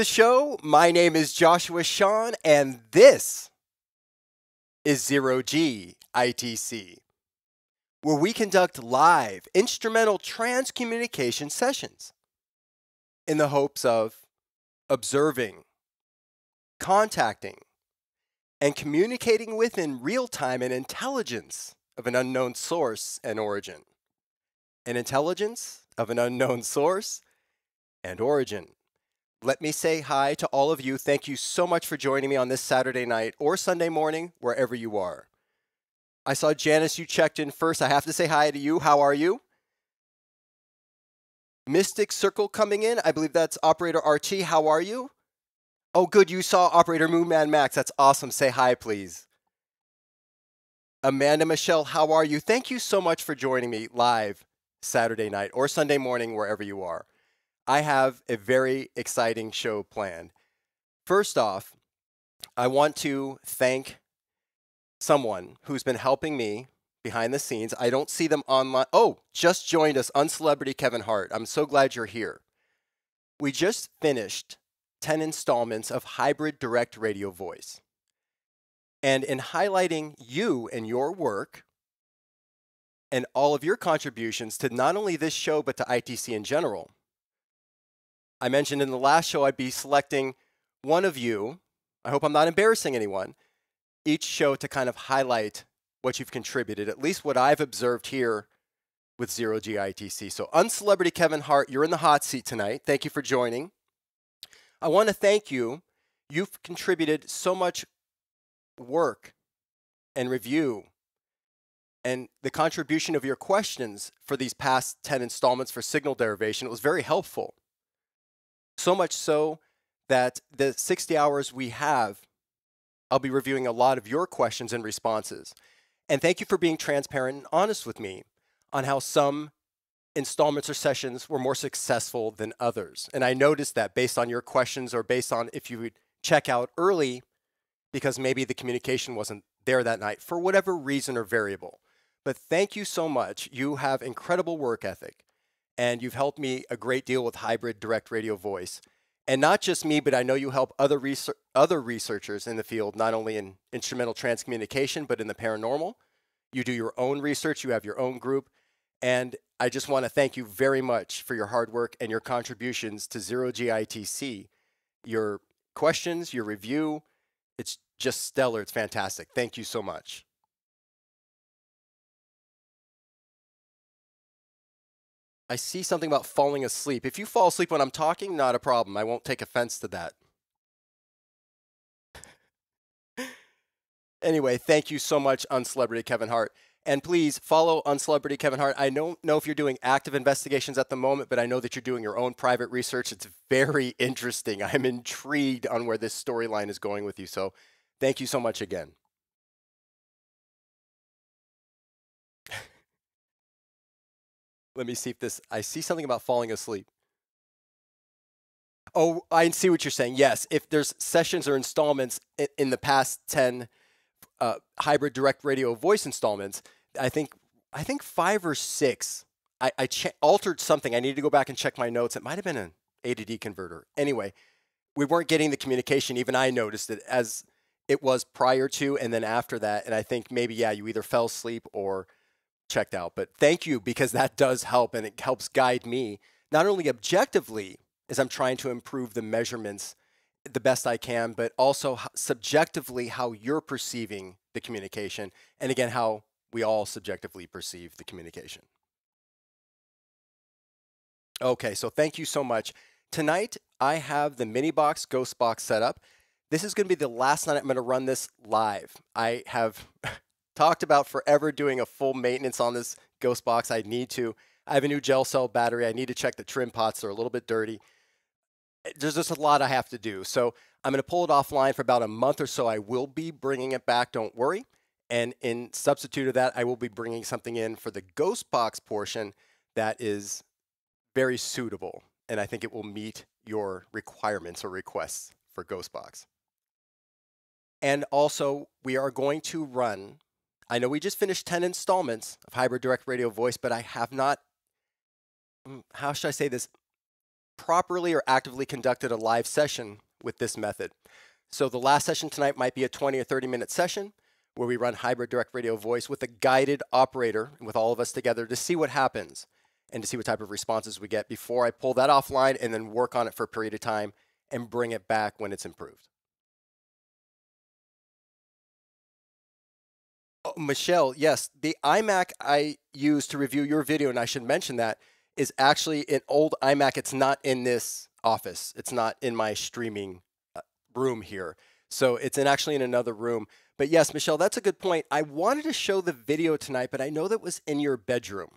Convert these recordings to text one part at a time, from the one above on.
the show. My name is Joshua Sean, and this is Zero G ITC, where we conduct live instrumental transcommunication sessions in the hopes of observing, contacting, and communicating with in real time an intelligence of an unknown source and origin. An intelligence of an unknown source and origin. Let me say hi to all of you. Thank you so much for joining me on this Saturday night or Sunday morning, wherever you are. I saw Janice, you checked in first. I have to say hi to you. How are you? Mystic Circle coming in. I believe that's Operator RT. How are you? Oh, good. You saw Operator Moonman Max. That's awesome. Say hi, please. Amanda Michelle, how are you? Thank you so much for joining me live Saturday night or Sunday morning, wherever you are. I have a very exciting show planned. First off, I want to thank someone who's been helping me behind the scenes. I don't see them online. Oh, just joined us, Uncelebrity Kevin Hart. I'm so glad you're here. We just finished 10 installments of Hybrid Direct Radio Voice. And in highlighting you and your work and all of your contributions to not only this show, but to ITC in general, I mentioned in the last show I'd be selecting one of you. I hope I'm not embarrassing anyone. Each show to kind of highlight what you've contributed, at least what I've observed here with Zero GITC. So, Uncelebrity Kevin Hart, you're in the hot seat tonight. Thank you for joining. I want to thank you. You've contributed so much work and review and the contribution of your questions for these past 10 installments for signal derivation. It was very helpful. So much so that the 60 hours we have, I'll be reviewing a lot of your questions and responses. And thank you for being transparent and honest with me on how some installments or sessions were more successful than others. And I noticed that based on your questions or based on if you would check out early because maybe the communication wasn't there that night for whatever reason or variable. But thank you so much. You have incredible work ethic and you've helped me a great deal with hybrid direct radio voice. And not just me, but I know you help other, research, other researchers in the field, not only in instrumental transcommunication, but in the paranormal. You do your own research, you have your own group. And I just want to thank you very much for your hard work and your contributions to Zero GITC. Your questions, your review, it's just stellar. It's fantastic. Thank you so much. I see something about falling asleep. If you fall asleep when I'm talking, not a problem. I won't take offense to that. anyway, thank you so much, Uncelebrity Kevin Hart. And please follow Uncelebrity Kevin Hart. I don't know if you're doing active investigations at the moment, but I know that you're doing your own private research. It's very interesting. I'm intrigued on where this storyline is going with you. So thank you so much again. Let me see if this, I see something about falling asleep. Oh, I see what you're saying. Yes, if there's sessions or installments in, the past 10 uh, hybrid direct radio voice installments, I think I think five or six, I, I ch- altered something. I need to go back and check my notes. It might have been an A to D converter. Anyway, we weren't getting the communication. Even I noticed it as it was prior to and then after that. And I think maybe, yeah, you either fell asleep or checked out. But thank you because that does help and it helps guide me, not only objectively as I'm trying to improve the measurements the best I can, but also subjectively how you're perceiving the communication. And again, how we all subjectively perceive the communication. Okay, so thank you so much. Tonight, I have the mini box ghost box set up. This is going to be the last night I'm going to run this live. I have talked about forever doing a full maintenance on this ghost box. I need to. I have a new gel cell battery. I need to check the trim pots. They're a little bit dirty. There's just a lot I have to do. So I'm going to pull it offline for about a month or so. I will be bringing it back. Don't worry. And in substitute of that, I will be bringing something in for the ghost box portion that is very suitable. And I think it will meet your requirements or requests for Ghost Box. And also, we are going to run. I know we just finished 10 installments of Hybrid Direct Radio Voice, but I have not, mm, how should I say this, properly or actively conducted a live session with this method. So the last session tonight might be a 20 or 30 minute session where we run Hybrid Direct Radio Voice with a guided operator with all of us together to see what happens and to see what type of responses we get before I pull that offline and then work on it for a period of time and bring it back when it's improved. Oh, Michelle, yes, the iMac I use to review your video, and I should mention that, is actually an old iMac. It's not in this office. It's not in my streaming uh, room here. So it's in actually in another room. But yes, Michelle, that's a good point. I wanted to show the video tonight, but I know that was in your bedroom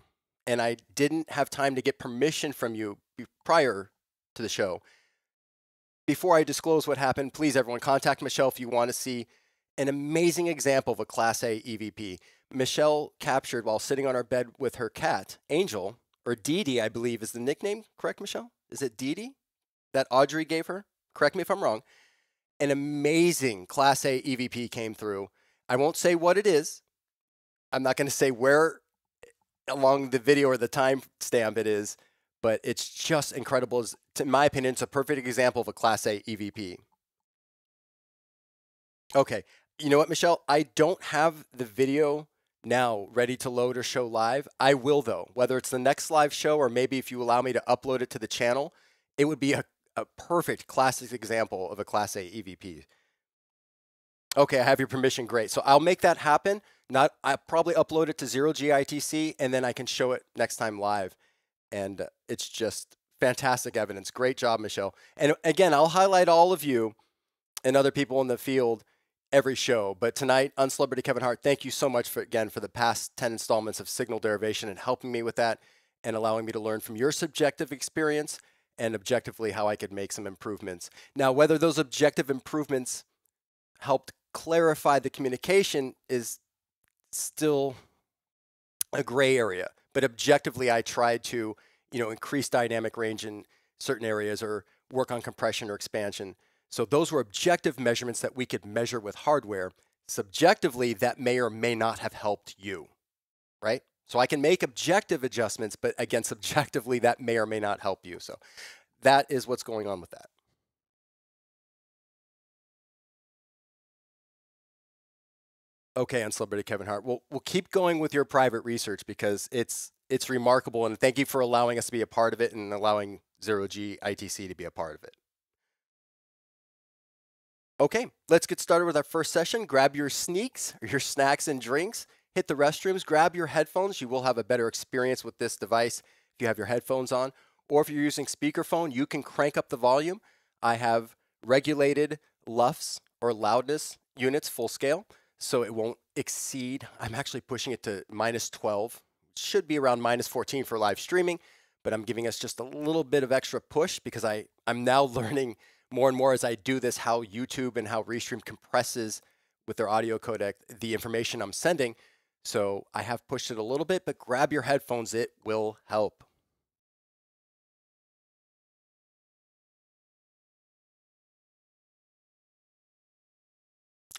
and I didn't have time to get permission from you prior to the show. Before I disclose what happened, please everyone contact Michelle if you want to see an amazing example of a Class A EVP. Michelle captured while sitting on our bed with her cat, Angel, or Dee Dee, I believe is the nickname. Correct, Michelle? Is it Dee Dee that Audrey gave her? Correct me if I'm wrong. An amazing Class A EVP came through. I won't say what it is. I'm not going to say where along the video or the time stamp it is, but it's just incredible. In my opinion, it's a perfect example of a Class A EVP. Okay, you know what, Michelle? I don't have the video now ready to load or show live. I will, though, whether it's the next live show or maybe if you allow me to upload it to the channel, it would be a, a perfect classic example of a Class A EVP. Okay, I have your permission. Great. So I'll make that happen. Not, I probably upload it to zero GITC and then I can show it next time live. And uh, it's just fantastic evidence. Great job, Michelle. And again, I'll highlight all of you and other people in the field every show. But tonight, Uncelebrity Kevin Hart, thank you so much for again for the past 10 installments of signal derivation and helping me with that and allowing me to learn from your subjective experience and objectively how I could make some improvements. Now, whether those objective improvements helped clarify the communication is still a gray area. But objectively, I tried to, you know, increase dynamic range in certain areas or work on compression or expansion. So those were objective measurements that we could measure with hardware. Subjectively, that may or may not have helped you, right? So I can make objective adjustments, but again, subjectively, that may or may not help you. So that is what's going on with that. Okay, on Kevin Hart. We'll we'll keep going with your private research because it's it's remarkable, and thank you for allowing us to be a part of it and allowing Zero G ITC to be a part of it. Okay, let's get started with our first session. Grab your sneaks, your snacks and drinks. Hit the restrooms. Grab your headphones. You will have a better experience with this device if you have your headphones on, or if you're using speakerphone, you can crank up the volume. I have regulated LUFS or loudness units full scale so it won't exceed. I'm actually pushing it to minus 12. Should be around minus 14 for live streaming, but I'm giving us just a little bit of extra push because I, I'm now learning more and more as I do this how YouTube and how Restream compresses with their audio codec the information I'm sending. So I have pushed it a little bit, but grab your headphones, it will help.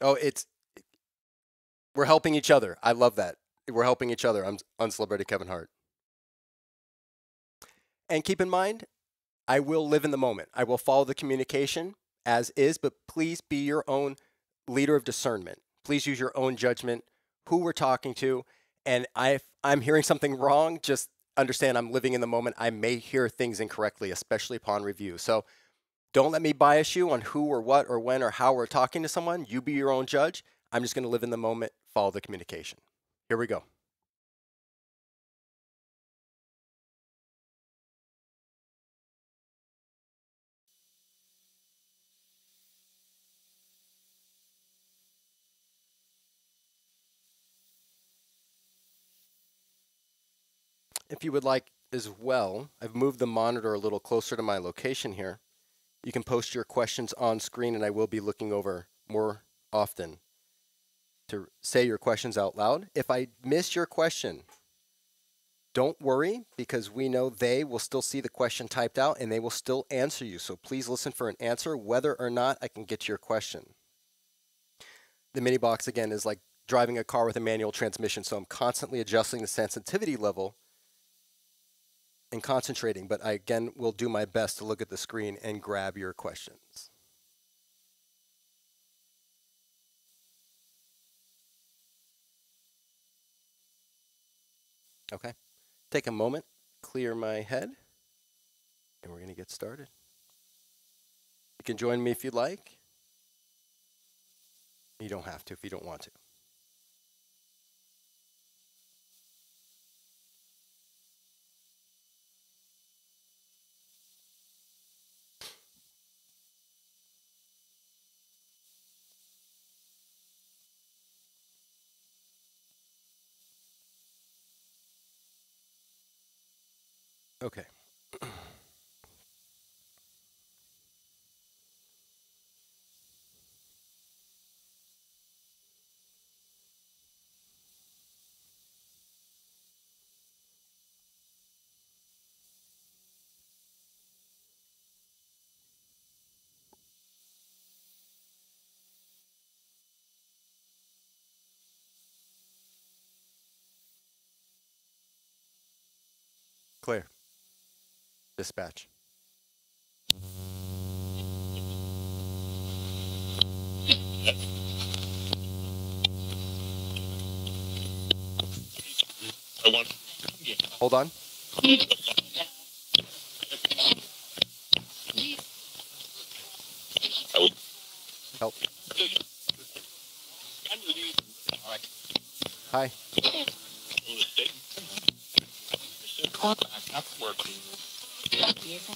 Oh, it's we're helping each other. I love that. We're helping each other. I'm uncelebrated Kevin Hart. And keep in mind, I will live in the moment. I will follow the communication as is, but please be your own leader of discernment. Please use your own judgment, who we're talking to. And if I'm hearing something wrong, just understand I'm living in the moment. I may hear things incorrectly, especially upon review. So don't let me bias you on who or what or when or how we're talking to someone. You be your own judge. I'm just going to live in the moment, follow the communication. Here we go. If you would like as well, I've moved the monitor a little closer to my location here. You can post your questions on screen and I will be looking over more often to say your questions out loud. If I miss your question, don't worry because we know they will still see the question typed out and they will still answer you. So please listen for an answer whether or not I can get to your question. The mini box again is like driving a car with a manual transmission. So I'm constantly adjusting the sensitivity level and concentrating, but I again will do my best to look at the screen and grab your questions. Okay, take a moment, clear my head, and we're going to get started. You can join me if you'd like. You don't have to if you don't want to. Okay. Clear. Dispatch. I want. Hold on. I will. Help. Hi.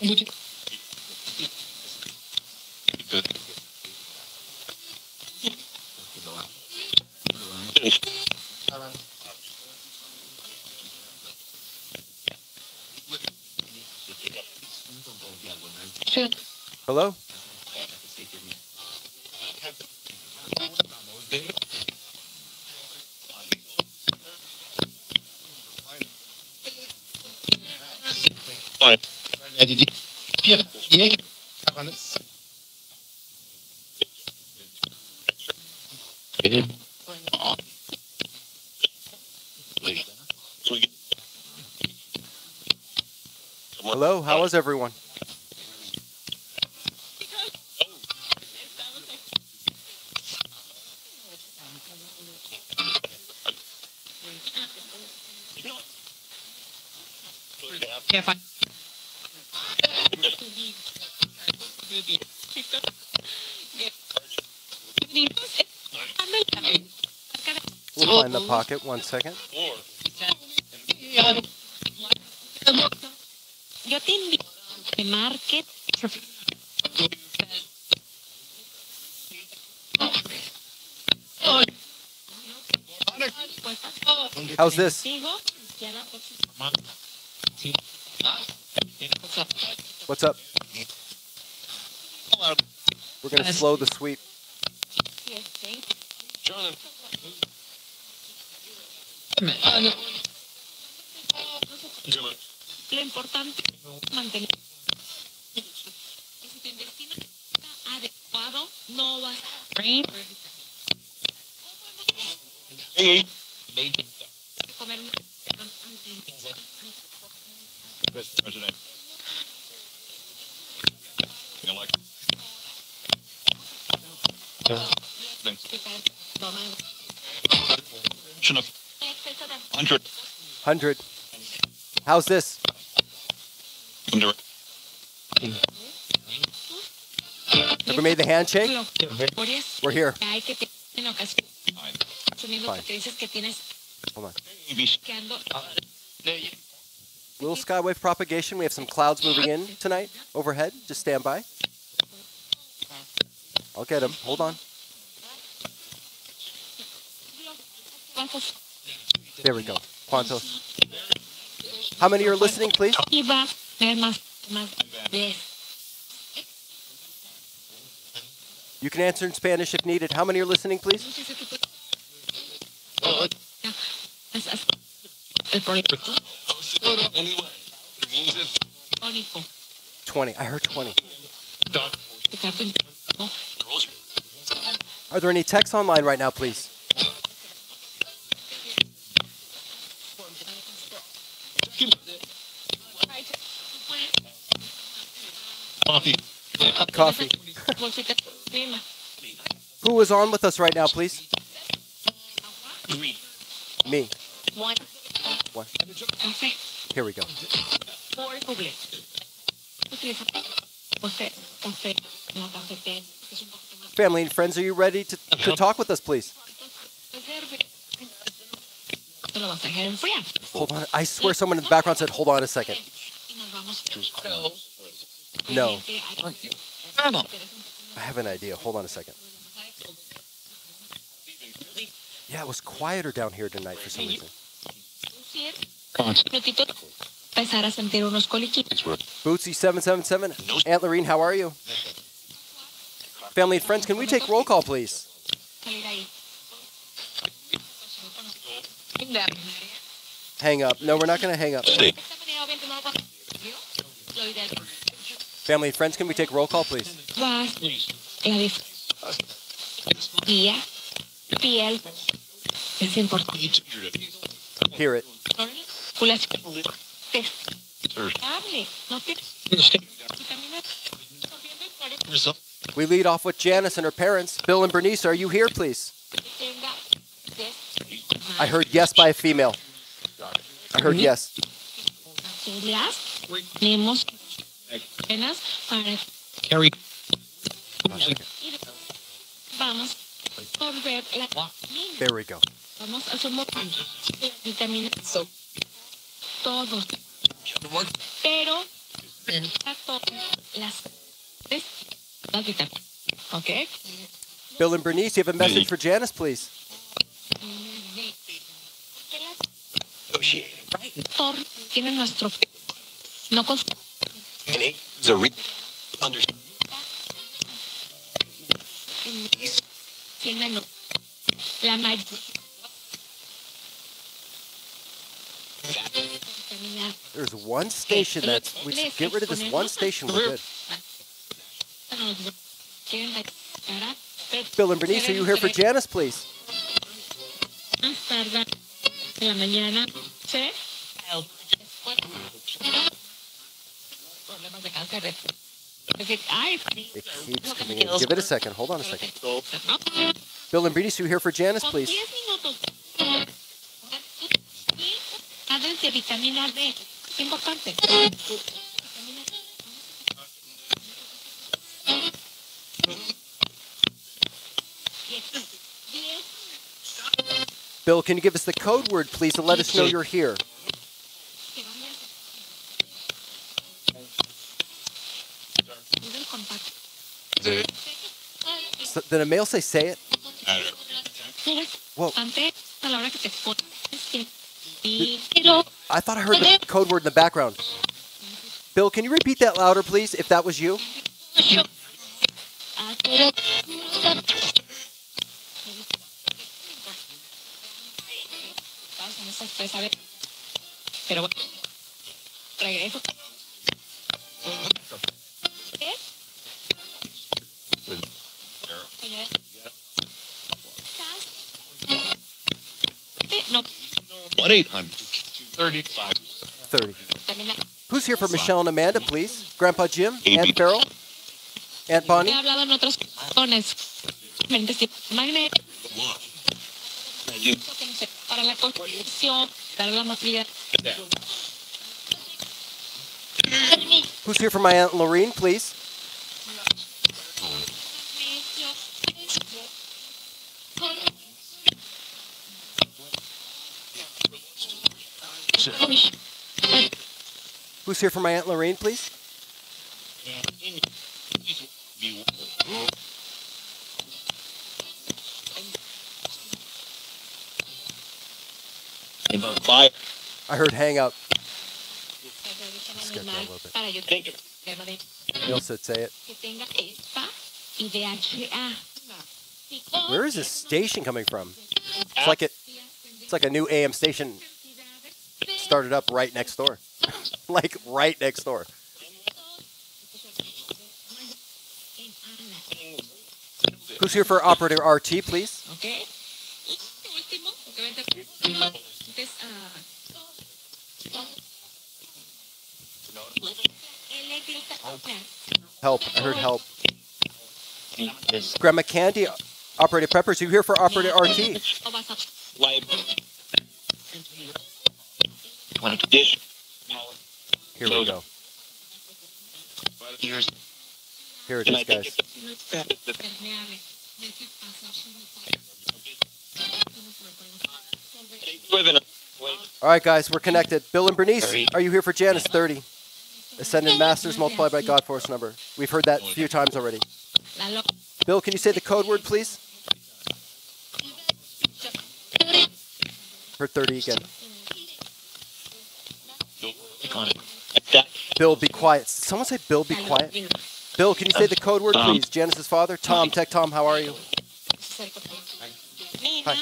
Memo. Good. Hello? Fine. Hello? How is everyone? Yeah, fine. We'll find the pocket. One second. Yo te invito a market. How's this? What's up? We're going to slow the sweep. No. Jonathan. Lo importante es mantener. Y si tu intestino está adecuado, no vas a reír. Hey. Comer Mr. President. You like Thanks. Shouldn't have. Hundred. 100. How's this? Ever made the handshake? We're here. que hay que tener en ocasiones. Fine. Sonido Fine. que dices que tienes Hold on. Maybe. que ando. Little skywave propagation. We have some clouds moving in tonight overhead. Just stand by. I'll get them. Hold on. There we go. Quantos. How many are listening, please? You can answer in Spanish if needed. How many are listening, please? 20. I heard 20. done. Ficar tu intestino. Are there any texts online right now, please? Coffee. Bolsita de clima. Who is on with us right now, please? Me. One. One. Here we go. No. Family and friends, are you ready to, to talk with us, please? Reserve. Te lo vas a dejar enfriar. Hold on. I swear someone in the background said, hold on a second. Y. No. I have an idea. Hold on a second. Yeah, it was quieter down here tonight for some reason. minutito empezar a sentir unos coliquitos. Bootsy777, Aunt Antlerine, how are you? Family and friends, can we take roll call, please? Hang up. No, we're not going to hang up. Stay. Family and friends, can we take roll call, please? Vas la dif- guía, piel, es importante. Hear it. Circulación. Hable, no te- vitamina- We lead off with Janice and her parents. Bill and Bernice, are you here, please? tenga des- I heard yes by a female. I heard mm-hmm. yes. Las tenemos apenas para Carry. vamos a volver la. There we go. Vamos a sumar vitaminas todos. Pero las las vitaminas. ¿Ok? Bill and Bernice, you have a message for Janice, please. Doctor tiene nuestro no con The re- under. la There's one station that's. We should get rid of this one station. We're good. quieren la cara, pero Bill and Bernice, are you here for Janice, please? Más tarde en la mañana se problemas de cáncer de es decir, ay, It keeps coming in. Give it a second. Hold on a second. Bill and are you here for Janice, please? 10 minutos Padres de vitamina D, es importante. Bill, can you give us the code word, please, to let us know you're here? del contacto. The. So, did a male say say it? Whoa. Antes, a la hora que te pones, que- y- pero I thought I heard the code word in the background. Bill, can you repeat that louder, please, if that was you? yo- a tu Vamos a sorpresa, a ver. Pero bueno. Regreso. ¿Qué? Oye. ¿Estás? Eh, No, 1 800 35. 30. también la... Who's here for Michelle and Amanda, please? Grandpa Jim? Aunt Farrell? Aunt Bonnie? hablado en otras zonas. Mentes magnéticas para la construcción, para la movilidad. Who's here for my Aunt Lorene, please? Who's here for my Aunt Lorraine, please? I heard hang up. Neil said say it. Where is this station coming from? It's like it. It's like a new AM station started up right next door. Like right next door. Who's here for operator RT, please? ¿Ok? Y último, porque vente antes a... Help. I heard help. Grandma Candy, operator Peppers, you here for operator RT? Dish. Here we go. Here it is, guys. it? permeable. Deje pasar With an. Wait. All right, guys, we're connected. Bill and Bernice, are you here for Janice 30? Ascended Masters multiplied by God Force number. We've heard that a few times already. Bill, can you say the code word, please? Heard 30 again. Click on it. Like that. Bill, be quiet. Someone say Bill, be quiet. Bill, can you say the code word, Um, please? Janice's father? Tom, Tech Tom, how are you? Nina,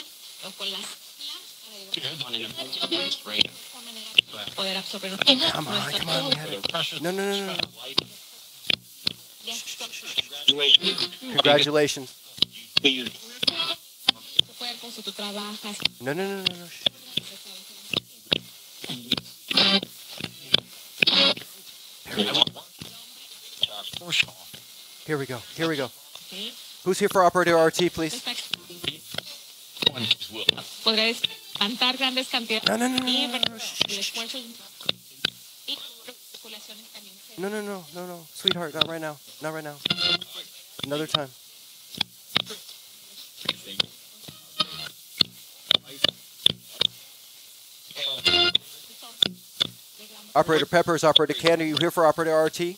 o con las... Poder absorber... Come on, come on. we had it. No, no, no, no, no. Congratulations. Please. Tu cuerpo, si tú trabajas... No, no, no, no, no. Shh. Here we go. Here we go. Who's here for operator RT, please? Podrás cantar grandes cantidades No, no, no, no, shh, No, no, no, no, no. Sweetheart, not right now. Not right now. Another time. Operator Peppers, Operator Candy, you here for Operator RT?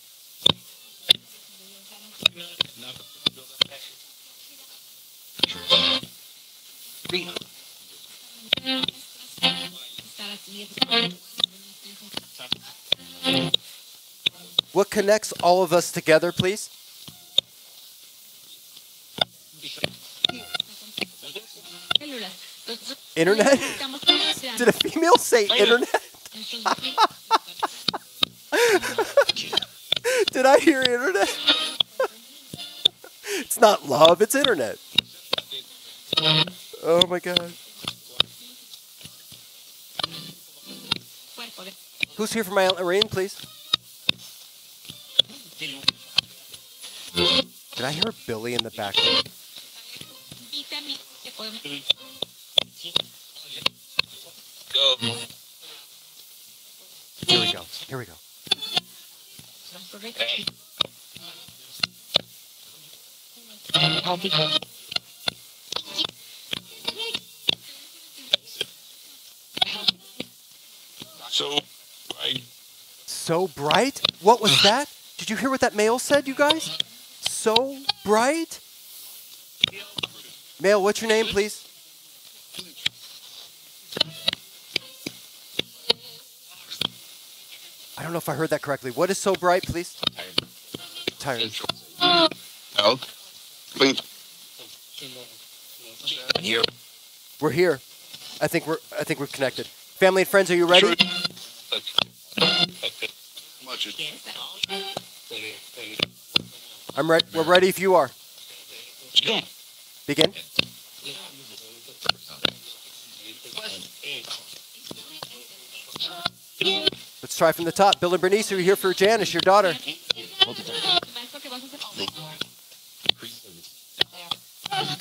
What connects all of us together, please? Internet? Did a female say internet? Did I hear internet? it's not love, it's internet. Oh my god. Who's here for my Lorraine, please? Did I hear Billy in the background? Here we go. Here we go. So, bright. So bright? What was that? Did you hear what that male said, you guys? So bright? Male, what's your name, please? Don't know if I heard that correctly. What is so bright, please? Tired. Out. Here. We're here. I think we're I think we're connected. Family and friends, are you ready? I'm ready. We're ready if you are. Begin. Let's try from the top. Bill and Bernice, are you here for Janice, your daughter? Maestro, ¿qué vas a hacer?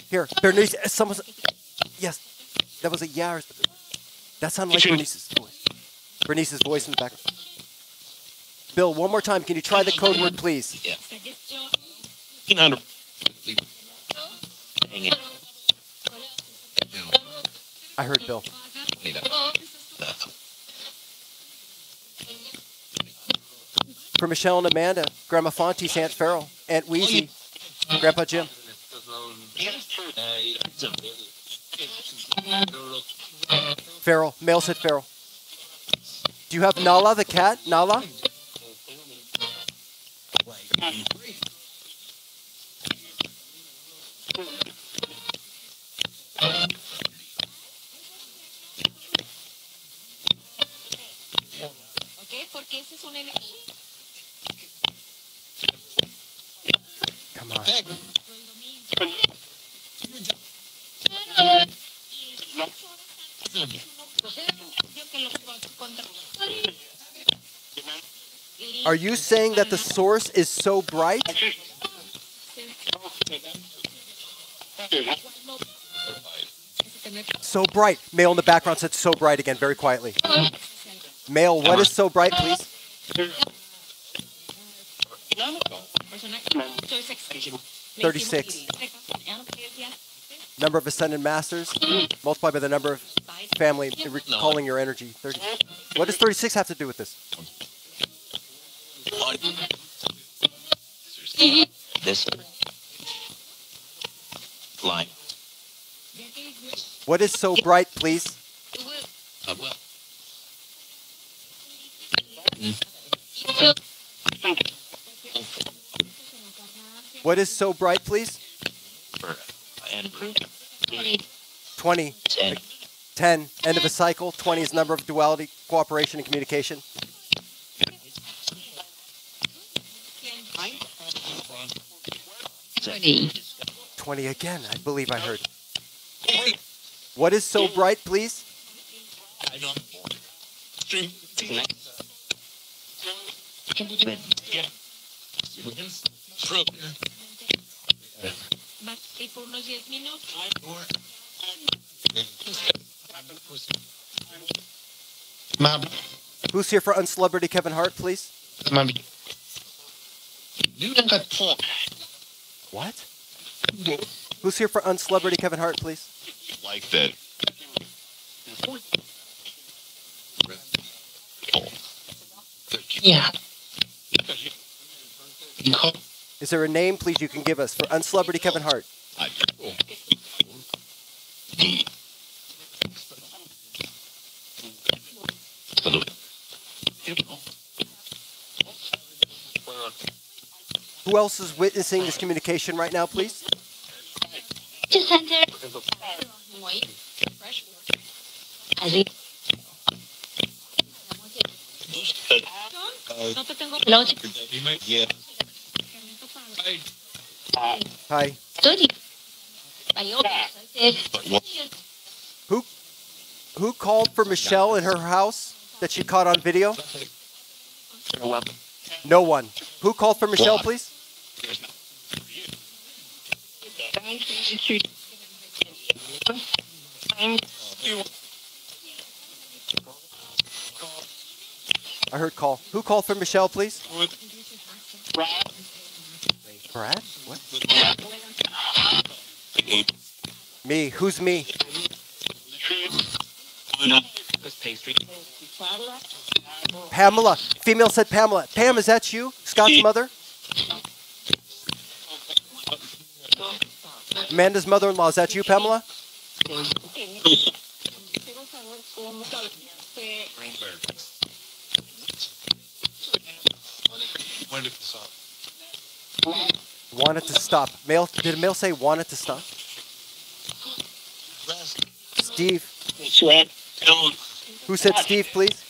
Here, Bernice. uh, Someone. Yes, that was a yeah. That sounded like Bernice's voice. Bernice's voice in the background. Bill, one more time. Can you try the code word, please? Suggestion. I heard Bill. For Michelle and Amanda, Grandma Fonte's Aunt Farrell, Aunt Wheezy, Grandpa Jim. Farrell, male said Farrell. Do you have Nala the cat? Nala? ¿Ok? Porque ese es un enemigo. Come on. Are you saying that the source is so bright? So bright. Male in the background said so bright again, very quietly. Male, what is so bright, please? Persona, 36. Number of ascended masters multiplied by the number of family recalling your energy. 30. What does 36 have to do with this? This line. What is so bright, please? Uh, well, What is so bright, please? for and 20. ten. 10. End of a cycle. 20 is number of duality, cooperation, and communication. Twenty. 20 again, I believe I heard. What is so bright, please? Va a ir por unos 10 minutos. Who's here for uncelebrity Kevin Hart, please? What? Who's here for uncelebrity Kevin Hart, please? Like that. Yeah. Is there a name, please, you can give us for uncelebrity Kevin Hart? Who else is witnessing this communication right now, please? To Hello. Hi. Who who called for Michelle in her house that she caught on video? No one. Who called for Michelle, please? I heard call. Who called for Michelle, please? Brad? What? Me. Who's me? Pamela. Female said Pamela. Pam, is that you? Scott's mother? Amanda's mother-in-law. Is that you, Pamela? Want it to stop. Mail did mail say want it to stop? Steve. Who said Steve, please?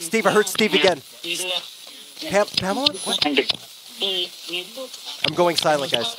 Steve, I heard Steve again. Pam, Pamela? What? I'm going silent, guys.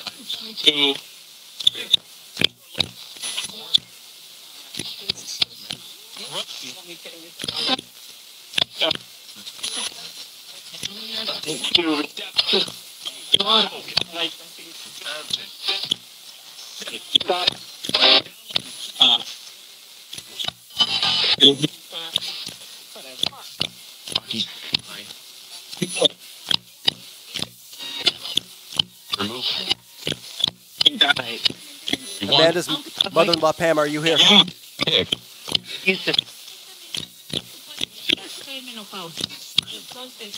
Remove. Amanda's mother-in-law, Pam, are you here? Pick. Estoy menopausia. Entonces,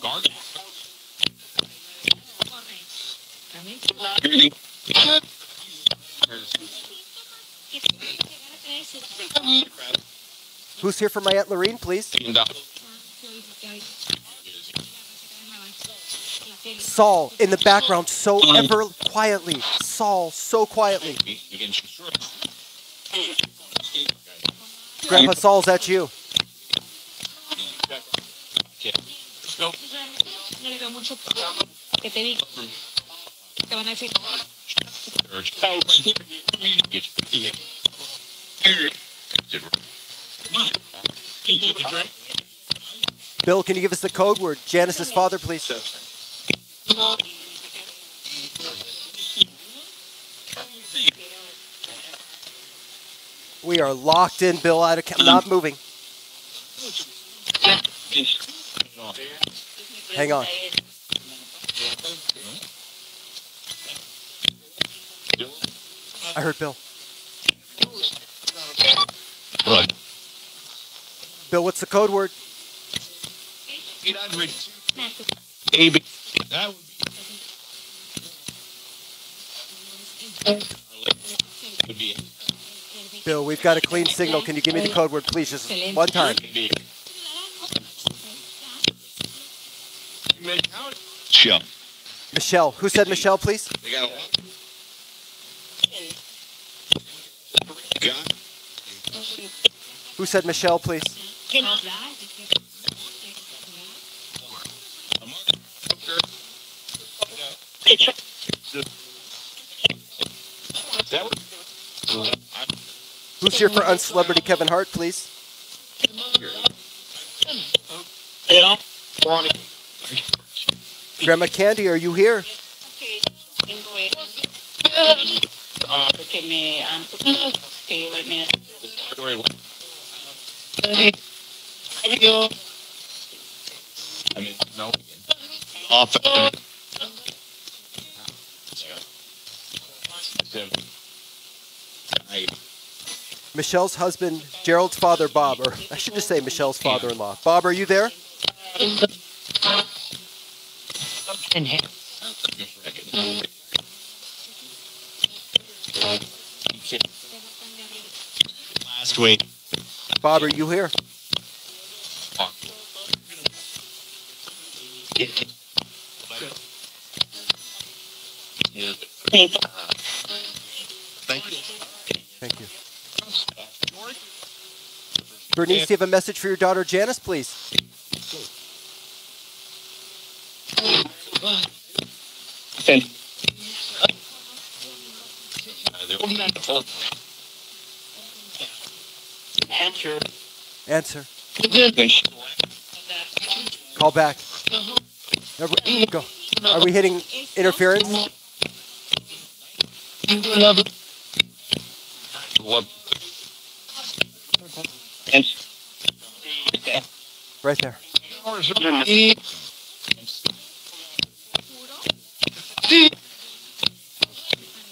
Guard. Who's here for my Aunt Lorene, please? Saul in the background, so ever quietly. Saul, so quietly. Grandpa Saul's at you. Go. No mucho que te digo. Te van a decir, Bill, can you give us the code word? Janice's father, please. We are locked in, Bill. Out of ca- not moving. Hang on. I heard Bill. Look. Bill, what's the code word? 800. AB. That would be. Bill, we've got a clean signal. Can you give me the code word, please? Just one time. Would be. Shell. Michelle. Who said Michelle, please? They got a Got Who said Michelle, please? Who's here for uncelebrity Kevin Hart, please? Grandma Candy, are you here? Off. Michelle's husband, Gerald's father, Bob, or I should just say Michelle's father-in-law. Bob, are you there? Last week. Bob, are you here? Thank you. Thank you. Bernice, do you have a message for your daughter Janice, please? Answer. Call back. Are we, go. Are we hitting interference? What? Right there.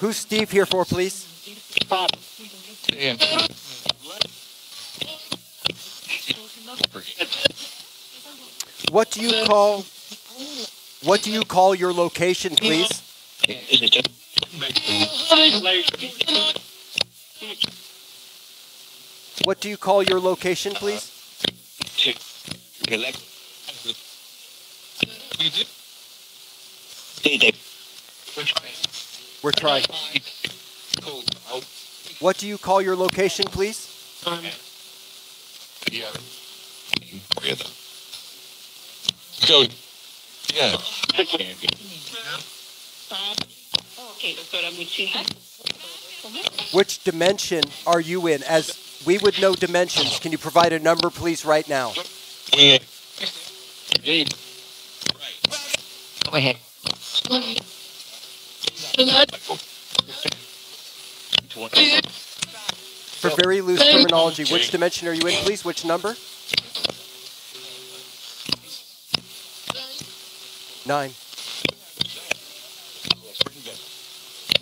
Who's Steve here for, please? What do you call what do you call your location, please? What do you call your location, please? We're trying. What do you call your location, please? Go. Yeah. Ok, doctora, muchísimas Which dimension are you in? As we would know dimensions, can you provide a number, please, right now? Yeah. Go ahead. For very loose terminology, which dimension are you in, please? Which number? Nine.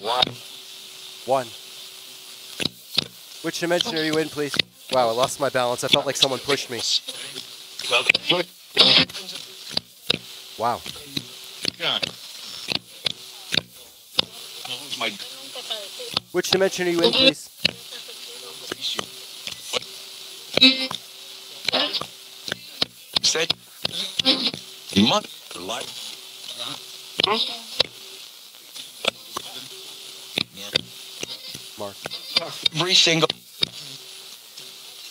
One. One. Which dimension are you in, please? Wow, I lost my balance. I felt like someone pushed me. Wow. Which dimension are you in, please? said month life. Mark. Every single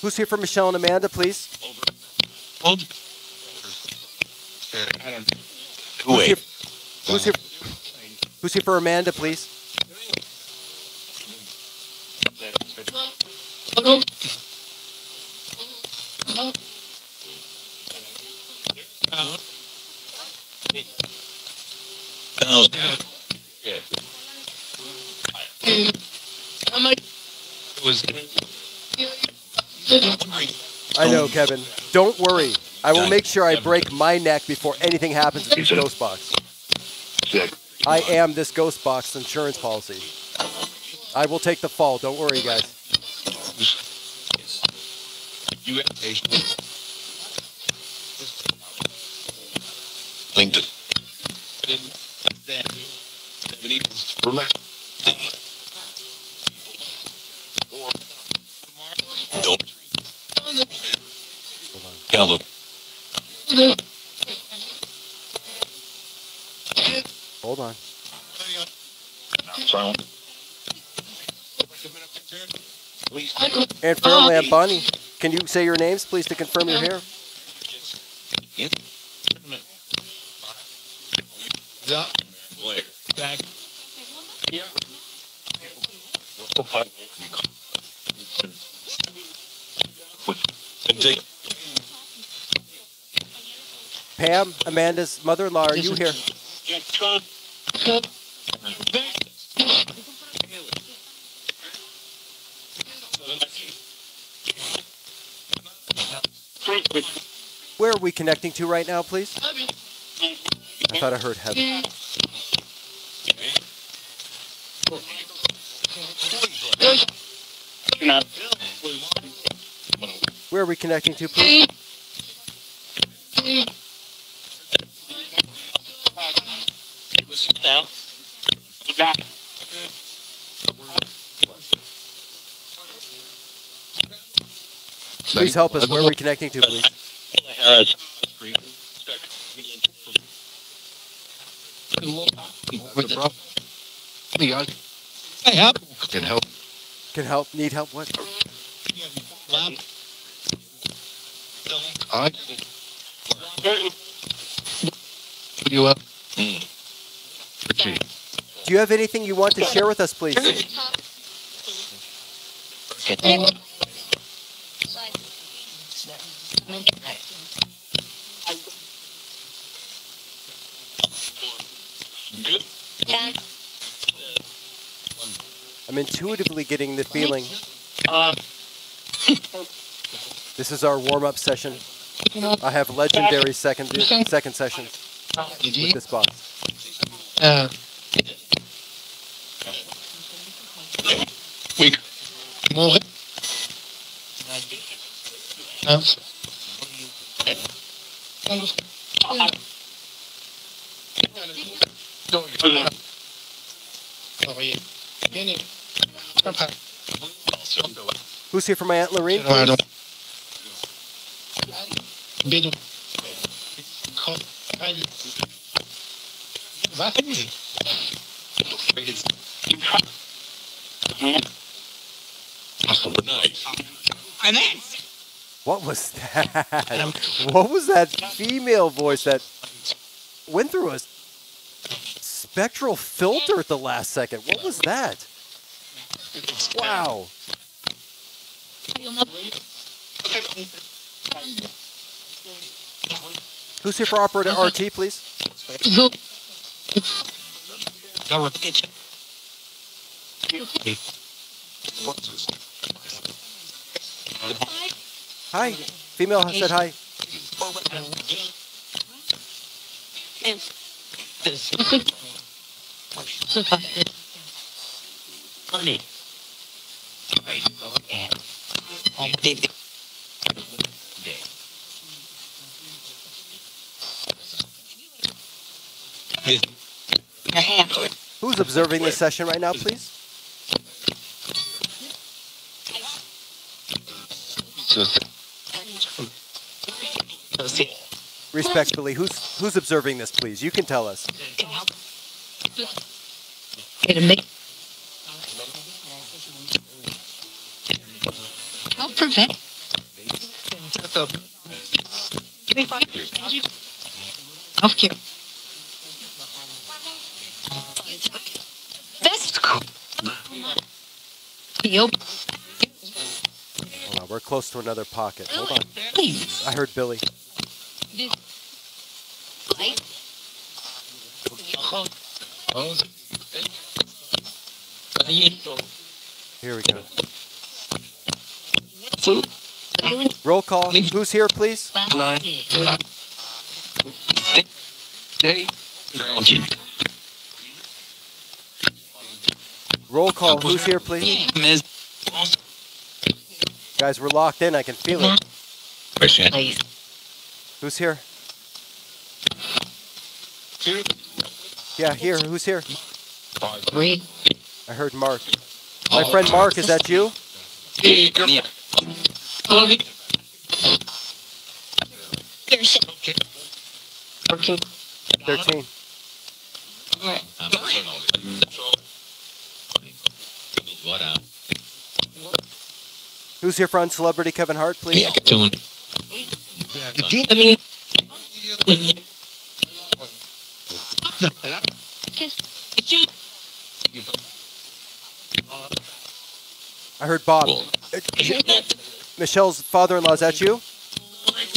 Who's here for Michelle and Amanda, please? old. I don't. Who's here, Wait. who's here? Who's here for Amanda, please? Kevin. Don't worry. I will make sure I break my neck before anything happens to this ghost box. I am this ghost box insurance policy. I will take the fall. Don't worry, guys. You linked it. Don't. Gallo. Hold on. Silent. And Fairland, Bonnie, can you say your names, please, to confirm you're here? Back. And take Pam, Amanda's mother-in-law, are you here? Where are we connecting to right now, please? I thought I heard heaven. Where are we connecting to, please? Please help us. Where are we connecting to, please? Can help. Can help? Need help? What? I. You up? Richie. Do you have anything you want to share with us, please? I'm intuitively getting the feeling. This is our warm-up session. I have legendary second second sessions with this box. Weak. More. Who's here for my Aunt Lorene? I don't. I'm in. What was that? what was that female voice that went through a spectral filter at the last second? What was that? Wow. Who's here for operator RT, please? Hi. Female said hi. Funny. Who's observing this session right now, please? Respectfully, who's who's observing this, please? You can tell us. Help prevent. Healthcare. That's cool. Yup. Hold on, we're close to another pocket. Hold on. I heard Billy. Here we go. Roll call. Who's here, please? Roll call. Who's here, please? Guys, we're locked in. I can feel it. Please. Who's here? Yeah, here. Who's here? Read. I heard Mark. My oh. friend Mark, is that you? Okay. Who's here for Celebrity Kevin Hart, please? I mean, I heard Bob. Michelle's father-in-law, is that you?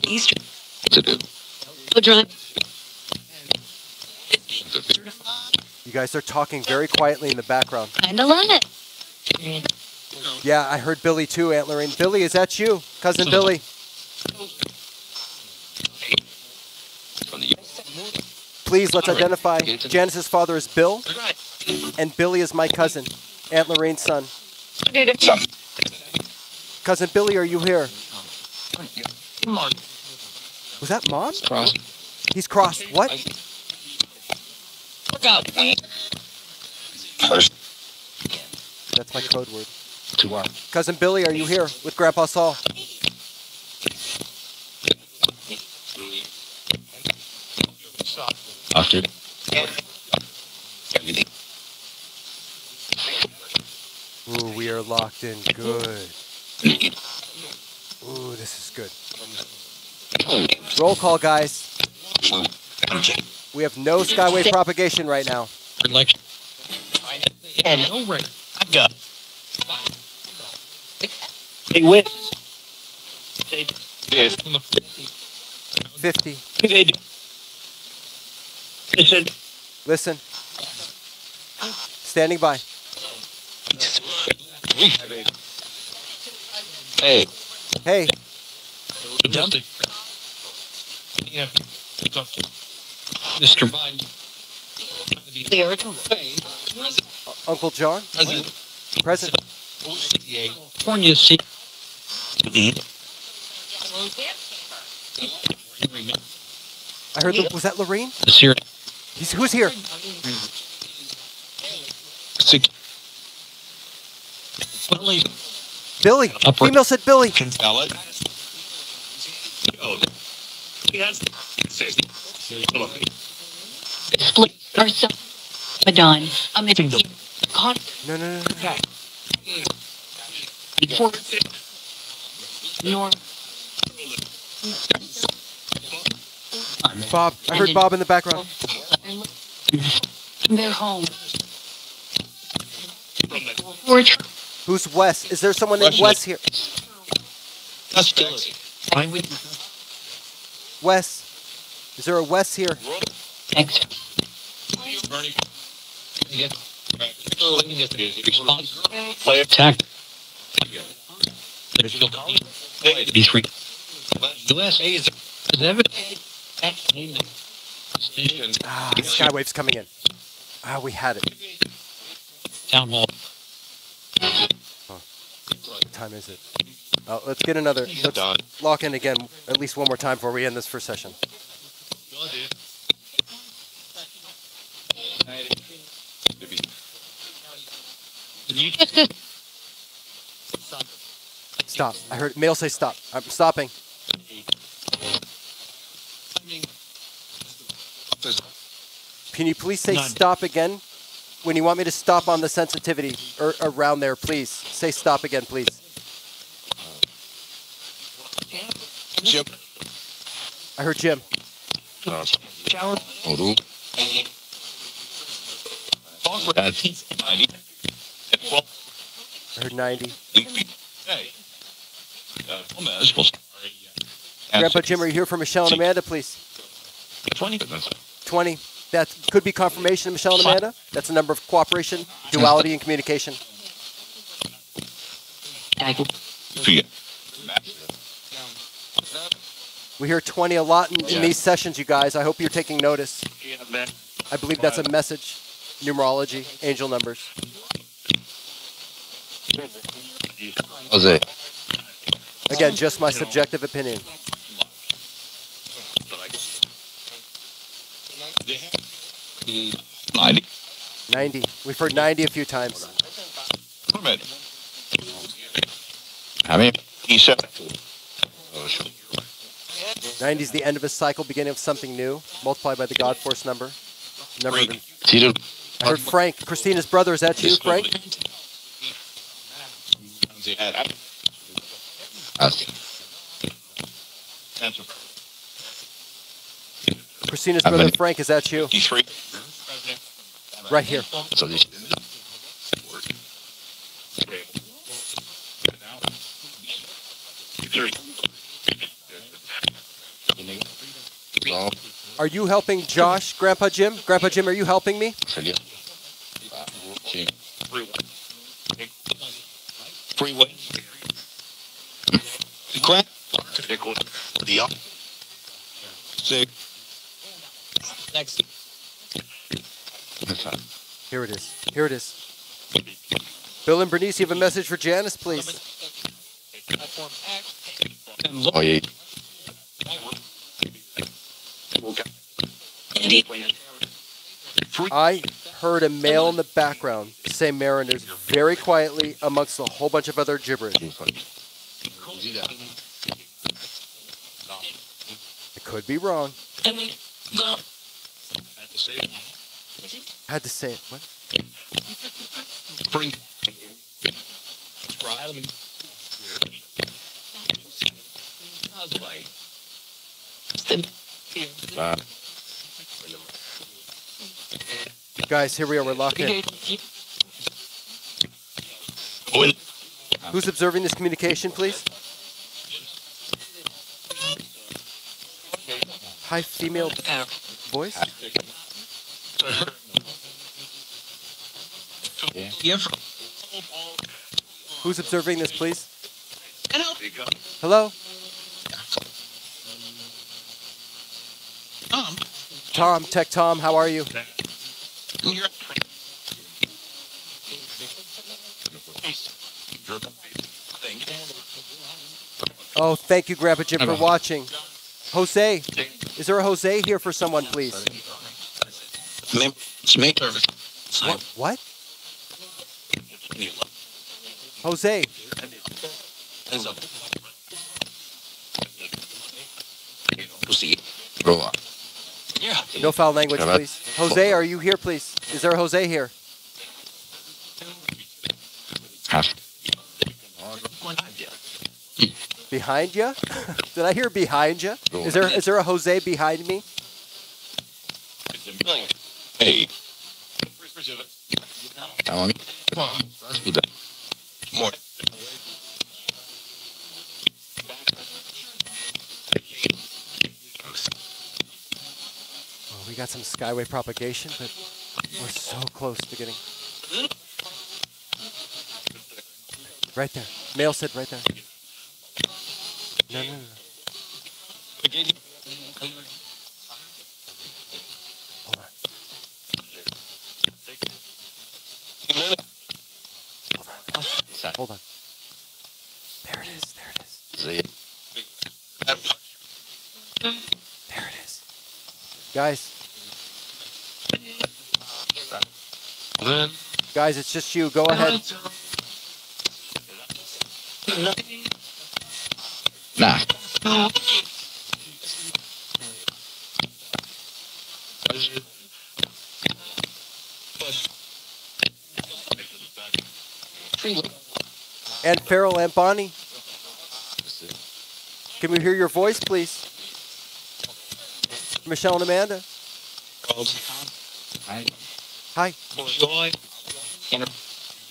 Easter. Children. You guys are talking very quietly in the background. Kinda love it. Yeah, I heard Billy too, Aunt Lorene. Billy, is that you? Cousin Billy? Please, let's identify. Janice's father is Bill, and Billy is my cousin, Aunt Lorraine's son. Cousin Billy, are you here? Was that mom? He's crossed. What? That's my code word. Cousin Billy, are you here with Grandpa Saul? After. Ooh, we are locked in. Good. Ooh, this is good. Roll call, guys. We have no skywave propagation right now. And Hey, Whit. 50. Hey, listen. Listen. Standing by. Hey. Hey, Mr. Biden. clear. Uncle John, present. California see. I heard. The, was that Lorraine? This here. He's, who's here? Six. Billy. Upward. Female said Billy. Can tell it. Split ourselves. Madon. I'm in con. No, no, no, no. no. Before. Norm. Bob, I heard Bob in the background. They're home. Who's Wes? Is there someone named Wes here? That's still Fine with Wes? Is there a Wes here? X. Bernie. Get. Play attack. These three. USA is is evident. Station Ah, Skywave's coming in. Ah, we had it. town hall. What time is it? Oh, let's get another. Let's lock in again at least one more time before we end this first session. Stop. I heard mail say stop. I'm stopping. Can you please say None. stop again? When you want me to stop on the sensitivity or around there, please say stop again, please. Jim. I heard Jim. Shower. I heard 90. Grandpa Jim, are you here for Michelle and Amanda, please? 20. 20. That could be confirmation, of Michelle and Amanda. That's a number of cooperation, duality, and communication. We hear 20 a lot in, in these sessions, you guys. I hope you're taking notice. I believe that's a message. Numerology, angel numbers. Jose. Again, just my subjective opinion. Ninety. 90. We've heard 90 a few times. How many? He said. 90 is the end of a cycle, beginning of something new, multiplied by the God Force number. Number I heard Frank, Christina's brother. Is that you, Frank? Christina's How brother, many? Frank. Is that you? Three. Right here. So this. Are you helping Josh, Grandpa Jim? Grandpa Jim, are you helping me? salió. Crack. The Six. Next. Here it is. Here it is. Bill and Bernice, you have a message for Janice, please. Look. Oye, I heard a male in the background say Mariners very quietly amongst a whole bunch of other gibberish. I could be wrong. Had to say it. I had to say it. What? Bring. uh, Guys, here we are. We're locked in. Who's observing this communication, please? Hi, female voice. Yeah. Who's observing this, please? Hello? Um, Tom, Tech Tom, how are you? Oh, thank you, Grandpa Jim, for watching. Jose, is there a Jose here for someone, please? It's me. Service. What? What? Jose, See. Roa. Yeah. No foul language, please. Jose, are you here, please? Is there a Jose here? Half. Behind you? Did I hear behind you? Is there is there a Jose behind me? Hey. How long? More. We got some skywave propagation, but we're so close to getting. Right there. Mail said right there. No, no, no. Hold on. Hold on. There it is. There it is. See. There it is. Guys, Then. guys, it's just you. Go ahead. Nah. And Farrell and Bonnie. Can we hear your voice, please? Michelle and Amanda. Hi. Hi. Joy.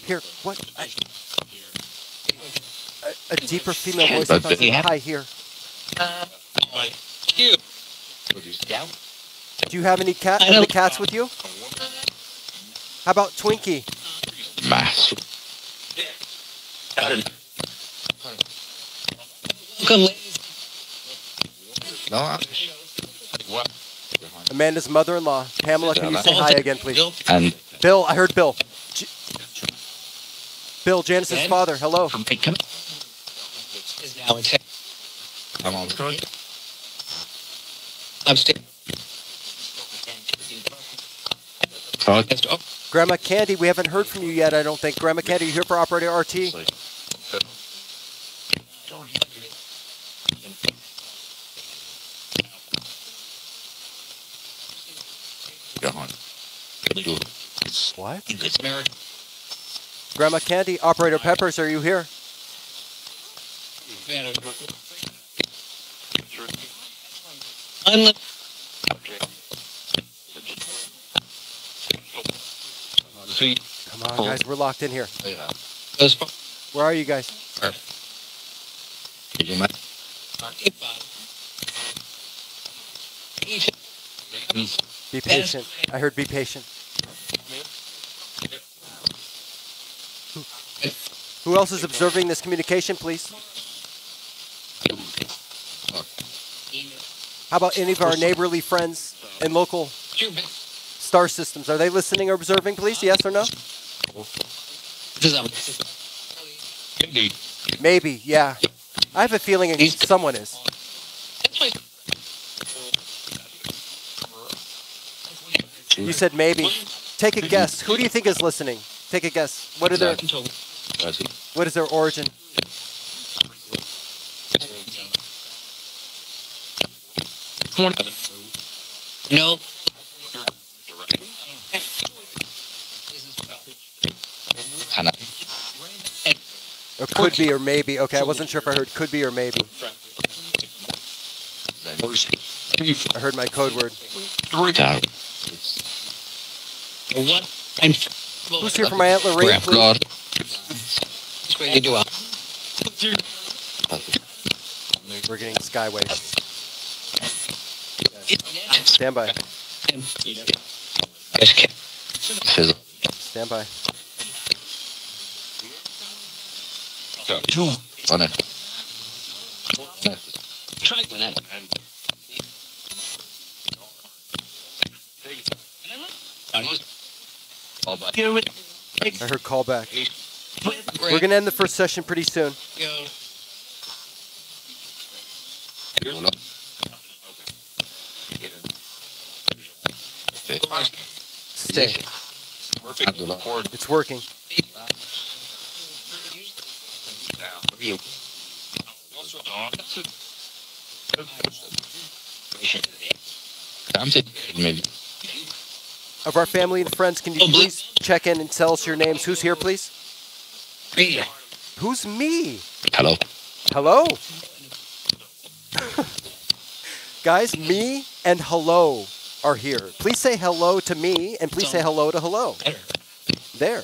Here. What? I, a, deeper female voice. I thought said, Hi. Here. You. Do you have any cat? Any cats with you? How about Twinkie? Mass. No. I- What? Amanda's mother-in-law. Pamela, can you say hi again, please? And Bill, I heard Bill. J- Bill, Janice's father. Hello. Come. Come. Is now I'm on. I'm staying. Oh, Grandma Candy, we haven't heard from you yet, I don't think. Grandma Candy, you here for Operator RT? What? Grandma Candy, Operator Peppers, are you here? Come on, guys, we're locked in here. Where are you guys? Be patient. I heard be patient. Who else is observing this communication, please? How about any of our neighborly friends and local star systems? Are they listening or observing, please? Yes or no? Maybe, yeah. I have a feeling someone is. You said maybe. Take a guess. Who do you think is listening? Take a guess. What are their what is their origin? No. Hannah. Or could be or maybe. Okay, I wasn't sure if I heard could be or maybe. I heard my code word. Tower. What? I'm. Who's here for my Aunt Lorene, please? God. Ready to do a. We're getting skywave. Stand by. Fizzle. Stand by. On it. Try that. All by. I heard call back. We're gonna end the first session pretty soon. Stay. It's working. I'm saying maybe. Of our family and friends, can you Oh, please check in and tell us your names? Who's here, please? Me. Who's me? Hello. Hello? Guys, me and hello are here. Please say hello to me and please say hello to hello. There.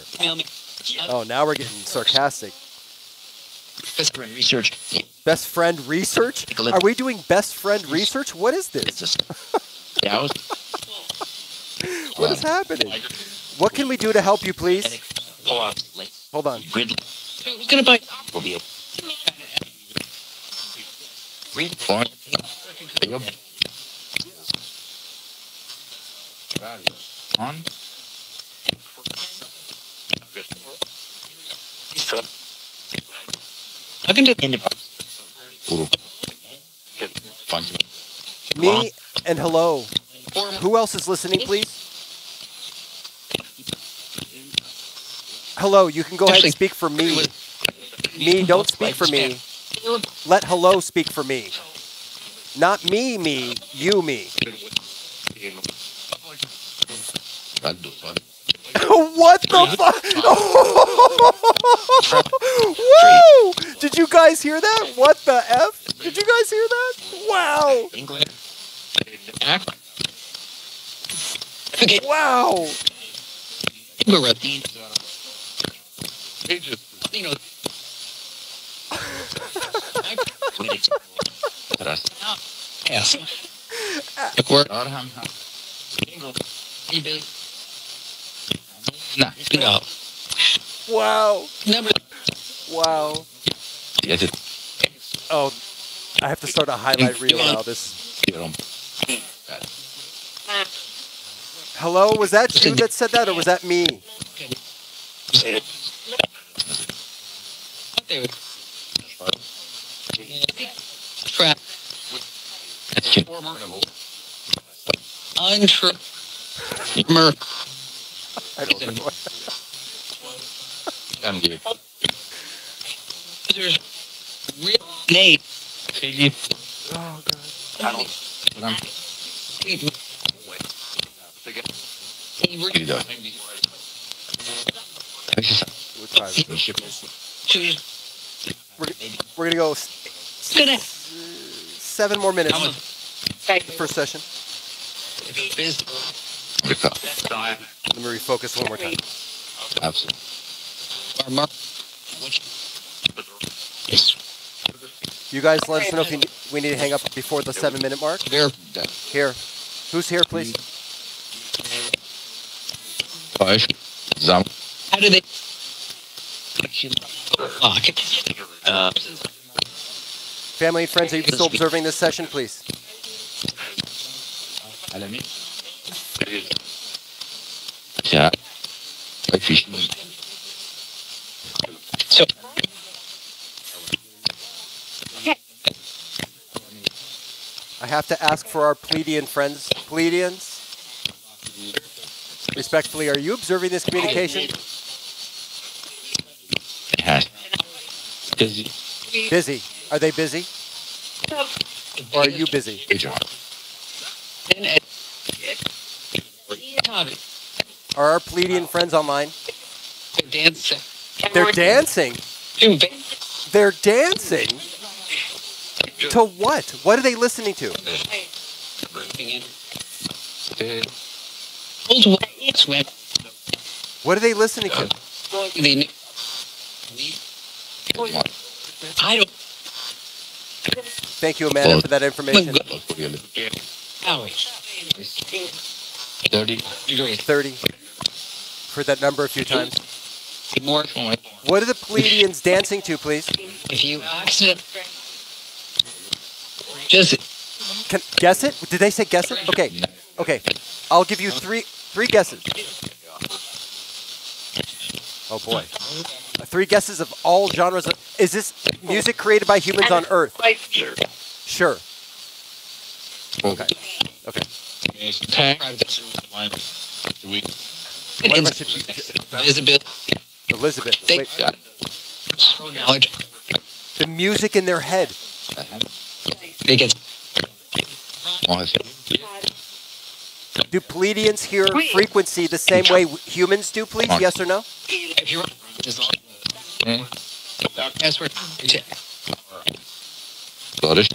Oh, now we're getting sarcastic. Best friend research. Best friend research? Take a look. Are we doing best friend research? What is this? Yeah, What is happening? What can we do to help you, please? Hold on. Who's gonna buy? will be a. Read for On. I can do In the. Me and hello. Who else is listening, please? Hello, you can go ahead and speak for me. Me, don't speak for me. Let hello speak for me. Not me, me, you, me. What the fuck? Woo! Did you guys hear that? What the F? Did you guys hear that? Wow! Okay. Wow! We're at the. You know. Yes. Uh, Nah. No. Wow! Wow! Oh, I have to start a highlight reel now. This. Hello, was that you that said that, or was that me? Crap. Untrue. Mer. I don't know. And give. There's real Nate. Oh god. You do it. What time? She's We're, we're gonna go s- gonna. seven more minutes. The first session. Biz. Let me refocus one more time. Absolutely. Or Mark. Which. Yes. You guys let us know if you, we need to hang up before the seven minute mark. There. Here. Who's here, please? Five. Zam. How do they? Family and friends, are you still observing this session, please? Alami. Yeah. Like fish. so. I have to ask for our Pleiadian friends. Pleiadians? Respectfully, are you observing this communication? Yeah. Busy. Busy. Are they busy? Or are you busy? Good job. And Ed. Talk. Are our Pleiadian friends online? They're dancing. They're dancing. They're dancing? To what? What are they listening to? What are they listening to? I don't. Thank you, Amanda, for that information. Howie. Thirty. 30. Heard that number a few times. More. What are the Pleiadians dancing to, please? If you accident. Just. Can, guess it? Did they say guess it? Okay. Okay. I'll give you three three guesses. Oh boy. Three guesses of all genres. Of, is this music created by humans on Earth? Sure. Sure. Okay. Okay. What about you- Visibility. Elizabeth? They- Wait, Knowledge. the music in their head. They get. Do Pleiadians hear frequency the same way humans do, please? Yes or no? If you're as long Eh? as we're Flourish.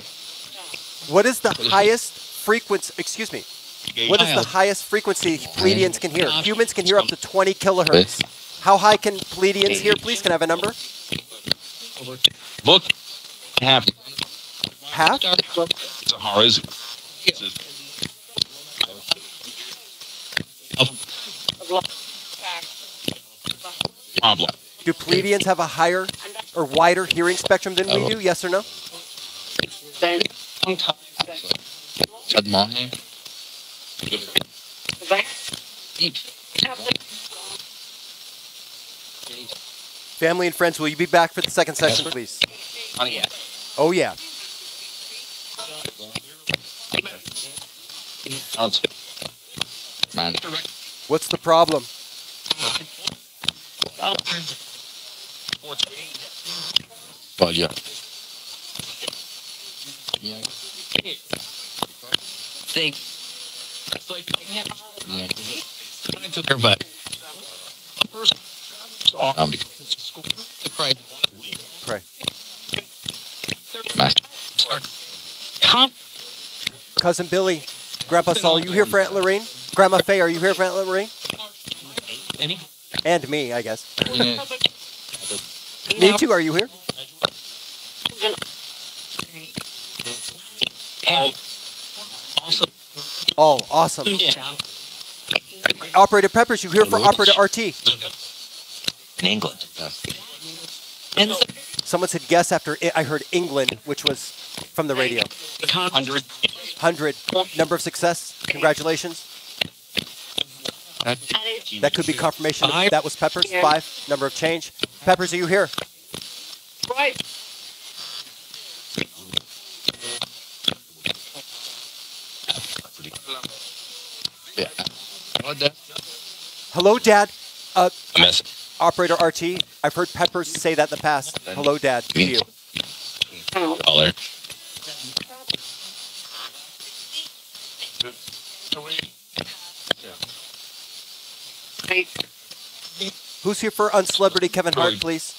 What is the highest frequency? Excuse me. What is the highest frequency Pleiadians can hear? Humans can hear up to 20 kilohertz. How high can Pleiadians hear, please? Can I have a number? Look. Half. Half? Sahara's. Problem. Do Pleiadians have a higher or wider hearing spectrum than we do? Yes or no? Chad Mahe. Family and friends, will you be back for the second session, please? Oh, yeah. Oh, Man. What's the problem? Palja. They Yeah. took but Um, Pray. Pray. Master. Come. Cousin Billy, Grandpa Saul, you here for Aunt Lorene? Grandma Faye, are you here for Aunt Lorene? Any? And me, I guess. Me too, are you here? Um, also, Oh, awesome. yeah. Operator Peppers, you here for Operator RT? In England. And Someone said guess after I I heard England, which was from the radio. the hundred. 100. Number of success. Congratulations. That could be confirmation. That was Peppers. Five. Number of change. Peppers, are you here? Right. Yeah. What the? Hello, Dad. Uh. Operator RT. I've heard Peppers say that in the past. Hello, Dad. To you. Color. Who's here for Uncelebrity Kevin Hart, please?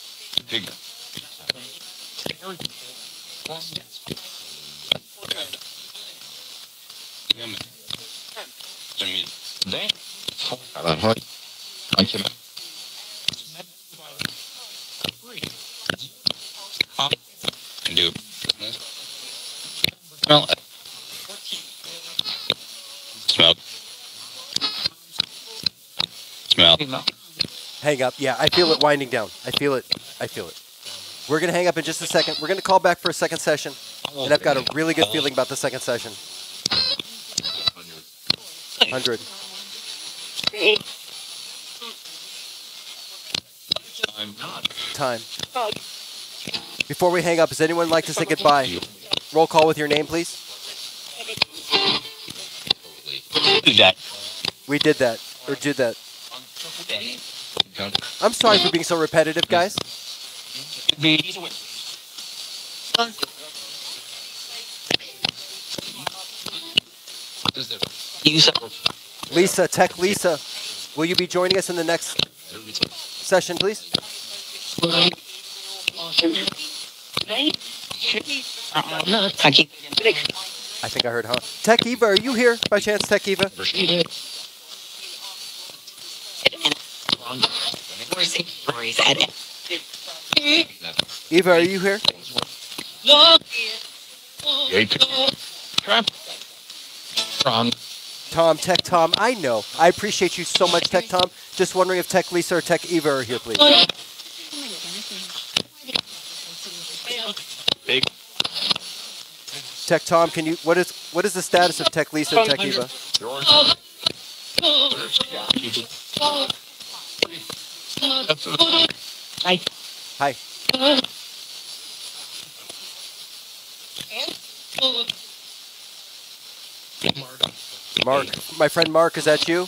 Pig. Ahoj. Anke. Do. Smell it. Smell. Smell. Hang up. Yeah, I feel it winding down. I feel it. I feel it. We're going to hang up in just a second. We're going to call back for a second session. And I've got a really good feeling about the second session. 100. Time. Before we hang up, does anyone like to say goodbye? Roll call with your name, please. Do that. We did that. Or did that. I'm sorry for being so repetitive, guys. Be. Use Lisa, Tech Lisa, will you be joining us in the next session, please? I think I heard, huh? Tech Eva, are you here by chance, Tech Eva? Eva, are you here? Wrong. Tom, Tech Tom, I know. I appreciate you so much, Tech Tom. Just wondering if Tech Lisa or Tech Eva are here, please. Big. Tech Tom, can you? What is what is the status of Tech Lisa and Tech Eva? I. Hi. Mark, my friend Mark, is that you?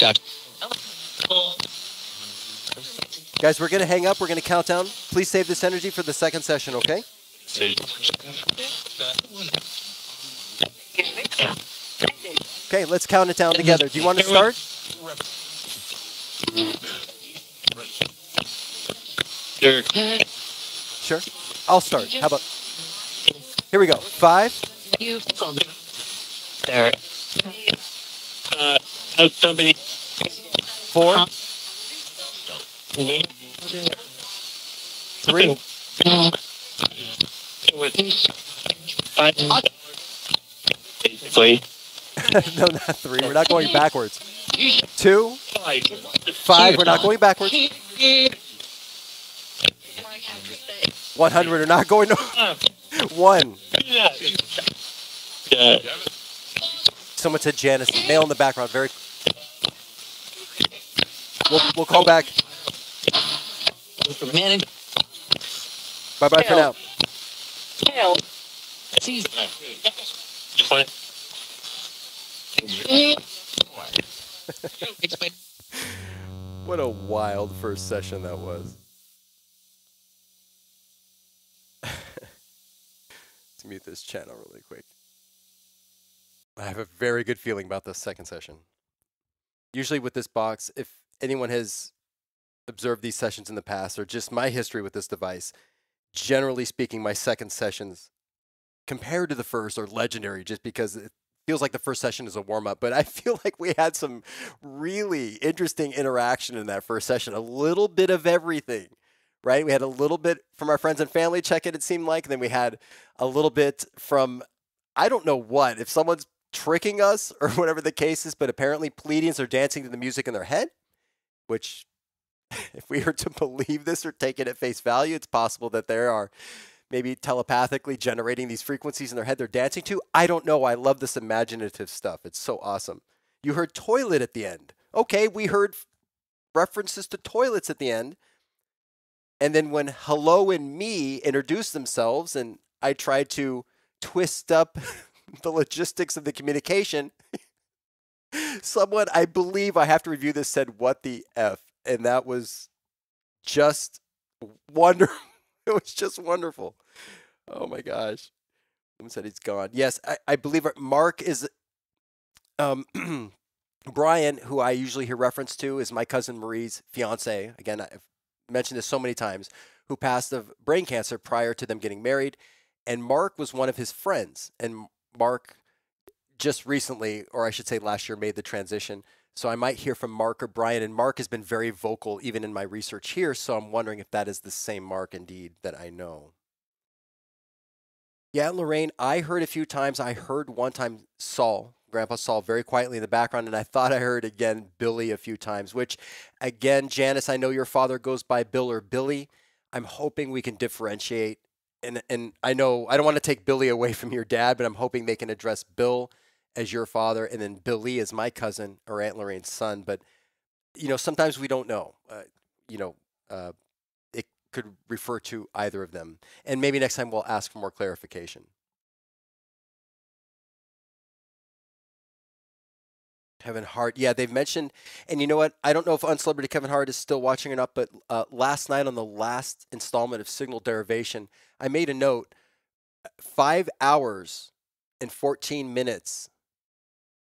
Got. Guys, we're gonna hang up. We're gonna count down. Please save this energy for the second session, okay? Okay, let's count it down together. Do you want to start? Sure. Sure. I'll start. How about? Here we go. Five, You There. Uh, oh, somebody. four, three, no, not three. We're not going backwards. Two, five. We're not going backwards. 100. We're not going to. One. Yeah. Someone said Janice. Male in the background. Very. We'll, we'll call back. Man, Bye bye for now. hell. What a wild first session that was. Let's mute this channel really quick. I have a very good feeling about this second session. Usually, with this box, if anyone has observed these sessions in the past or just my history with this device, generally speaking, my second sessions compared to the first are legendary just because it feels like the first session is a warm up. But I feel like we had some really interesting interaction in that first session, a little bit of everything. Right, we had a little bit from our friends and family check in. It seemed like, and then we had a little bit from I don't know what if someone's tricking us or whatever the case is, but apparently Pleiadians are dancing to the music in their head, which, if we are to believe this or take it at face value, it's possible that there are maybe telepathically generating these frequencies in their head they're dancing to. I don't know. I love this imaginative stuff. It's so awesome. You heard toilet at the end. Okay, we heard references to toilets at the end. And then when Hello and Me introduced themselves and I tried to twist up the logistics of the communication, someone, I believe I have to review this, said, What the F? And that was just wonderful. it was just wonderful. Oh my gosh. Someone said he's gone. Yes, I, I believe Mark is. Um, Brian, who I usually hear reference to, is my cousin Marie's fiance. Again, I've mentioned this so many times, who passed of brain cancer prior to them getting married. And Mark was one of his friends. And Mark just recently, or I should say last year, made the transition. So I might hear from Mark or Brian. And Mark has been very vocal even in my research here. So I'm wondering if that is the same Mark indeed that I know. Yeah, Lorene, I heard a few times. I heard one time Saul, Grandpa Saul, very quietly in the background, and I thought I heard again Billy a few times, which, again, Janice, I know your father goes by Bill or Billy. I'm hoping we can differentiate. And, and I know I don't want to take Billy away from your dad, but I'm hoping they can address Bill as your father and then Billy as my cousin or Aunt Lorene's son. But, you know, sometimes we don't know. Uh, you know, uh, it could refer to either of them. And maybe next time we'll ask for more clarification. Kevin Hart. Yeah, they've mentioned, and you know what? I don't know if Uncelebrity Kevin Hart is still watching or not, but uh, last night on the last installment of Signal Derivation, I made a note five hours and 14 minutes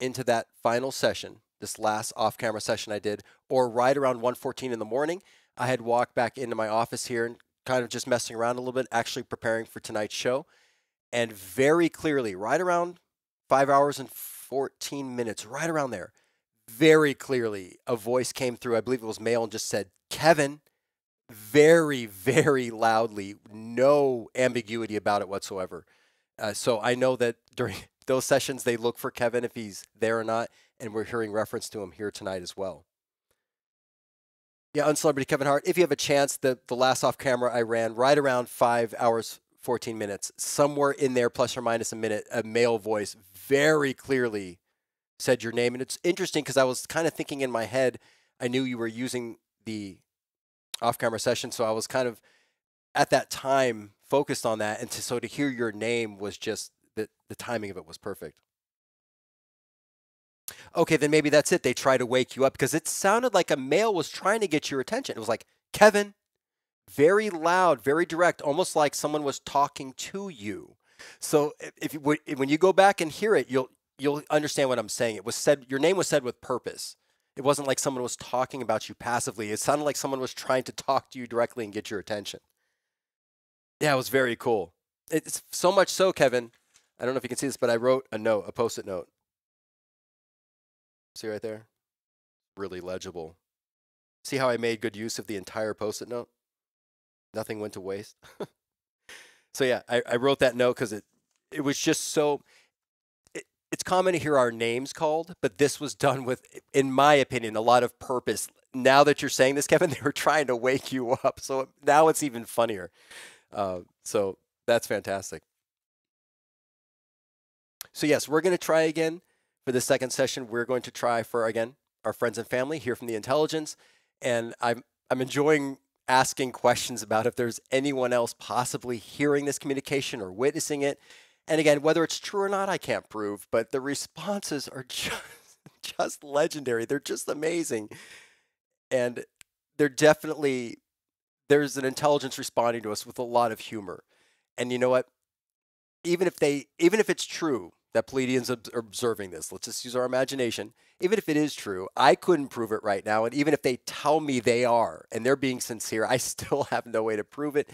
into that final session, this last off camera session I did, or right around 1:14 in the morning, I had walked back into my office here and kind of just messing around a little bit, actually preparing for tonight's show. And very clearly, right around five hours and 14 minutes, right around there, very clearly, a voice came through. I believe it was male and just said, Kevin, very, very loudly, no ambiguity about it whatsoever. Uh, so I know that during those sessions, they look for Kevin if he's there or not, and we're hearing reference to him here tonight as well. Yeah, Uncelebrity Kevin Hart. If you have a chance, the, the last off camera I ran right around five hours, 14 minutes, somewhere in there, plus or minus a minute, a male voice very clearly said your name. And it's interesting because I was kind of thinking in my head, I knew you were using the off camera session. So I was kind of at that time focused on that. And to, so to hear your name was just the, the timing of it was perfect. Okay, then maybe that's it. They try to wake you up because it sounded like a male was trying to get your attention. It was like, Kevin, very loud, very direct, almost like someone was talking to you. So if, you, when you go back and hear it, you'll you'll understand what I'm saying. It was said, your name was said with purpose. It wasn't like someone was talking about you passively. It sounded like someone was trying to talk to you directly and get your attention. Yeah, it was very cool. It's so much so, Kevin. I don't know if you can see this, but I wrote a note, a post-it note. See right there? Really legible. See how I made good use of the entire post-it note? Nothing went to waste. so yeah, I, I wrote that note because it it was just so it, it's common to hear our names called, but this was done with, in my opinion, a lot of purpose. Now that you're saying this, Kevin, they were trying to wake you up. So now it's even funnier. Uh, so that's fantastic. So yes, we're going to try again for the second session. We're going to try for again our friends and family here from the intelligence, and I'm I'm enjoying asking questions about if there's anyone else possibly hearing this communication or witnessing it. And again, whether it's true or not, I can't prove, but the responses are just just legendary. They're just amazing. And they're definitely there's an intelligence responding to us with a lot of humor. And you know what? Even if they even if it's true that Pleiadians are observing this, let's just use our imagination. Even if it is true, I couldn't prove it right now. And even if they tell me they are and they're being sincere, I still have no way to prove it.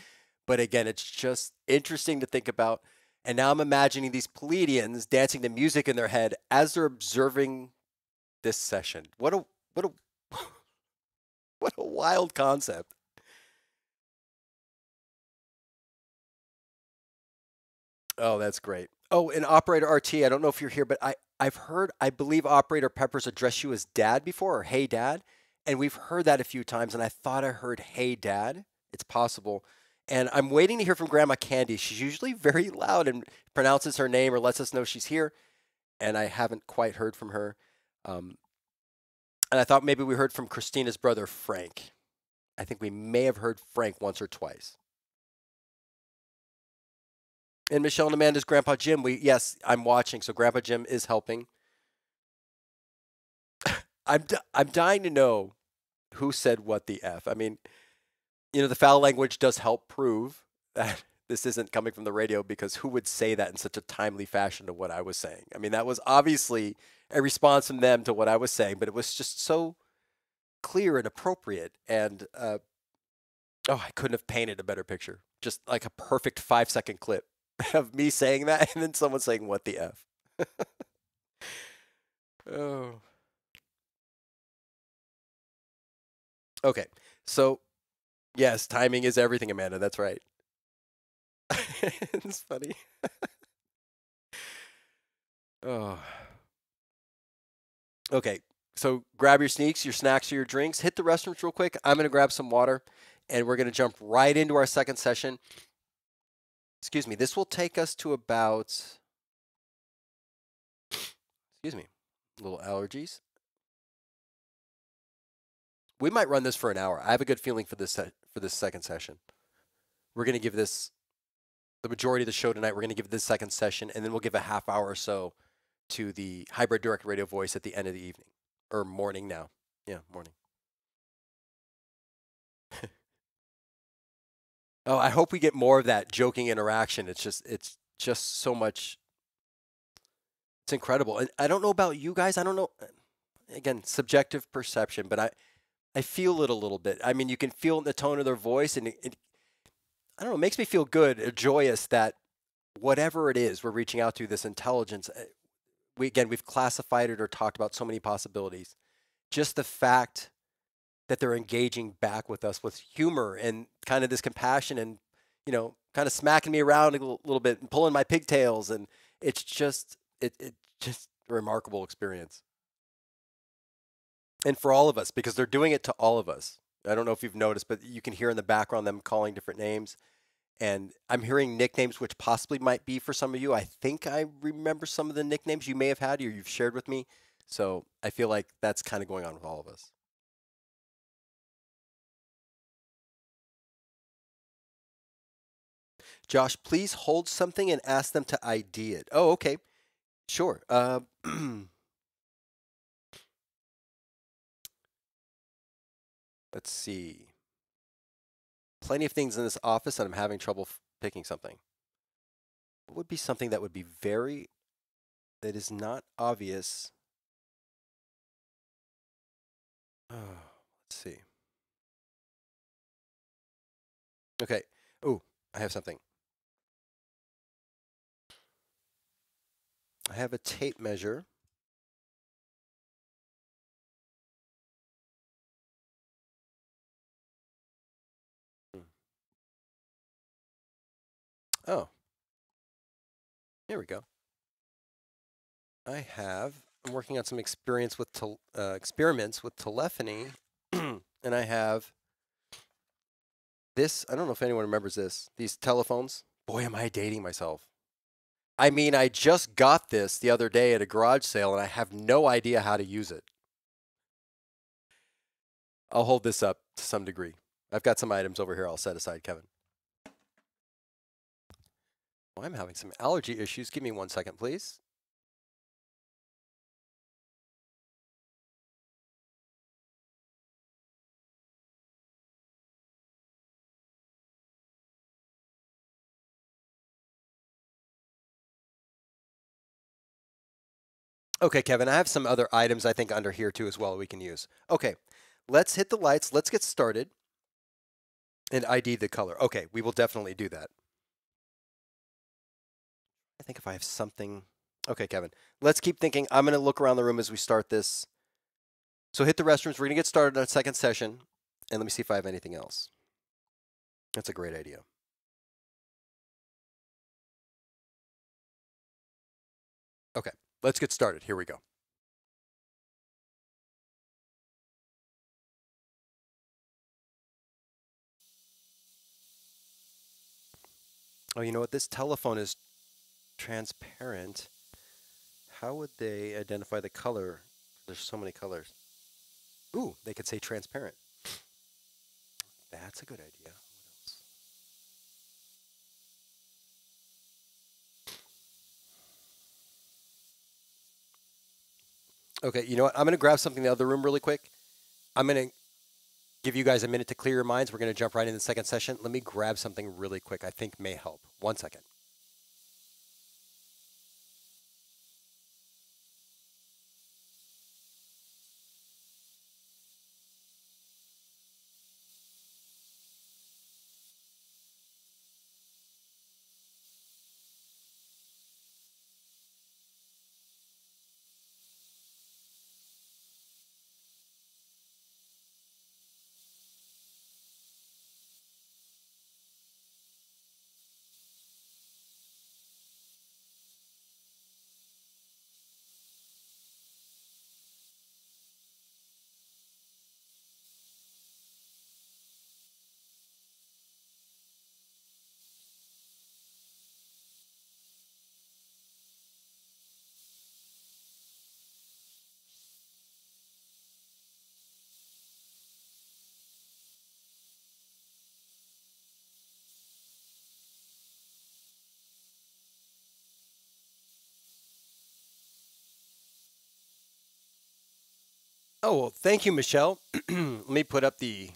But again, it's just interesting to think about. And now I'm imagining these Pleiadians dancing to music in their head as they're observing this session. What a what a what a wild concept. Oh, that's great. Oh, and Operator RT, I don't know if you're here, but I, I've heard, I believe Operator Peppers addressed you as dad before or hey dad. And we've heard that a few times, and I thought I heard hey dad. It's possible. And I'm waiting to hear from Grandma Candy. She's usually very loud and pronounces her name or lets us know she's here. And I haven't quite heard from her. Um, and I thought maybe we heard from Christina's brother, Frank. I think we may have heard Frank once or twice. And Michelle and Amanda's Grandpa Jim, we yes, I'm watching, so Grandpa Jim is helping. I'm d- I'm dying to know who said what the f. I mean, you know, the foul language does help prove that this isn't coming from the radio because who would say that in such a timely fashion to what I was saying? I mean, that was obviously a response from them to what I was saying, but it was just so clear and appropriate. And uh, oh, I couldn't have painted a better picture. Just like a perfect five second clip of me saying that and then someone saying, What the F? oh. Okay. So, yes, timing is everything, Amanda. That's right. it's funny. oh. Okay. So, grab your sneaks, your snacks, or your drinks. Hit the restrooms real quick. I'm going to grab some water and we're going to jump right into our second session excuse me, this will take us to about, excuse me, little allergies. We might run this for an hour. I have a good feeling for this for this second session. We're going to give this the majority of the show tonight. We're going to give this second session, and then we'll give a half hour or so to the hybrid direct radio voice at the end of the evening or morning now. Yeah, morning. Oh, I hope we get more of that joking interaction. It's just it's just so much it's incredible. And I don't know about you guys. I don't know again, subjective perception, but I I feel it a little bit. I mean, you can feel the tone of their voice and it, it I don't know, it makes me feel good, uh, joyous that whatever it is we're reaching out to this intelligence uh, we again, we've classified it or talked about so many possibilities. Just the fact that they're engaging back with us with humor and kind of this compassion and you know kind of smacking me around a little, bit and pulling my pigtails and it's just it, it just a remarkable experience. And for all of us because they're doing it to all of us. I don't know if you've noticed but you can hear in the background them calling different names and i'm hearing nicknames which possibly might be for some of you. I think i remember some of the nicknames you may have had or you've shared with me. So i feel like that's kind of going on with all of us Josh, please hold something and ask them to ID it. Oh, okay. Sure. Uh, let's see. Plenty of things in this office, and I'm having trouble picking something. What would be something that would be very that is not obvious. Oh, let's see. Okay. Oh, I have something. I have a tape measure. Hmm. Oh. Here we go. I have. I'm working on some experience with uh, experiments with telephony, and I have this. I don't know if anyone remembers this. These telephones. Boy, am I dating myself. I mean, I just got this the other day at a garage sale, and I have no idea how to use it. I'll hold this up to some degree. I've got some items over here I'll set aside, Kevin. Well, I'm having some allergy issues. Give me one second, please. Okay, Kevin, I have some other items I think under here too as well we can use. Okay, let's hit the lights. Let's get started and ID the color. Okay, we will definitely do that. I think if I have something. Okay, Kevin, let's keep thinking. I'm going to look around the room as we start this. So hit the restrooms. We're going to get started on a second session. And let me see if I have anything else. That's a great idea. Let's get started. Here we go. Oh, you know what? This telephone is transparent. How would they identify the color? There's so many colors. Ooh, they could say transparent. That's a good idea. Okay, you know what? I'm going to grab something in the other room really quick. I'm going to give you guys a minute to clear your minds. We're going to jump right into the second session. Let me grab something really quick I think may help. One second. Oh, well, thank you, Michelle. Let me put up the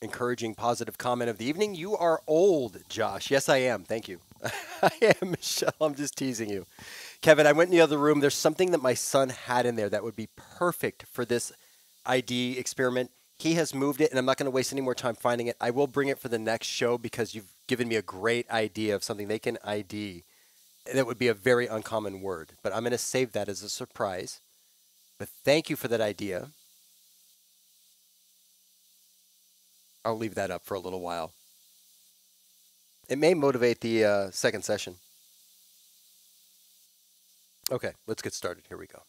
encouraging positive comment of the evening. You are old, Josh. Yes, I am. Thank you. I am, Michelle. I'm just teasing you. Kevin, I went in the other room. There's something that my son had in there that would be perfect for this ID experiment. He has moved it, and I'm not going to waste any more time finding it. I will bring it for the next show because you've given me a great idea of something they can ID. That would be a very uncommon word, but I'm going to save that as a surprise. But thank you for that idea. I'll leave that up for a little while. It may motivate the uh, second session. Okay, let's get started. Here we go.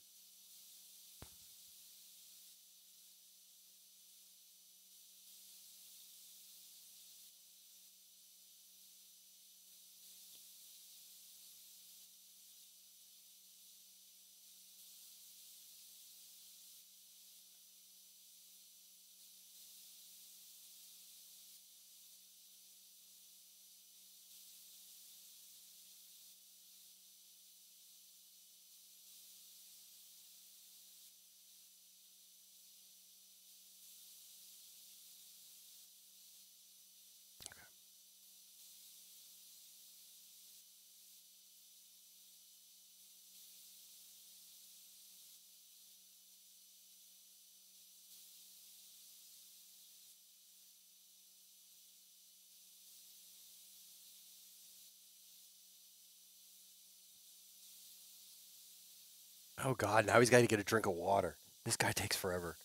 Oh God! Now he's got to get a drink of water. This guy takes forever.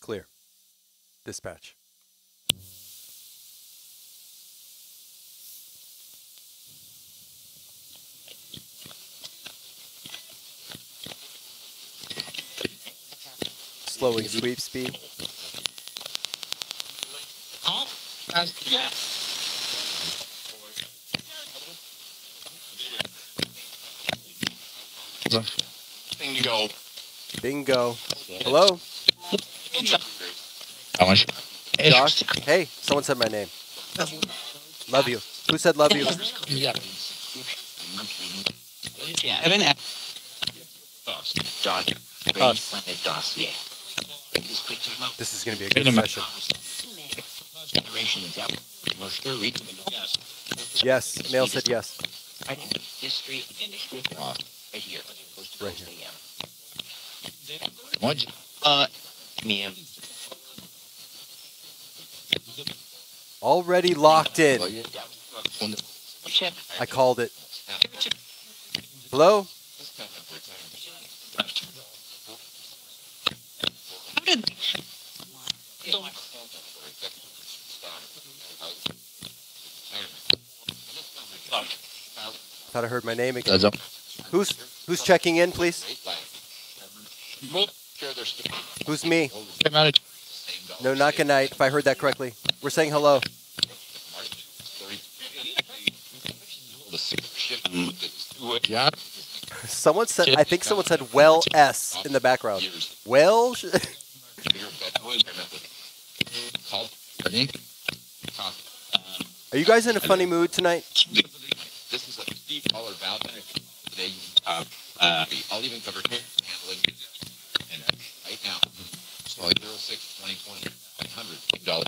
Clear. Dispatch. Slowing sweep speed. Thing to go. Bingo. Hello, How much? Josh. Hey, someone said my name. Love you. Who said love you? Yeah. Yeah, Evan. Oh, John. Us. Oh. dossier. This is gonna be a Wait good a session. Generation. Yes, Mail said yes. History. Right here. Right here. What? Uh, me. Already locked in. I called it. Hello? How did? I thought I heard my name again. Who's who's checking in, please? Who's me? Came out of No, not good night. If I heard that correctly, we're saying hello. Yeah. Someone said. I think someone said well s in the background. Well, are you guys in a funny mood tonight? This is a Steve Caller about today. Uh, uh, I'll even cover handling and right now. So zero six twenty twenty one hundred dollar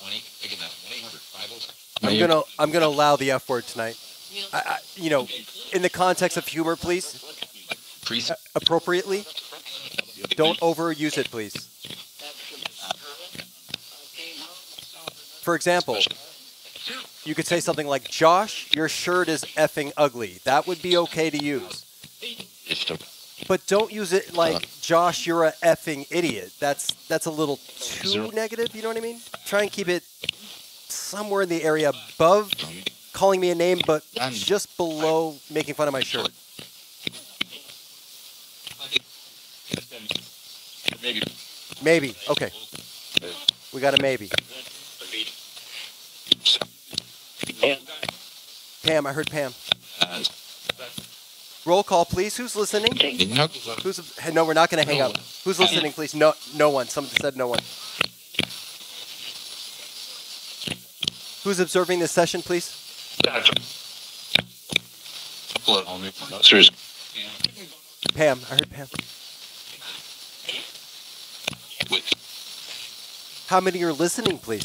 twenty. Again, that's one eight hundred five oh. I'm gonna I'm gonna allow the f word tonight. I, I, you know, in the context of humor, please, uh, appropriately. Don't overuse it, please. For example, you could say something like, "Josh, your shirt is effing ugly." That would be okay to use. But don't use it like, "Josh, you're a effing idiot." That's that's a little too Zero. negative. You know what I mean? Try and keep it somewhere in the area above calling me a name, but just below making fun of my shirt. Maybe. Maybe. Okay. We got a maybe. Pam, I heard Pam. Uh, Roll call, please. Who's listening? Who's? No, we're not going to hang up. Who's listening, please? No, no one. Someone said no one. Who's observing this session, please? Pam, I heard Pam. How many are listening, please?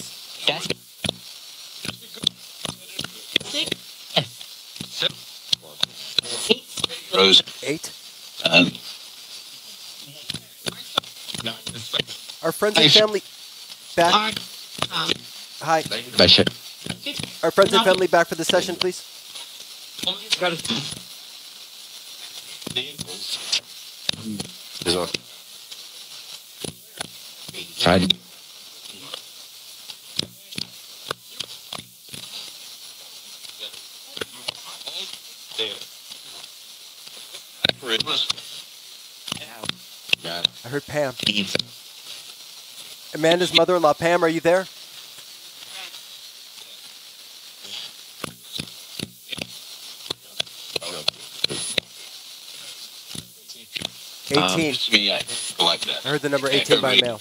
Eight. Um, Our friends and family back. Hi. Our friends and family back for the session, please. Tried. I heard Pam. Amanda's mother-in-law, Pam, are you there? Eighteen. Um, me, I like that. I heard the number eighteen by mail.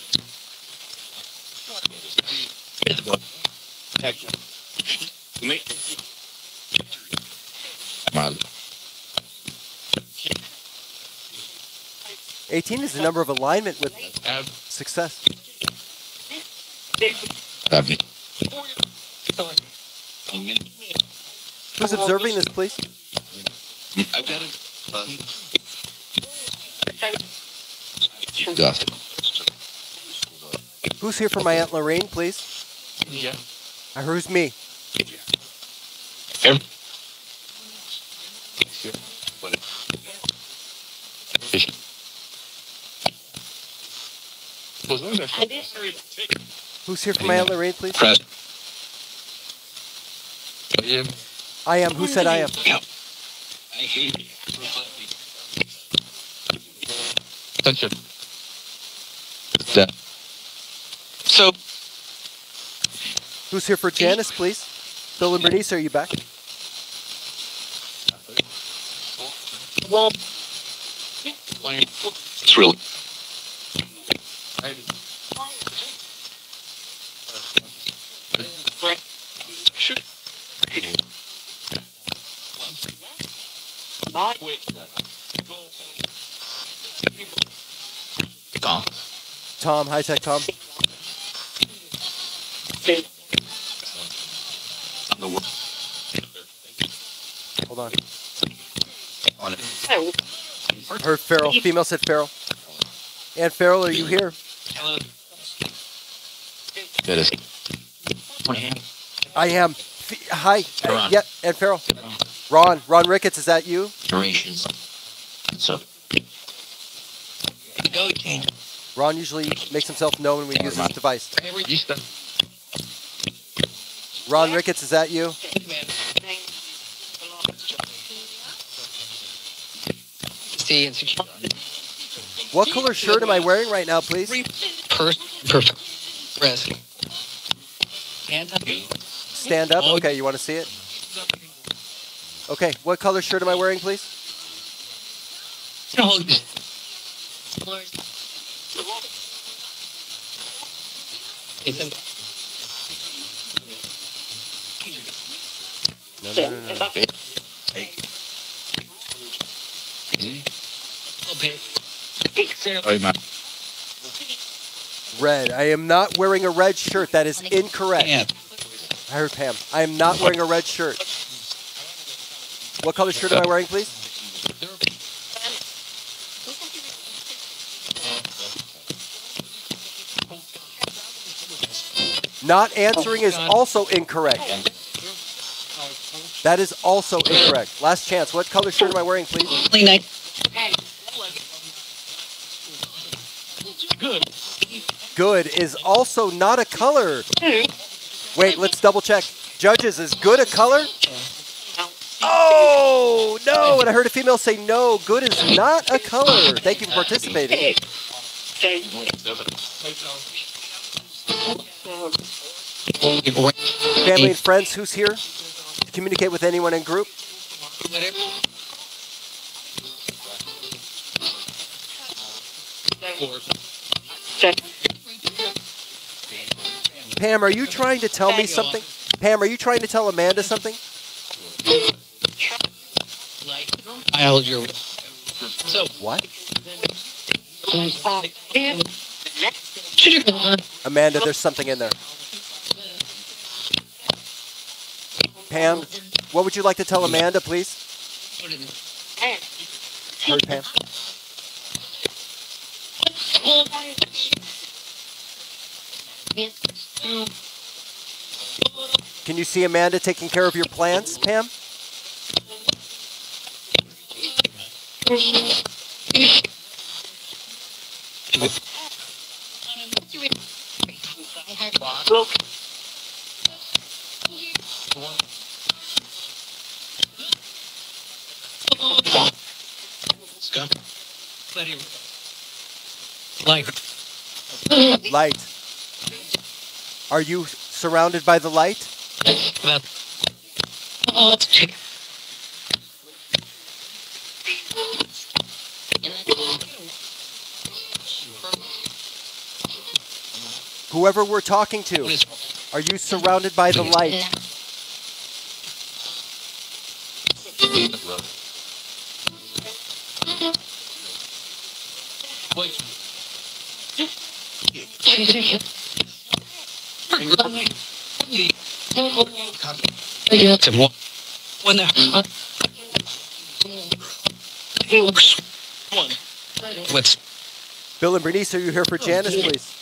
Mal. Eighteen is the number of alignment with success. Abby. Who's observing this, please? I've got it. Gus. Who's here for my Aunt Lorene, please? Yeah. Uh, who's me? Who's here for my Aunt Lorene, please? Press. I am. Who said I am? I hate it. Attention. That. So, Who's here for Janice, please? Bill and Bernice, are you back? well, It's really. Tom. Tom, high tech Tom. Hold on. On it. Heard Farrell. Female said Farrell. Aunt Farrell, are you here? That is. I am. F- hi. Uh, yeah, Aunt Farrell. Ron. Ron Ricketts, is that you? Durations. So. go change. Ron usually makes himself known when we use this device. Ron Ricketts, is that you? What color shirt am I wearing right now, please? per perfect. Rest. And Stand up. Okay, you want to see it? Okay, what color shirt am I wearing, please? hold. No, no, no, no. Oh, man. Red. I am not wearing a red shirt. That is incorrect. Yeah. I heard Pam. I am not wearing a red shirt. What color shirt am I wearing, please? Not answering is also incorrect. That is also incorrect. Last chance. What color shirt am I wearing, please? Only night. Good is also not a color. Wait, let's double check. Judges, is good a color? Oh, no. And I heard a female say no. Good is not a color. Thank you for participating. Family and friends, who's here? To communicate with anyone in group? Pam, are you trying to tell me something? Pam, are you trying to tell Amanda something? So, What? Amanda, there's something in there. Pam, what would you like to tell Amanda, please? Heard Pam. Can you see Amanda taking care of your plants, Pam? Like, Light. Are you surrounded by the light? that. Oh, let's check. Whoever we're talking to, are you surrounded by the light? Yeah, it's a one. When the one. Let's Bill and Bernice, are you here for Janice, please?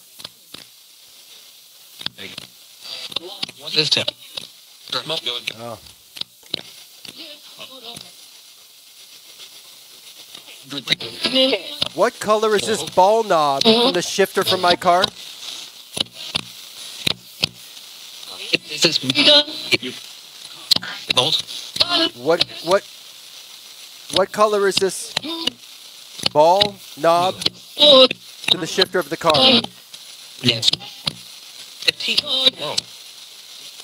This. This tip. Oh. What color is this ball knob from the shifter from my car? Is this bolt? What what what color is this ball knob to the shifter of the car? Yes.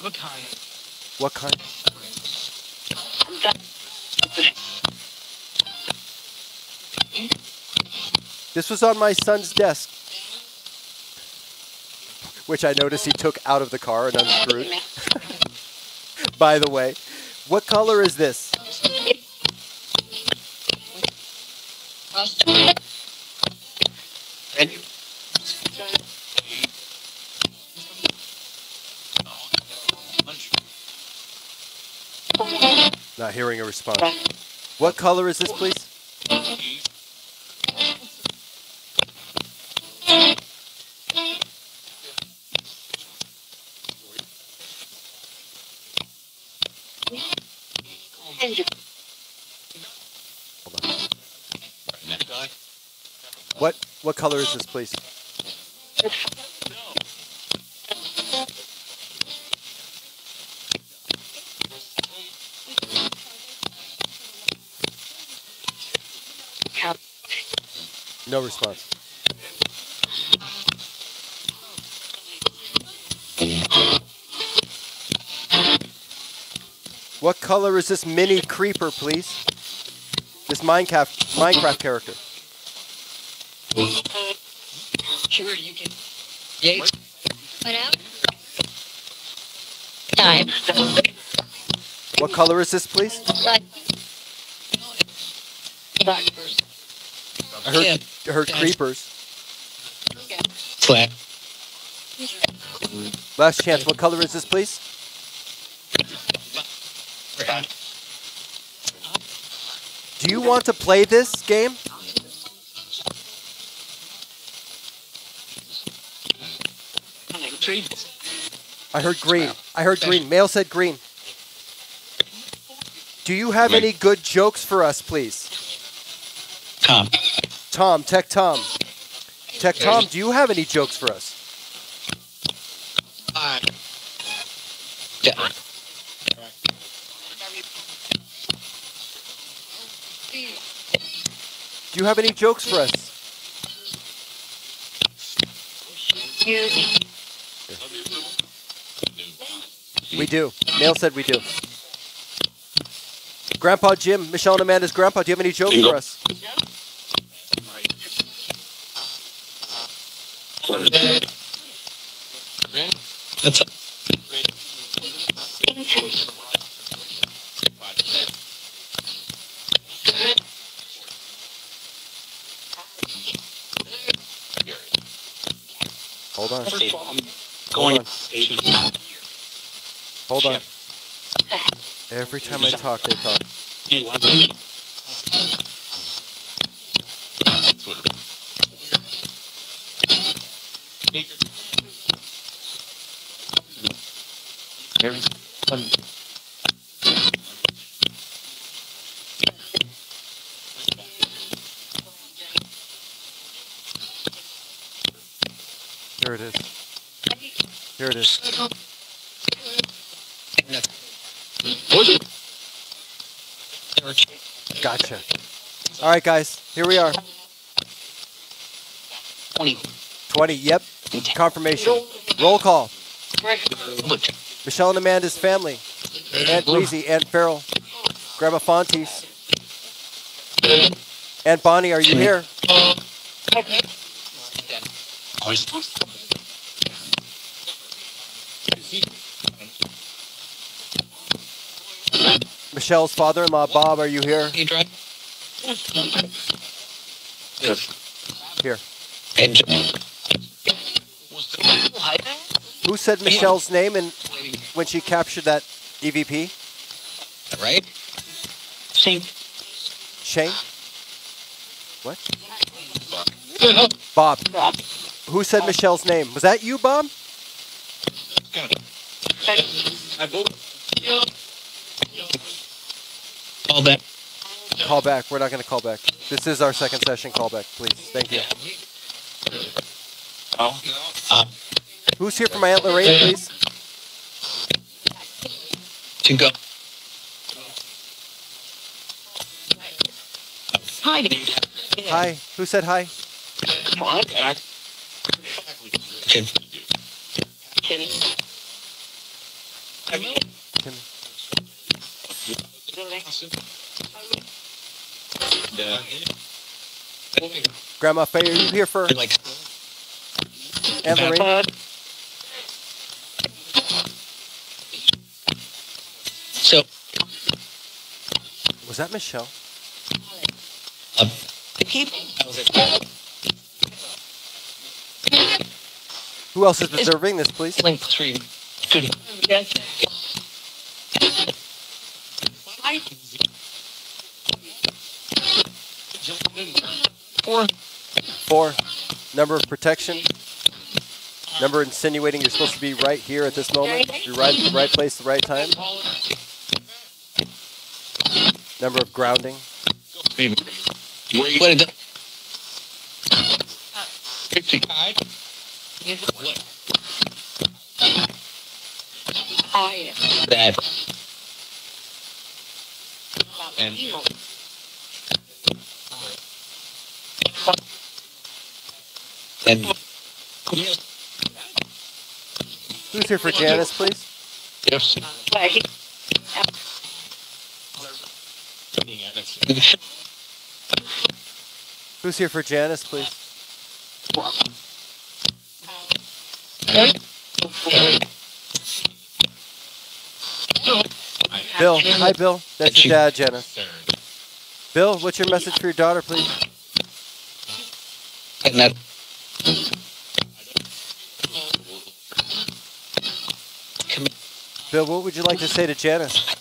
What kind? What kind? This was on my son's desk, which I noticed he took out of the car and unscrewed. By the way, what color is this? Hearing a response. What color is this, please? What what color is this, please? No response. What color is this mini creeper, please? This Minecraft Minecraft character. sure you can. Yates. What out? Time. What color is this, please? I heard, Yeah. I creepers. Slack. Last chance. What color is this, please? Do you want to play this game? I heard green. I heard green. Male said green. Do you have any good jokes for us, please? Tom. Tom, Tech Tom. Tech Tom, do you have any jokes for us? Uh, yeah. Do you have any jokes for us? We do. Male said we do. Grandpa Jim, Michelle and Amanda's grandpa, do you have any jokes for us? That's Hold on. going. Hold on. Every time I talk, they talk. All right, guys. Here we are. 20. 20. Yep. Confirmation. Roll call. Michelle and Amanda's family. Aunt Weezy, Aunt Farrell, Grandma Fontes. Aunt Bonnie, are you here? Michelle's father-in-law, Bob, are you here? You? Here. And Who said Michelle's name and when she captured that EVP? right? Shane. Shane? What? Bob. Who said Michelle's name? Was that you, Bob? All that. Call back. We're not going to call back. This is our second session. Call back, please. Thank you. Uh, Who's here for my Aunt Lorene, please? to go. Hiding. Hi. Who said hi? Can, Kim. Grandma Faye, are you here for like Aunt Lorene? so. Was that Michelle? Um, Who else is deserving this, please? link three. Good. Four. Four. Number of protection. Number insinuating you're supposed to be right here at this moment. You're right at the right place, the right time. Number of grounding. What did that? And and Who's here for Janice, please? yes. Who's here for Janice, please? Bill. Hi, Bill. That's your dad, Janice. Bill, what's your message for your daughter, please? Bill, what would you like to say to Janice?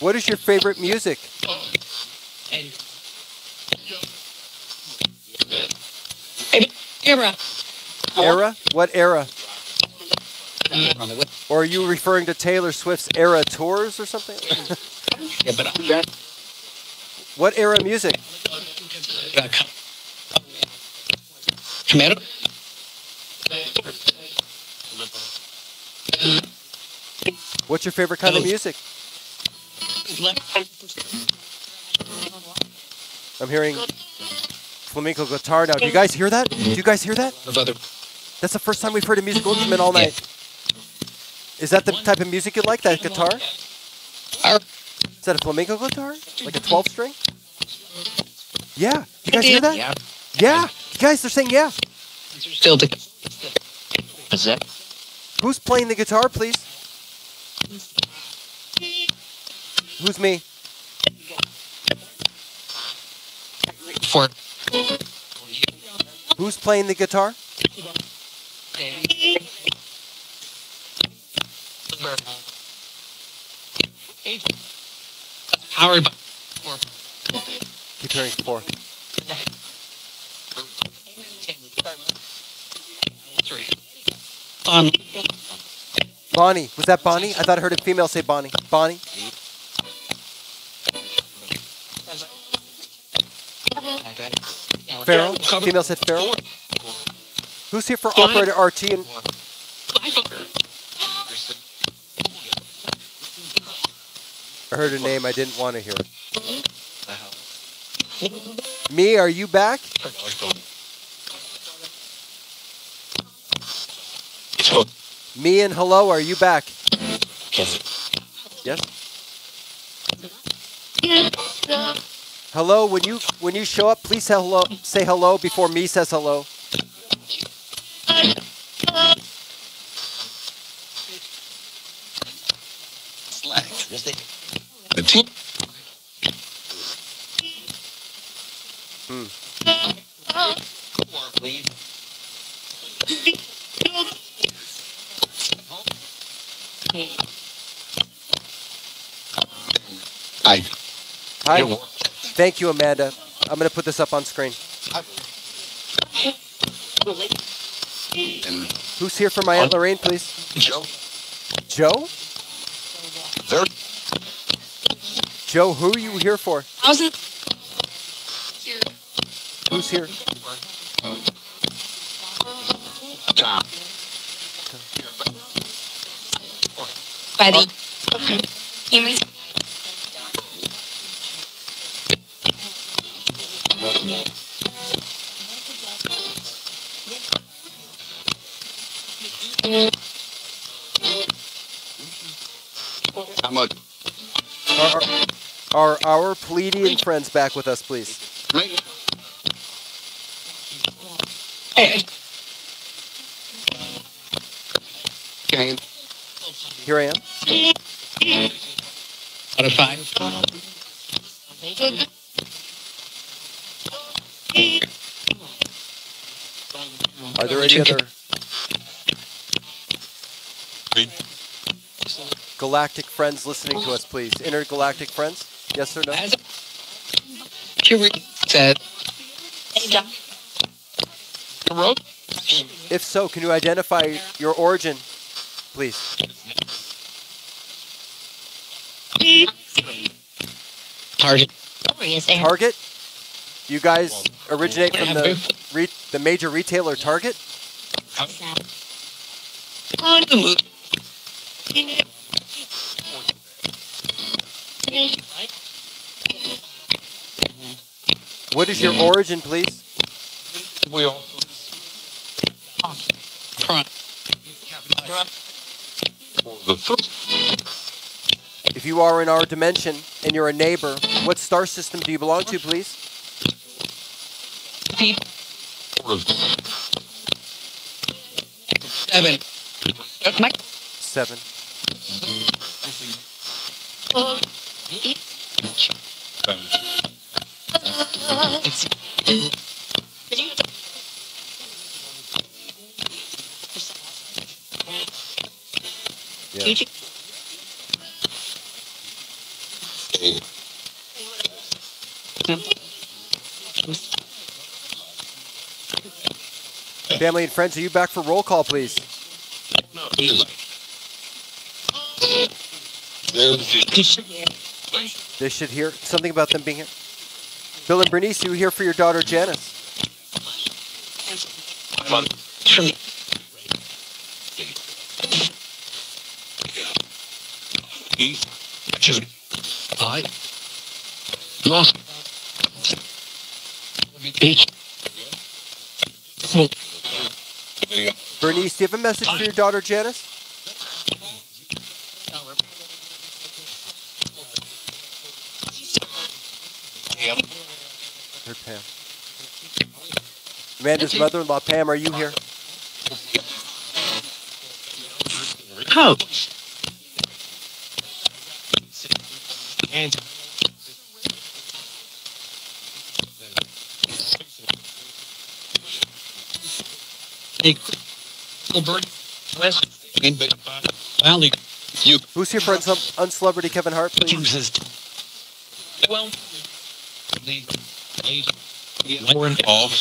What is your favorite music? Era. Era? What era? Or are you referring to Taylor Swift's era tours or something? yeah, but uh, what era music? What's your favorite kind of music? I'm hearing flamenco guitar now. Do you guys hear that? Do you guys hear that? That's the first time we've heard a musical instrument all night. Is that the type of music you like, that guitar? Uh, Is that a flamenco guitar? Like a 12 string? Yeah. You guys hear that? Yeah. Yeah. You guys, they're saying yeah. Still the Is that? Who's playing the guitar, please? Who's me? for Who's playing the guitar? Powered by Keep hearing four. Um, Bonnie. Was that Bonnie? I thought I heard a female say Bonnie. Bonnie? Farrell? Female said Farrell? Who's here for operator RT and heard a name I didn't want to hear. Me, are you back? Me and hello, are you back? Yes. Hello, when you when you show up, please hello. Say hello before me says hello. Team. I. Hi. Thank you, Amanda. I'm gonna put this up on screen. And Who's here for my Aunt Lorene, please? Joe. Joe? There. Joe, who are you here for? How's it? Who's here? Tom. Buddy. Oh. Humans. Friends back with us, please? Here I am. Out of five. Are there any other galactic friends listening to us, please? Intergalactic friends? Yes or no? As Curie said, hey, John. wrote If so, can you identify your origin, please? target. Story is there. Target? You guys originate from the re- the major retailer Target? On the move. What is your origin, please? We all. Front. The first. If you are in our dimension and you're a neighbor, what star system do you belong to, please? Seven. Seven. It's Yeah. Family and friends, are you back for roll call, please? They should hear something about them being here. Bill and Bernice, you here for your daughter Janice? I lost. Well, Bernice, do you have a message for your daughter Janice? Her Pam. Amanda's mother-in-law, Pam, are you here? Coach. And Gilbert, West, Valley, you Who's here for unsub- uncelebrity Kevin Hart, please? well, the Lauren off.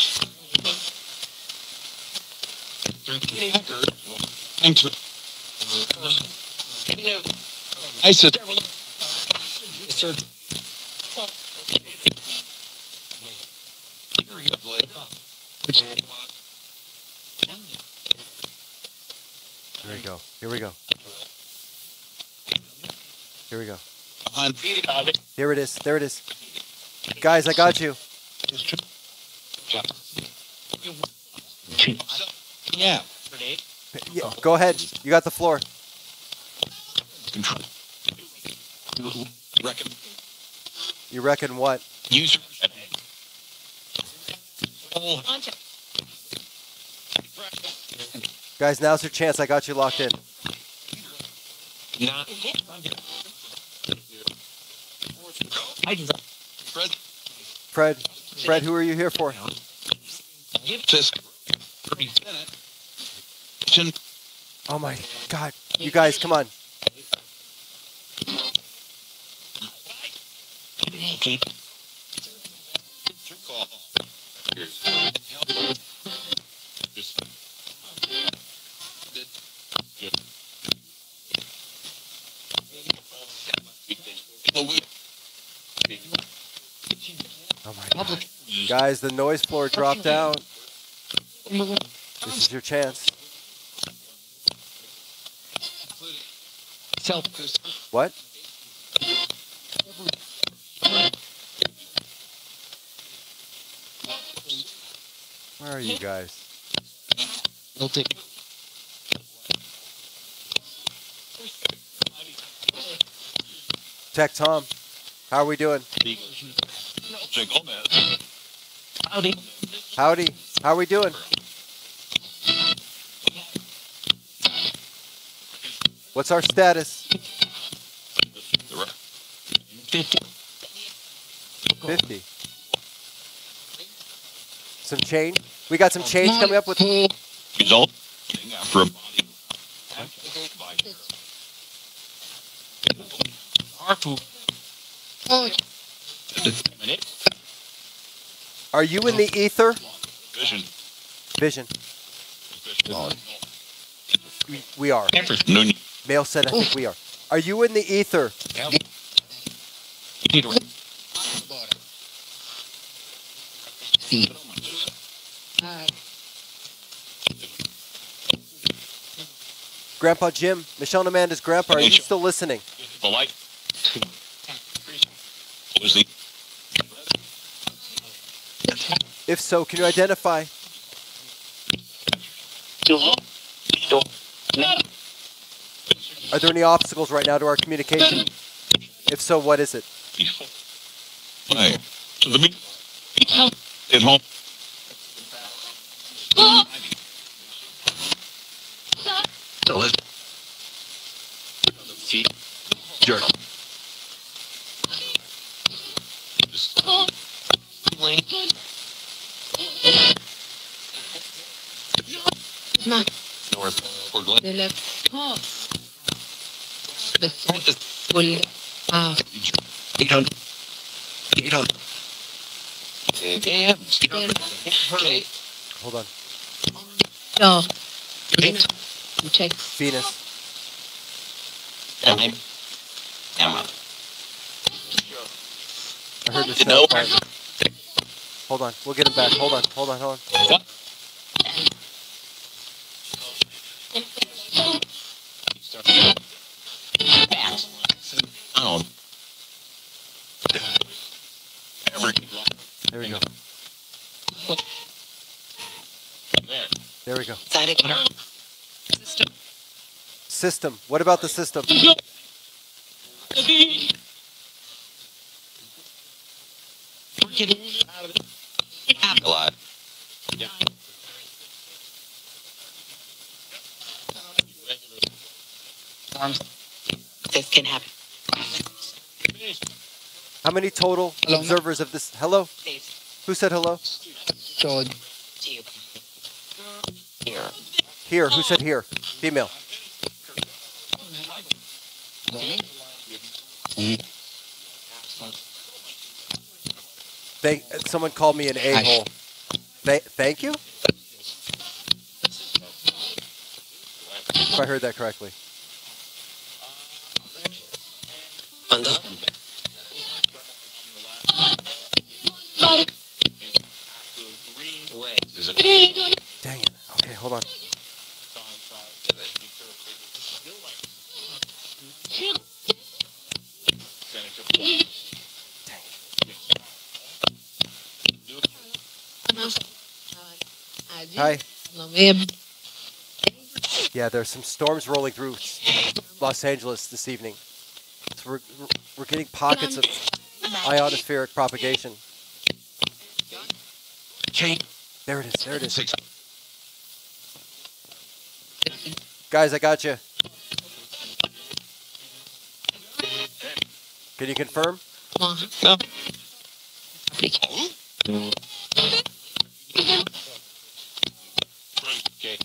Thanks for. I said. Sir. Here we go. Here we go. Here we go. On There it is. There it is. Guys, I got you. Yeah. Yeah, go ahead. You got the floor. You reckon what? user. Guys, now's your chance. I got you locked in. not. Fred. Fred, Fred, who are you here for? Oh my God. You guys, come on. Oh my God. Guys, the noise floor dropped down. This is your chance. Self. What? Where are you guys? They'll take. Tech Tom, how are we doing? Howdy. Howdy. How are we doing? What's our status? 50. 50. Some change? We got some change coming up with. Result. After a body. Harfu. Are you in the ether? Vision. Vision. We, we are. Male said, I think we are. Are you in the ether? Grandpa Jim, Michelle and Amanda's grandpa, are you still listening? The light. Was the If so, can you identify? Are there any obstacles right now to our communication? If so, what is it? Hey. To the meet. At home. So let's. Jerk. North. Or Glen. de la de full ah Eight hundred. Eight hundred. Damn. Hold on. no check Venus. Time. Emma. I heard the sound. part. Hold on. We'll get him back. Hold on. Hold on. Hold on. What? Oh. Every. There we go. There. There we go. system System. What about the system? Alive. this can happen How many total observers of this? Hello? Who said hello? to you Here. Who said here? Female. Thank. Someone called me an a-hole. Th- thank you. If I heard that correctly. Hi. No, ma'am. Yeah, there's some storms rolling through Los Angeles this evening. So we're, we're getting pockets of ionospheric propagation. Okay. There it is. There it is. Guys, I got you. Can you confirm? No. Okay.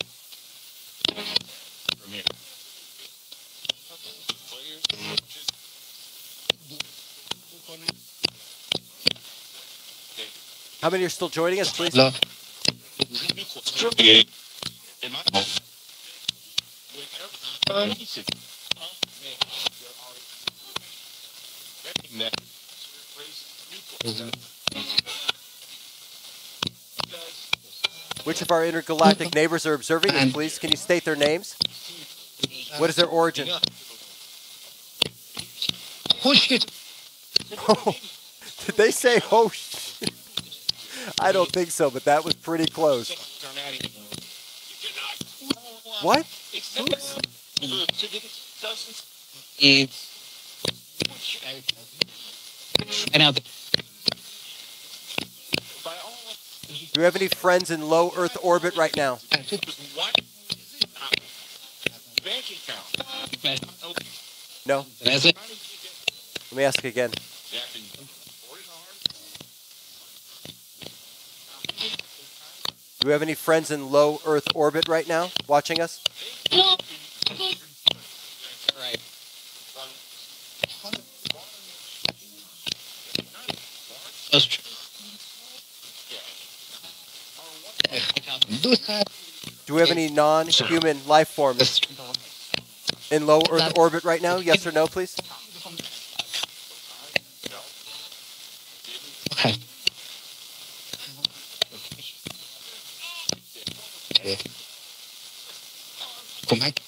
From here. How many are still joining us, please? Hello. Okay. In my Which of our intergalactic neighbors are observing us, please? Can you state their names? What is their origin? Oh, shit. Did they say, oh, shit? I don't think so, but that was pretty close. What? The- Do we have any friends in low Earth orbit right now? No? Let me ask again. Do we have any friends in low Earth orbit right now watching us? Do we have any non-human life forms in low Earth orbit right now? Yes or no, please? Come back.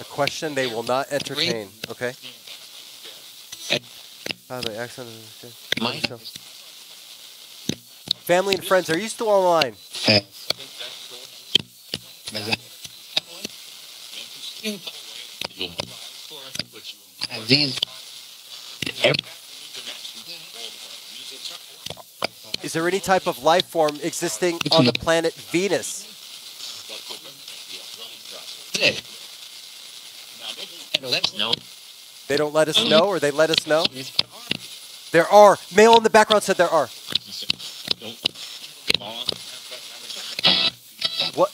A question they will not entertain. Okay. By the accent is okay. Mine. So- Family and friends, are you still online? Okay. That's it. These. Is there any type of life form existing on the planet Venus? They don't let us know, or they let us know? There are. Male in the background said there are. What?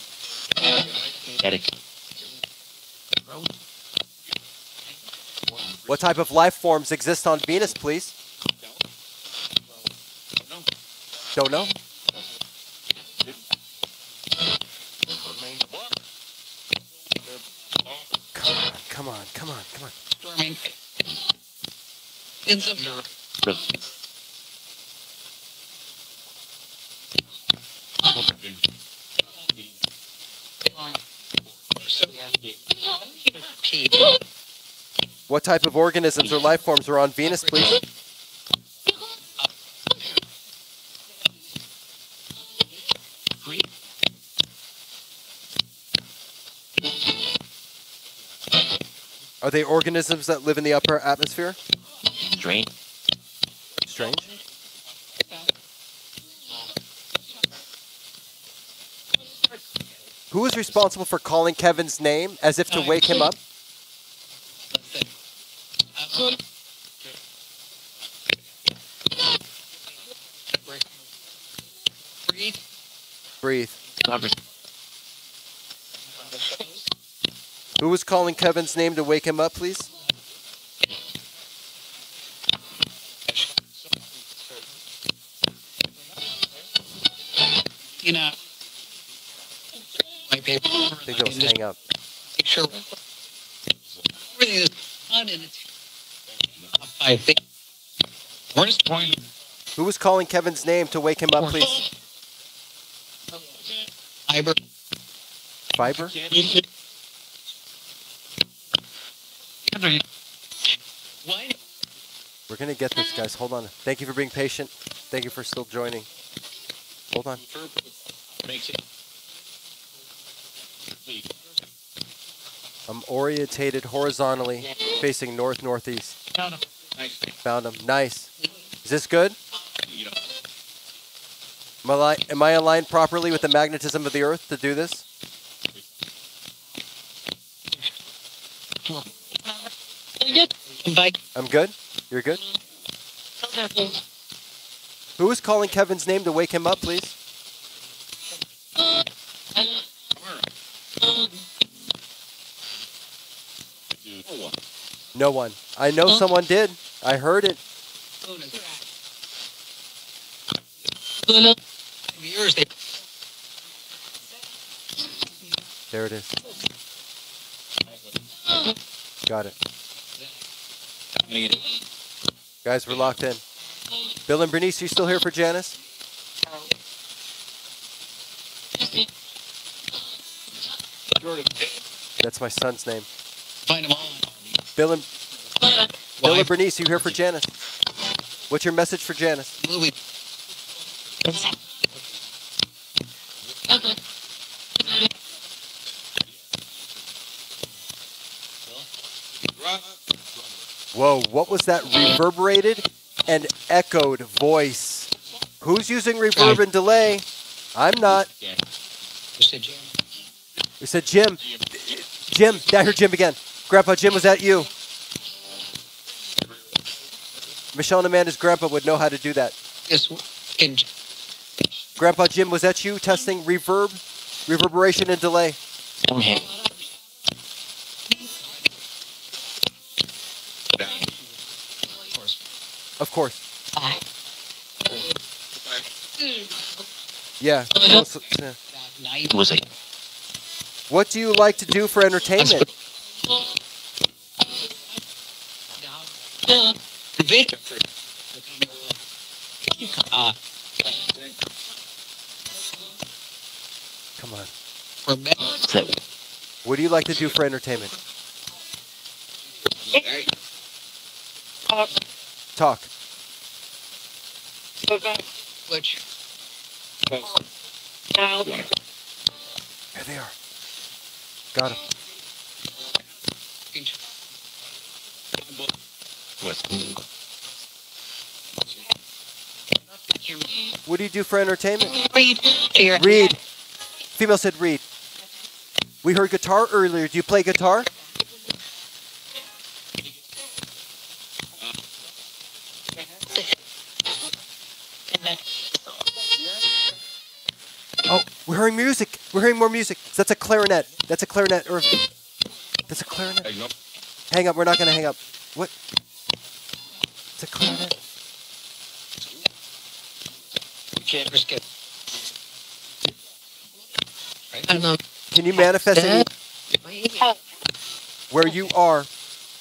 What type of life forms exist on Venus, please? Don't know. Come on, come on, come on, come on. Storming. In some. What type of organisms or life forms are on Venus, please? Are they organisms that live in the upper atmosphere? Drain. Strange. Who is responsible for calling Kevin's name as if to wake him up? Breathe. Breathe. Who was calling Kevin's name to wake him up, please? You know. My paper. I think they'll hang up. Make sure everything is on and it's. I think. Where's the point? Who was calling Kevin's name to wake him up, please? Fiber. Fiber? What? We're going to get this, guys. Hold on. Thank you for being patient. Thank you for still joining. Hold on. I'm orientated horizontally, facing north northeast. Found Nice. Found him. Nice. Is this good? Am I, am I aligned properly with the magnetism of the Earth to do this? Bye. I'm good. You're good. Who is calling Kevin's name to wake him up, please? No one. I know someone did. I heard it. There it is. Got it. Get Guys, we're locked in. Bill and Bernice, you still here for Janice? That's my son's name. find them all. Bill and Bill Why? and Bernice, you here for Janice? What's your message for Janice? Louis. Whoa, what was that reverberated and echoed voice? Who's using reverb and delay? I'm not. Just said Jim. We said Jim. Jim, I heard Jim again. Grandpa Jim, was that you? Michelle and Amanda's grandpa would know how to do that. Yes. can Grandpa Jim, was that you testing reverb, reverberation and delay? Okay. Of course. Mm. Yeah. also- yeah. night. Was a What do you like to do for entertainment? Come on. for me. so What do you like to do for entertainment? Talk. Which Here they are. Got him. was What do you do for entertainment? Read Read. Female said read. We heard guitar earlier. Do you play guitar? Oh, we're hearing music. We're hearing more music. That's a clarinet. That's a clarinet. Or that's a clarinet. Hang up. Hang up. We're not gonna hang up. What? It's a clarinet. can't risk it. I don't know. Can you manifest any where you are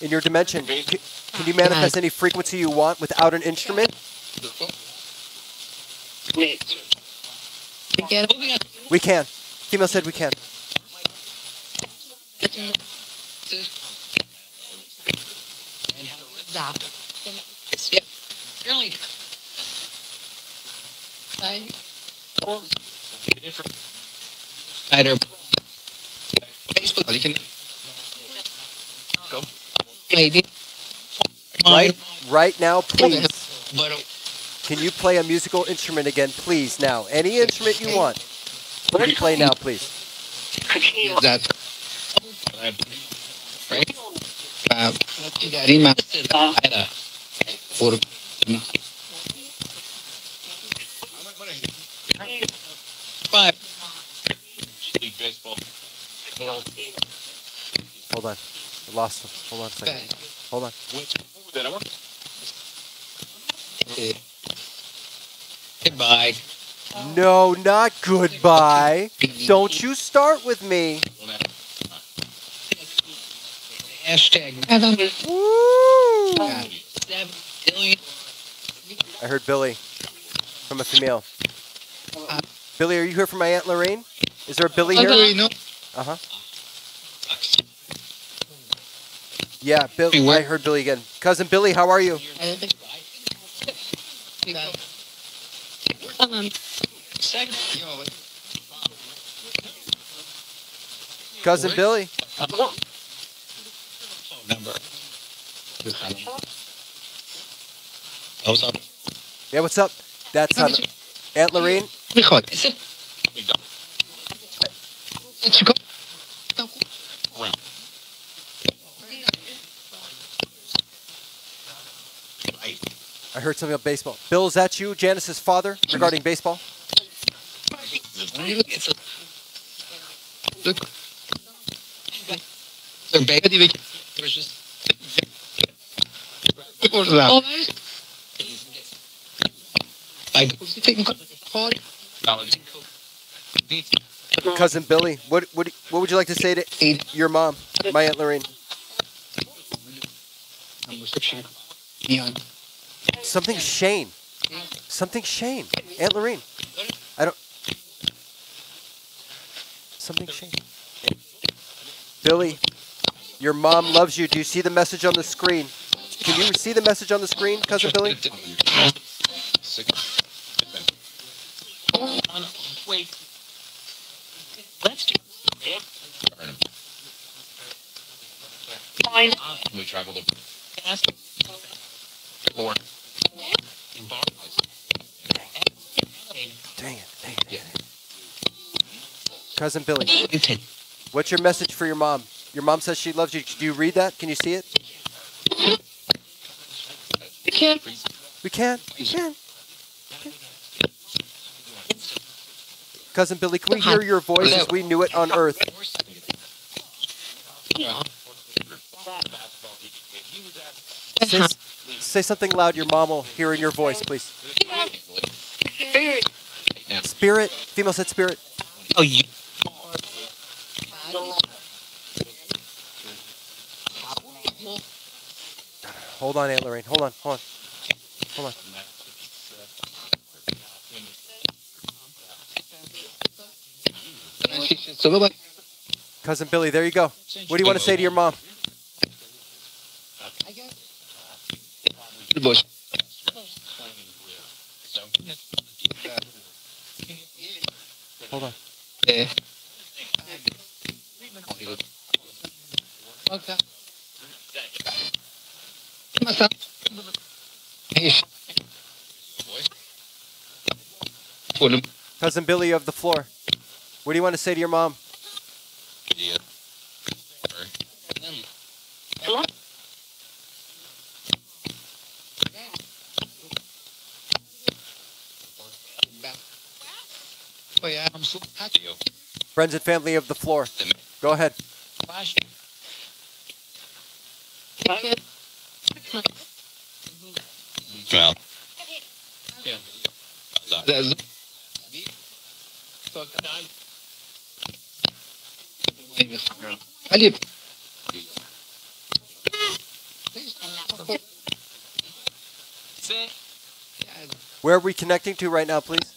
in your dimension? Can, can you manifest any frequency you want without an instrument? Get We can. Female said we can. Either Facebook. You can go. Maybe. Right, right now, please. Can you play a musical instrument again, please? Now, any instrument you want. You can play now, please. that right? Uh, dari mana ada for five. Hold on. I lost him. Hold on a second. Hold on. That I want. goodbye. No, not goodbye. Don't you start with me. Hashtag Woo! seven billion. I heard Billy from a female. Billy, are you here for my Aunt Lorene? Is there a Billy here? no. Uh huh. Yeah, Bill. Beware. I heard Billy again. Cousin Billy, how are you? Second. Yo, what? Cousin Billy. Number. Oh, sorry. Yeah, what's up? That's on Aunt Lorene. I heard something about baseball. Bill, is that you, Janice's father, regarding baseball? Cousin Billy, what what what would you like to say to your mom, my Aunt Lorene? Neon. Something Shane. Something Shane. Aunt Lorene. I don't. Something Shane. Billy, your mom loves you. Do you see the message on the screen? Can you see the message on the screen, Cousin Billy? Wait. Let's do Fine. We traveled over. Ask Four. Dang it, dang it. dang it. Cousin Billy, Ten. what's your message for your mom? Your mom says she loves you. Do you read that? Can you see it? We can't. We can. We can. Cousin Billy, can we hear your voice as we knew it on Earth? Say, say something loud your mom will hear in your voice, please. Spirit. Female said spirit. Oh, you. Hold on, Aunt Lorene. Hold on, hold on. Hold on. So go back. Cousin Billy, there you go. What do you want to say to your mom? The bush. Hold on. Yeah. Okay. What's up? Hey, sh- Pull him. Cousin Billy of the floor. What do you want to say to your mom? Yeah. Oh yeah, I'm so happy. Friends and family of the floor. Go ahead. Well. There's Ali. Where are we connecting to right now, please?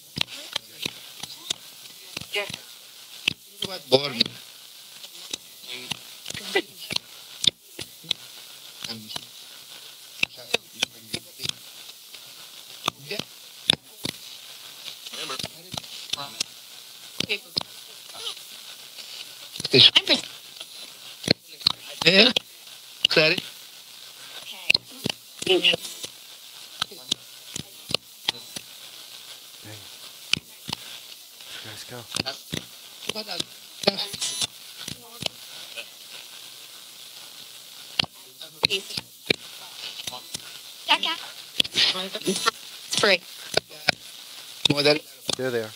Born. Yeah. Sorry. Guys, go. What a- Spray. Model. There they are.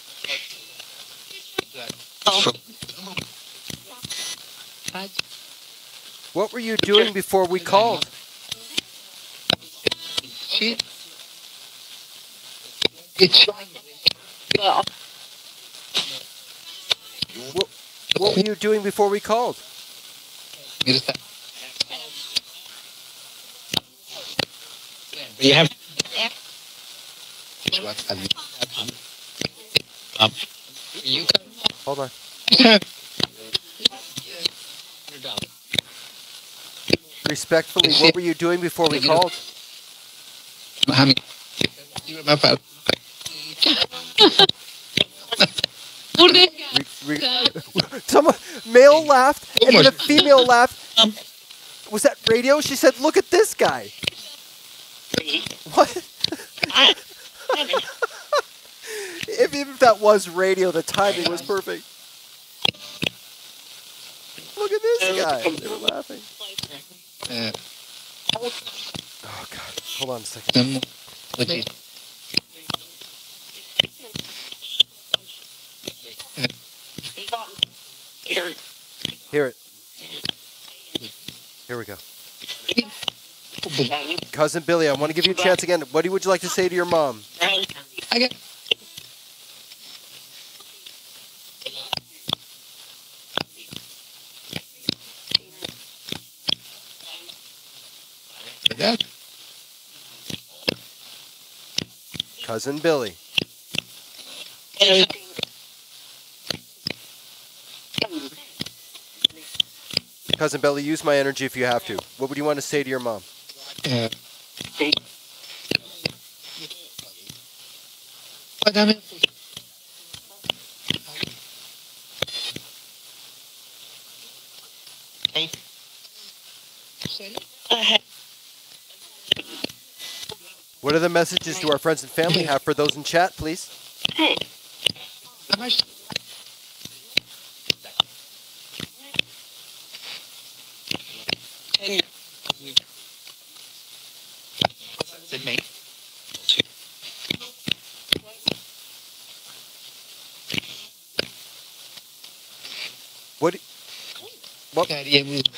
What were you doing before we called? Shit. It's What, what were you doing before we called? You have. You can. Hold on. Respectfully, what were you doing before we called? We, we, someone male laughed and then a female laughed. Was that radio? She said, "Look at this guy." What? if, even if that was radio, the timing was perfect. Look at this guy. They were laughing. Uh, Oh God! Hold on a second. some, what is, Hear it. Here we go. Cousin Billy, I want to give you a chance again. What would you like to say to your mom? That, Cousin Billy. Cousin Billy, use my energy if you have to. What would you want to say to your mom? What What other messages do our friends and family have for those in chat, please? much? Is it me? What What-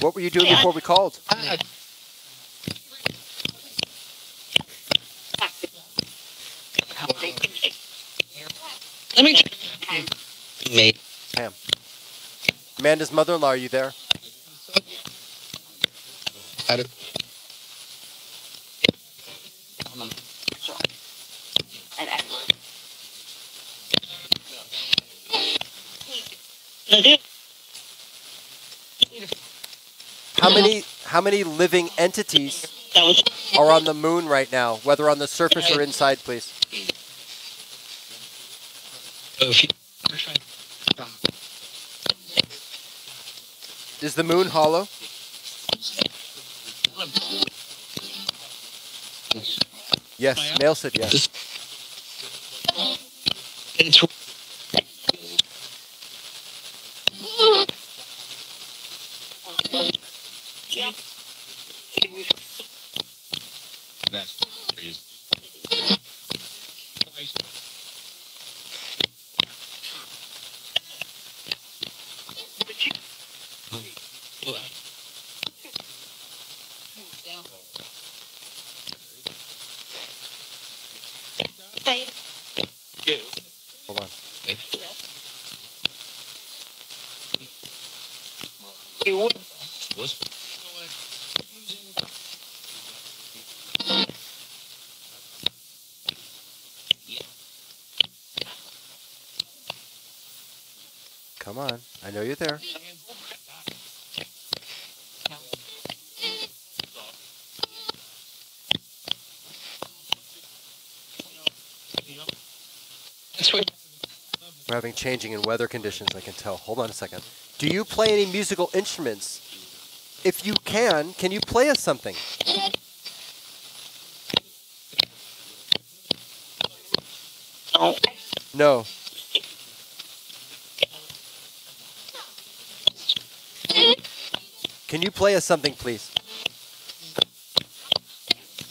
What were you doing before we called? Let me. me. Pam. Amanda's mother-in-law, are you there? I don't, How many how many living entities are on the moon right now, whether on the surface or inside, please? Is the moon hollow? Yes, Male said yes. it's, That's crazy. Hold on. Come on. I know you're there. that's what, We're having changing in weather conditions, I can tell. Hold on a second. Do you play any musical instruments? If you can, can you play us something? No. No. Can you play us something, please?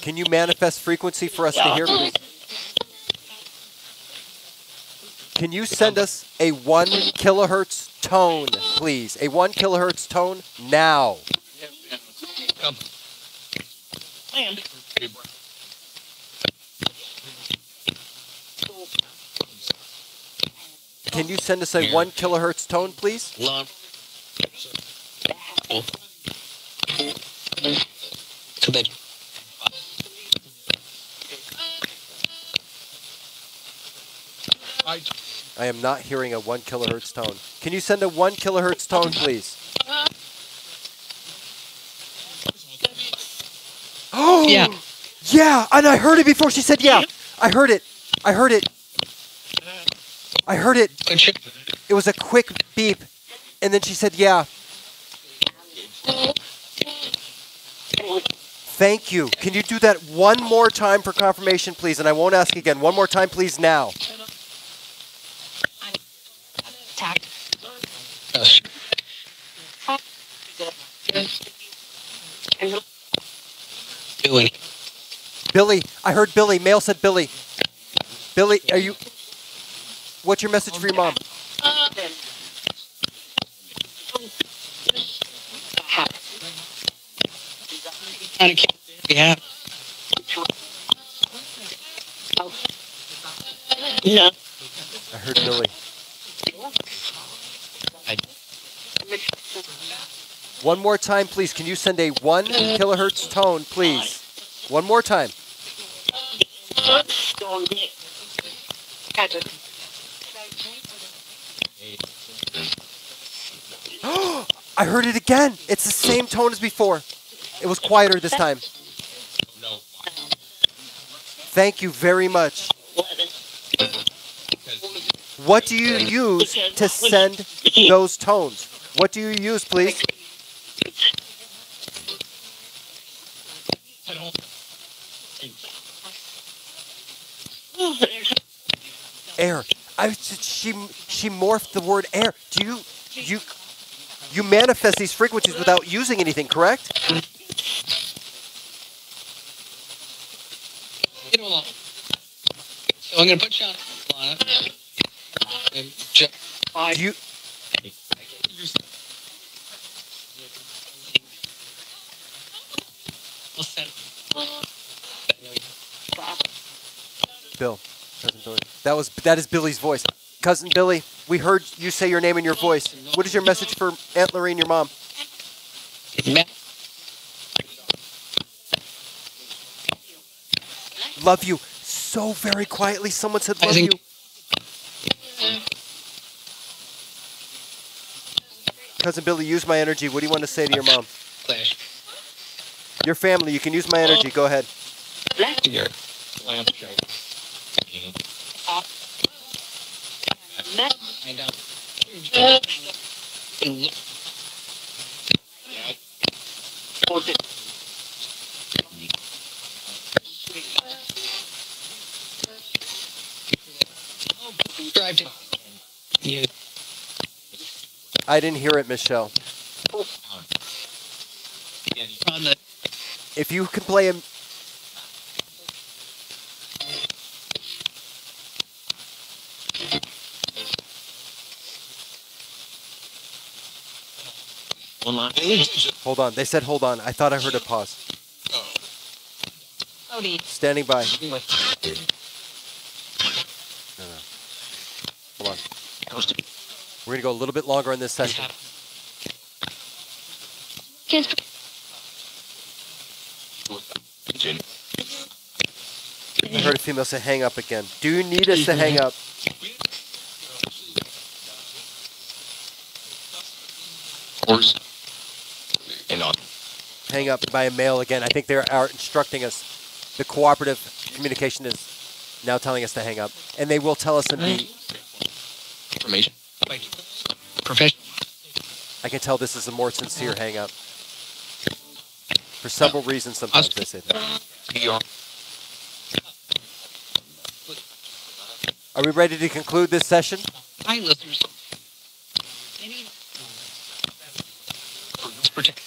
Can you manifest frequency for us to hear, please? Can you send us a one kilohertz tone, please? A one kilohertz tone now. come. Man. Can you send us a one kilohertz tone, please? Lawn. So that I am not hearing a one kilohertz tone. Can you send a one kilohertz tone, please? Oh Yeah. yeah, and I heard it before she said yeah. I heard it. I heard it. I heard it. It was a quick beep, and then she said, "Yeah." Thank you. Can you do that one more time for confirmation, please? And I won't ask again. One more time, please, now. Doing. Billy, I heard Billy. Male said Billy. Billy, are you? What's your message for your mom? Have. No. I heard Billy. I- One more time, please. Can you send a one kilohertz tone, please? One more time. I heard it again. It's the same tone as before. It was quieter this time. Thank you very much. What do you use to send those tones? What do you use, please? Air. I she she morphed the word air. Do you you you manifest these frequencies without using anything, correct? Get him along. So I'm going to put you on on it. And check. Do you Bill. That was that is Billy's voice. Cousin Billy, we heard you say your name and your voice. What is your message for Aunt Lorene, your mom? Love you so very quietly. Someone said love you. Cousin Billy, use my energy. What do you want to say to your mom? Your family, you can use my energy. Go ahead. Your Lamp show. find out. And look. Drive You. I didn't hear it, Michelle. If you can play a hold on. They said hold on. I thought I heard a pause. Cody. Standing by. Hold on. We're gonna go a little bit longer on this session. I heard a female say hang up again. Do you need us to hang up? Horse. Hang up by a male again. I think they are instructing us. The cooperative communication is now telling us to hang up, and they will tell us in the. Information. Profession. I can tell this is a more sincere hang up. For several reasons, sometimes they say that. Are we ready to conclude this session? Hi, listeners. Any. Protect.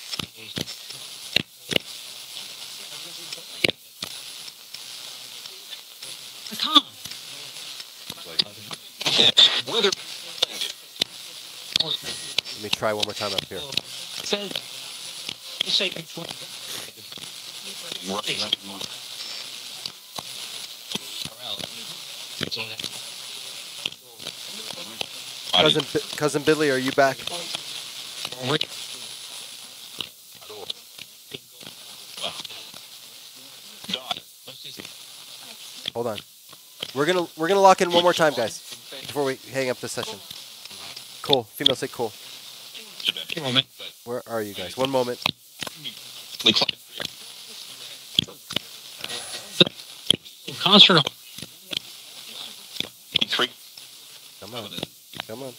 The calm. Weather. Let me try one more time up here. Says. You say. Cousin, cousin Billy, are you back? Hold on. We're gonna we're gonna lock in one more time, guys, before we hang up this session. Cool. Female say cool. Moment. Where are you guys? One moment. Concert. Three. Come on. Come on.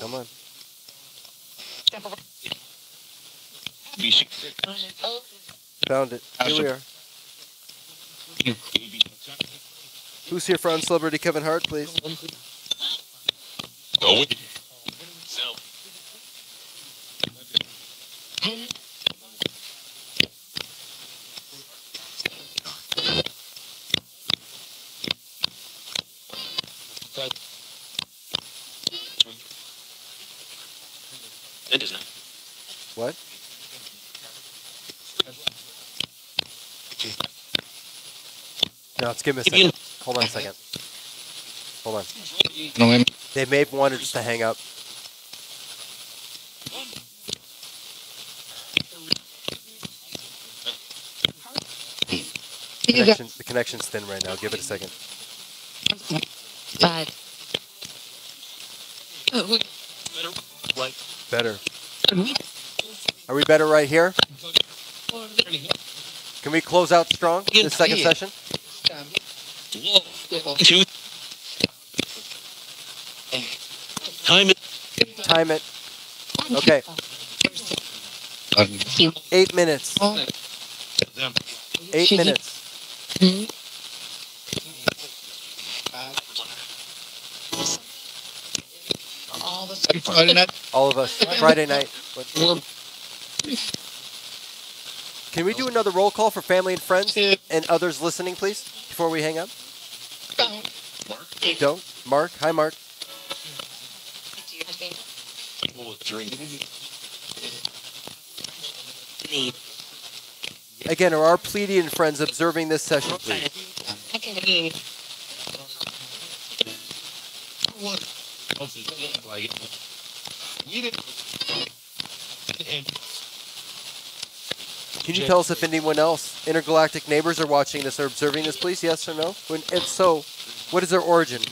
Come on. Found it. Here we are. Who's here for Uncelebrity Kevin Hart, please? Go with it. So, it is not. What? No, let's give him a second. Hold on a second. Hold on. They may have wanted us to hang up. Connection, the connection's thin right now. Give it a second. Oh, Better. Are we better right here? Can we close out strong this second session? Two. Time it. Time it. Okay. Eight minutes. Eight minutes. Friday night. All of us. Friday night. Can we do another roll call for family and friends and others listening, please, before we hang up? Don't. Mark. Hi, Mark. Again, are our Pleiadian friends observing this session, please? And Can you tell us if anyone else, intergalactic neighbors, are watching this or observing this, please? Yes or no? When, if so, what is their origin?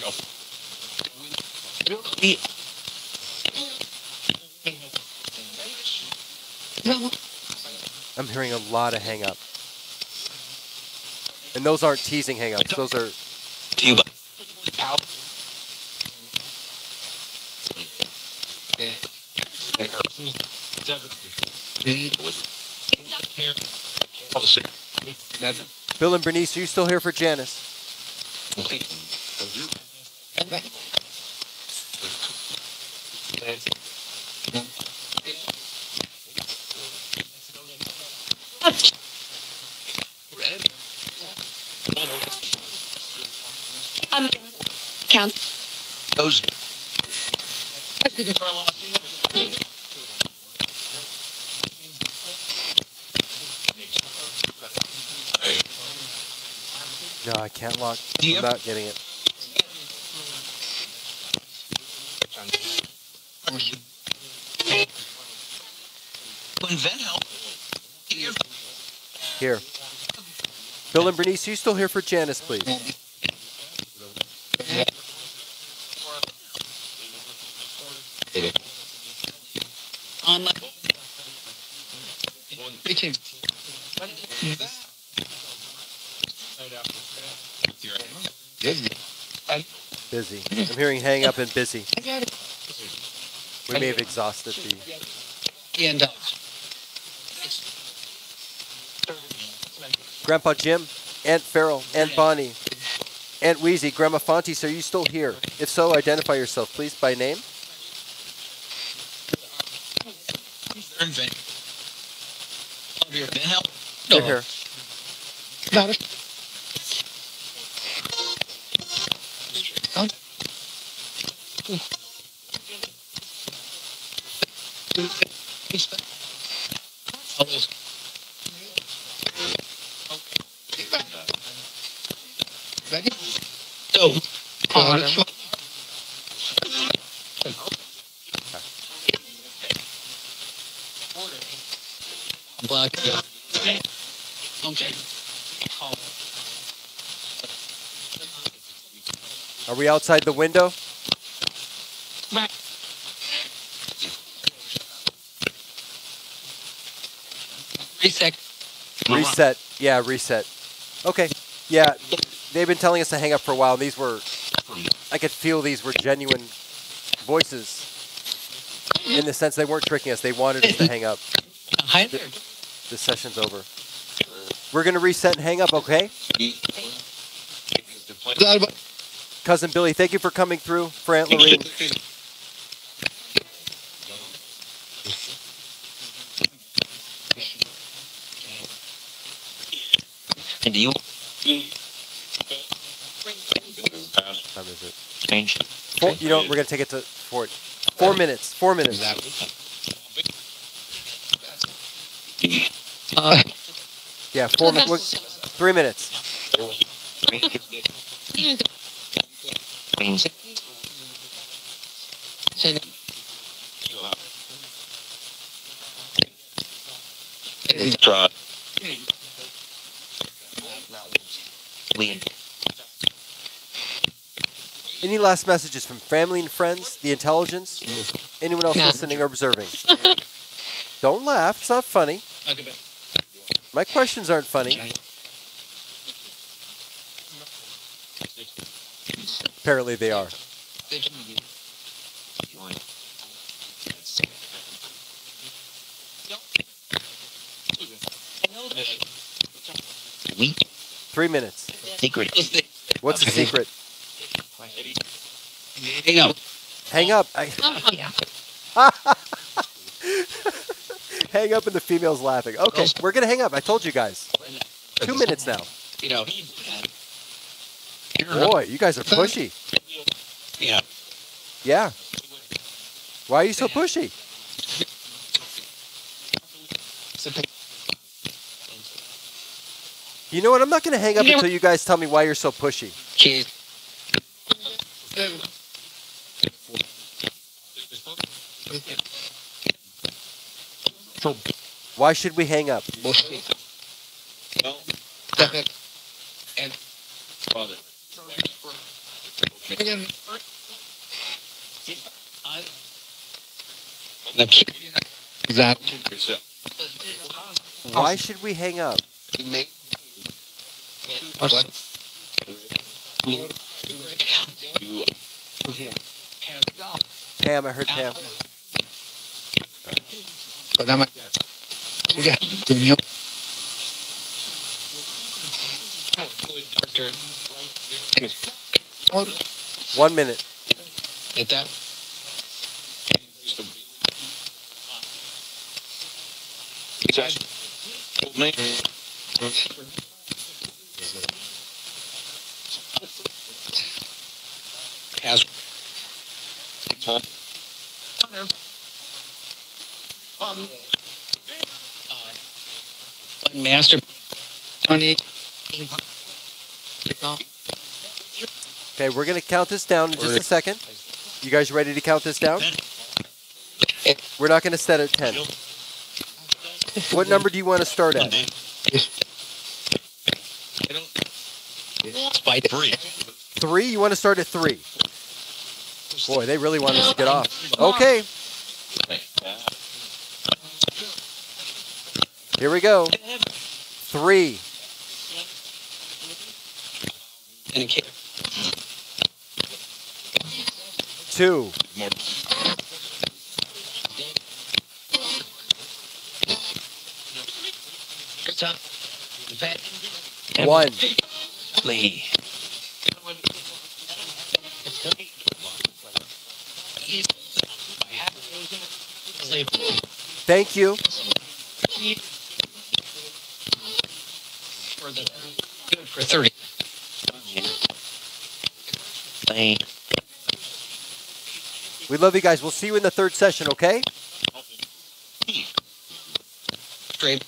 I'm hearing a lot of hang up. And those aren't teasing hang ups, those are. Bill and Bernice, are you still here for Janice? No, I can't lock. You I'm have- not getting it. Here. Bill and Bernice, are you still here for Janice, please? On the. Reaching. Busy. I'm hearing hang up and busy. I got it. We may have exhausted the. And uh, Grandpa Jim, Aunt Farrell, Aunt Bonnie, Aunt Wheezy, Grandma Fontes, are you still here? If so, identify yourself, please, by name. Invent. Invent help. You're here. got it. Always. Ready? Go. Black. Okay. Are we outside the window? Reset. Reset. Yeah, reset. Okay. Yeah, they've been telling us to hang up for a while. These were could feel these were genuine voices in the sense they weren't tricking us. They wanted us to hang up. Hi there. The session's over. We're gonna reset and hang up, okay? Cousin Billy, thank you for coming through for Aunt Lorene. And do you time is it? change? Four, you know, what, we're gonna take it to four. Four minutes. Four minutes. Uh, Yeah, four minutes. Three minutes. Means try. Lean. Any last messages from family and friends, the intelligence, anyone else listening or observing? Don't laugh. It's not funny. My questions aren't funny. Apparently they are. Three minutes. secret. What's the secret? Hang up. Hang up. I, oh, Yeah. hang up and the female's laughing. Okay, we're gonna hang up. I told you guys. Two minutes now. You know. Boy, you guys are pushy. Yeah. Yeah. Why are you so pushy? You know what? I'm not gonna hang up until you guys tell me why you're so pushy. Cheers. Why should we hang up? And Why should we hang up? Pam, I heard Pam. Pertama. Sudah. Tunjuk. Oh, One minute. kita has Okay, we're gonna count this down in just a second. You guys ready to count this down? We're not gonna set at ten. What number do you want to start at? Three. Three? You want to start at three? Boy, they really want us to get off. Okay. Here we go. Three, two, one. Lee. Thank you. For the good for thirty. Lee. We love you guys. We'll see you in the third session, okay? Straight.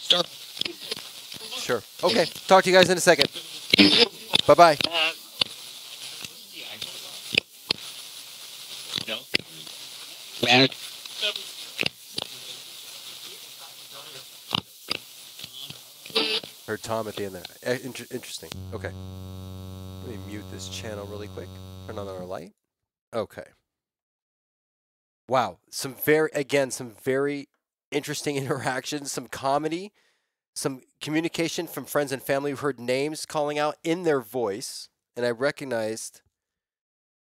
Start. Sure. Okay. Talk to you guys in a second. Bye bye. Manage. Heard Tom at the end there. Eh, inter- interesting. Okay. Let me mute this channel really quick. Turn on our light. Okay. Wow. Some very, again, some very interesting interactions, some comedy, some communication from friends and family who heard names calling out in their voice, and I recognized.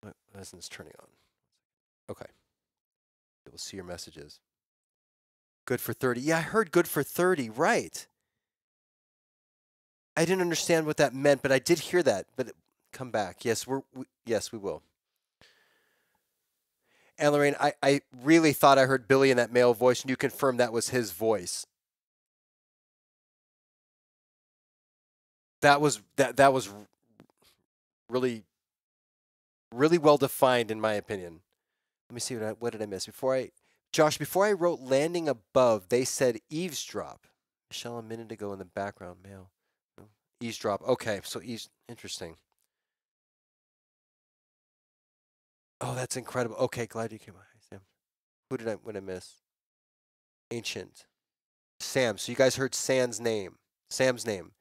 Why isn't turning on? Okay. We'll see your messages. Good for 30. Yeah, I heard good for 30. Right. I didn't understand what that meant, but I did hear that. But come back. Yes, we're we, yes, we will. And Lorene, I, I really thought I heard Billy in that male voice, and you confirmed that was his voice. That was that that was really really well defined in my opinion. Let me see what I, what did I miss before I Josh before I wrote landing above they said eavesdrop. Michelle a minute ago in the background male. Eavesdrop. Okay, so eaves interesting. Oh, that's incredible. Okay, glad you came. Hi, Sam. Who did I what I miss? Ancient. Sam. So you guys heard Sam's name. Sam's name.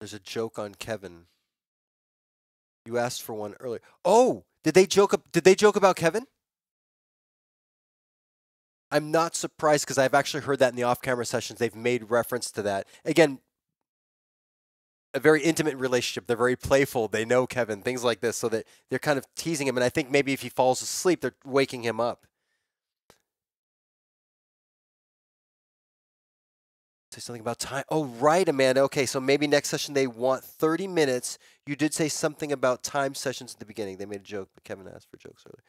There's a joke on Kevin. You asked for one earlier. Oh, did they joke? Did they joke about Kevin? I'm not surprised because I've actually heard that in the off-camera sessions. They've made reference to that. Again, a very intimate relationship. They're very playful. They know Kevin, things like this, so that they're kind of teasing him. And I think maybe if he falls asleep, they're waking him up. Say something about time. Oh, right, Amanda. Okay, so maybe next session they want 30 minutes. You did say something about time sessions at the beginning. They made a joke, but Kevin asked for jokes earlier.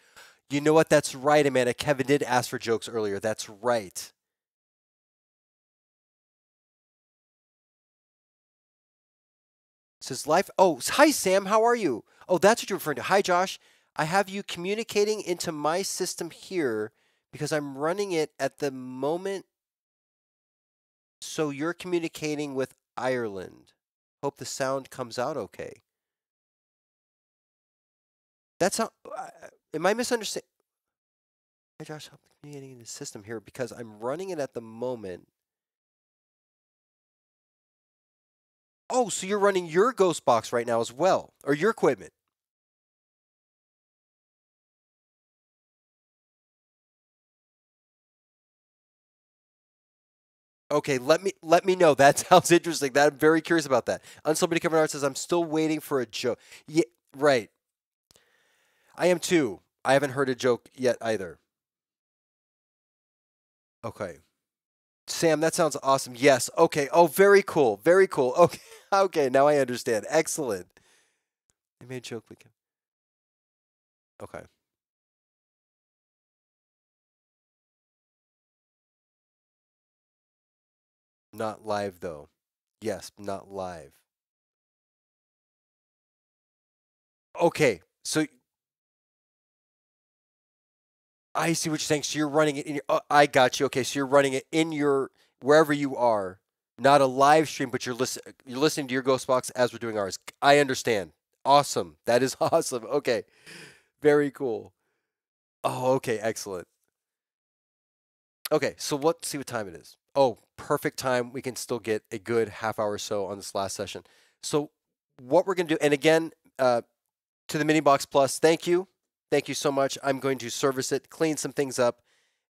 You know what? That's right, Amanda. Kevin did ask for jokes earlier. That's right. Says life. Oh, hi Sam. How are you? Oh, that's what you're referring to. Hi Josh. I have you communicating into my system here because I'm running it at the moment. So you're communicating with Ireland. Hope the sound comes out okay. That's how. Uh, am I misunderstanding? Hi Josh. I'm communicating in the system here because I'm running it at the moment. Oh, so you're running your ghost box right now as well, or your equipment. Okay, let me let me know. That sounds interesting. That I'm very curious about that. Unsomebody Kevin Hart says I'm still waiting for a joke. Yeah, right. I am too. I haven't heard a joke yet either. Okay. Sam, that sounds awesome. Yes. Okay. Oh, very cool. Very cool. Okay. Okay. Now I understand. Excellent. I made a joke with him. Okay. Not live though. Yes, not live. Okay. So I see what you're saying. So you're running it in your. Oh, I got you. Okay, so you're running it in your wherever you are, not a live stream, but you're listen you're listening to your ghost box as we're doing ours. I understand. Awesome. That is awesome. Okay, very cool. Oh, okay, excellent. Okay, so let's see what time it is. Oh, perfect time. We can still get a good half hour or so on this last session. So what we're gonna do, and again, uh, to the Mini Box Plus, thank you. Thank you so much. I'm going to service it, clean some things up,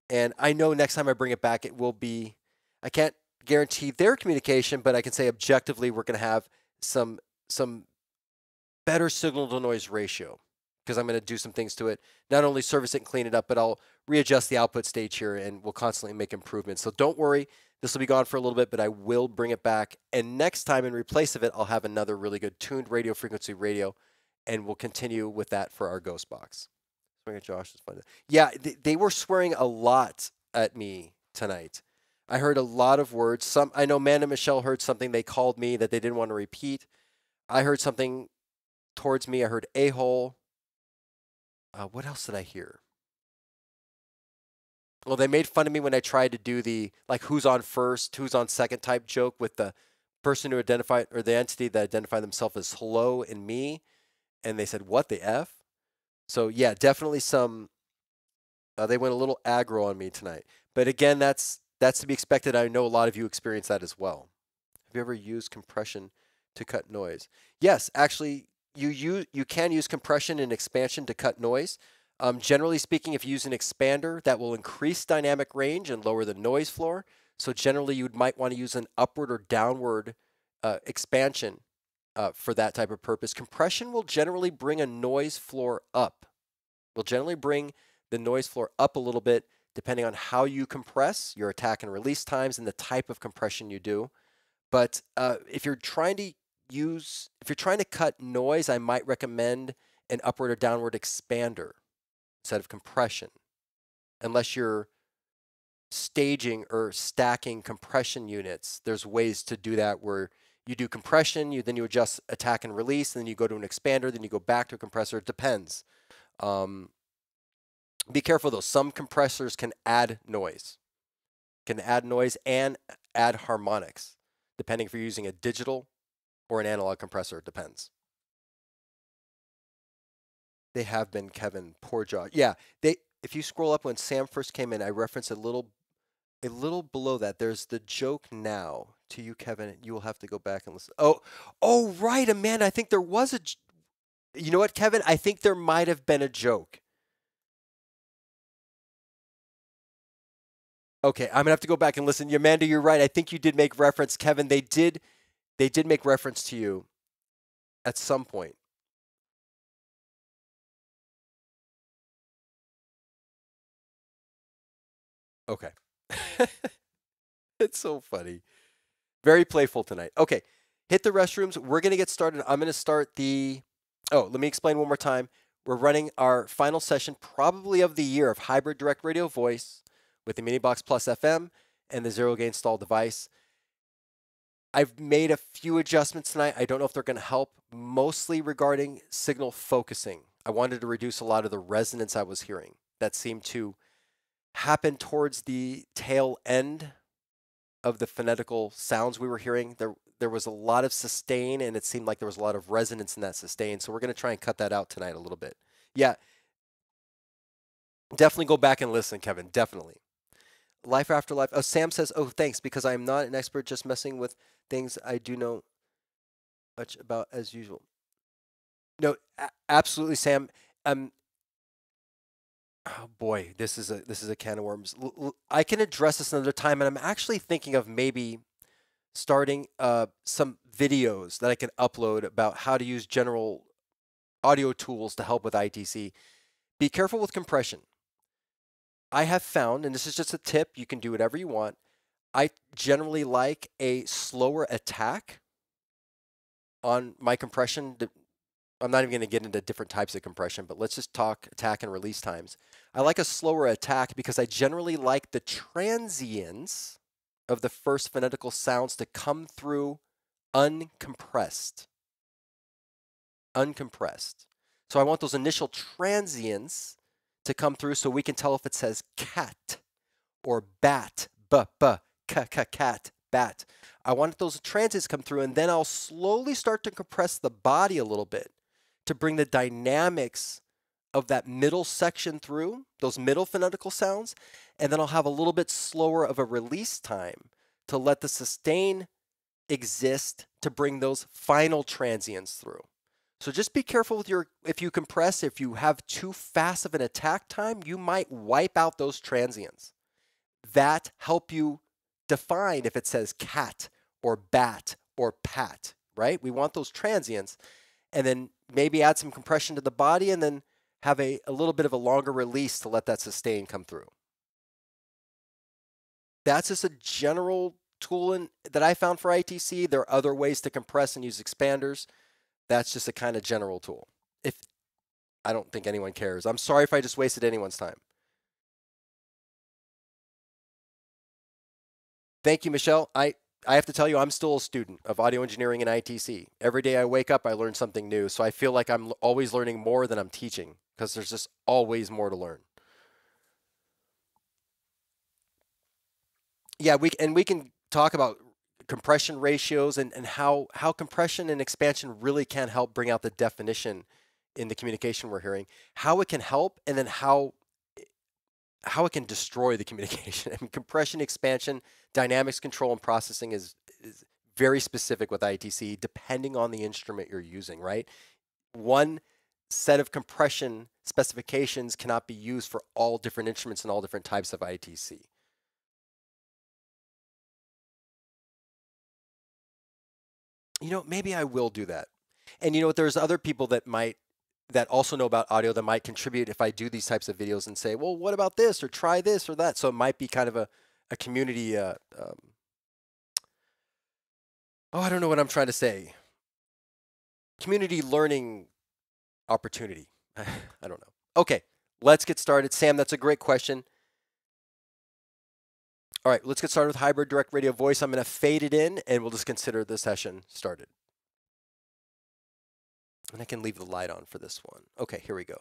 and I know next time I bring it back, it will be. I can't guarantee their communication, but I can say objectively we're going to have some some better signal to noise ratio because I'm going to do some things to it. Not only service it and clean it up, but I'll readjust the output stage here, and we'll constantly make improvements. So don't worry. This will be gone for a little bit, but I will bring it back. And next time, in replace of it, I'll have another really good tuned radio frequency radio and we'll continue with that for our ghost box. Swearing at Josh is fun. Yeah, they, they were swearing a lot at me tonight. I heard a lot of words. Some I know Man and Michelle heard something they called me that they didn't want to repeat. I heard something towards me. I heard a hole. Uh, what else did I hear? Well, they made fun of me when I tried to do the like who's on first, who's on second type joke with the person who identified or the entity that identified themselves as hello and me and they said, "What the f?" So yeah, definitely some. Uh, they went a little aggro on me tonight, but again, that's that's to be expected. I know a lot of you experience that as well. Have you ever used compression to cut noise? Yes, actually, you use you can use compression and expansion to cut noise. Um, generally speaking, if you use an expander, that will increase dynamic range and lower the noise floor. So generally, you might want to use an upward or downward uh, expansion uh, for that type of purpose. Compression will generally bring a noise floor up. Will generally bring the noise floor up a little bit depending on how you compress, your attack and release times, and the type of compression you do. But uh, if you're trying to use, if you're trying to cut noise, I might recommend an upward or downward expander instead of compression, unless you're staging or stacking compression units. There's ways to do that where you do compression, you then you adjust attack and release, and then you go to an expander, then you go back to a compressor. It depends. Um, be careful though. Some compressors can add noise, can add noise and add harmonics, depending if you're using a digital or an analog compressor. It depends. They have been Kevin Poor jaw. Yeah, they. If you scroll up when Sam first came in, I referenced a little, a little below that. There's the joke now to you, Kevin. You will have to go back and listen. Oh, oh, right, Amanda. I think there was a. You know what, Kevin? I think there might have been a joke. Okay, I'm gonna have to go back and listen. Amanda, you're right. I think you did make reference, Kevin. They did, they did make reference to you at some point. Okay, it's so funny. Very playful tonight. Okay, hit the restrooms. We're gonna get started. I'm gonna start the. Oh, let me explain one more time. We're running our final session, probably of the year, of hybrid direct radio voice with the MiniBox Plus FM and the zero gain stall device. I've made a few adjustments tonight. I don't know if they're going to help, mostly regarding signal focusing. I wanted to reduce a lot of the resonance I was hearing that seemed to happen towards the tail end of the phonetical sounds we were hearing. There, there was a lot of sustain, and it seemed like there was a lot of resonance in that sustain. So we're going to try and cut that out tonight a little bit. Yeah, definitely go back and listen, Kevin. Definitely. Life after life. Oh, Sam says, "Oh, thanks, because I am not an expert, just messing with things I do know much about as usual." No, absolutely, Sam. Um, oh boy, this is a this is a can of worms. L- l- I can address this another time, and I'm actually thinking of maybe starting uh, some videos that I can upload about how to use general audio tools to help with ITC. Be careful with compression. I have found, and this is just a tip, you can do whatever you want. I generally like a slower attack on my compression. I'm not even going to get into different types of compression, but let's just talk attack and release times. I like a slower attack because I generally like the transients of the first phonetical sounds to come through uncompressed. Uncompressed. So I want those initial transients to come through so we can tell if it says cat or bat, b, b, k, k, cat, bat. I want those transients come through and then I'll slowly start to compress the body a little bit to bring the dynamics of that middle section through, those middle phonetical sounds, and then I'll have a little bit slower of a release time to let the sustain exist to bring those final transients through. So just be careful with your if you compress, if you have too fast of an attack time, you might wipe out those transients. That help you define if it says cat or bat or pat, right? We want those transients and then maybe add some compression to the body and then have a, a little bit of a longer release to let that sustain come through. That's just a general tool in, that I found for ITC. There are other ways to compress and use expanders. That's just a kind of general tool. If I don't think anyone cares. I'm sorry if I just wasted anyone's time. Thank you, Michelle. I, I have to tell you, I'm still a student of audio engineering and ITC. Every day I wake up, I learn something new. So I feel like I'm always learning more than I'm teaching because there's just always more to learn. Yeah, we and we can talk about compression ratios and, and how how compression and expansion really can help bring out the definition in the communication we're hearing, how it can help, and then how eh, how it can destroy the communication. I mean, compression, expansion, dynamics control, and processing is, is very specific with ITC, depending on the instrument you're using, right? One set of compression specifications cannot be used for all different instruments and all different types of ITC. You know, maybe I will do that. And you know what? There's other people that might that also know about audio that might contribute if I do these types of videos and say, well, what about this or try this or that? So it might be kind of a, a community. Uh, um, oh, I don't know what I'm trying to say. Community learning opportunity. I don't know. Okay, let's get started. Sam, that's a great question. All right, let's get started with hybrid direct radio voice. I'm going to fade it in and we'll just consider the session started. And I can leave the light on for this one. Okay, here we go.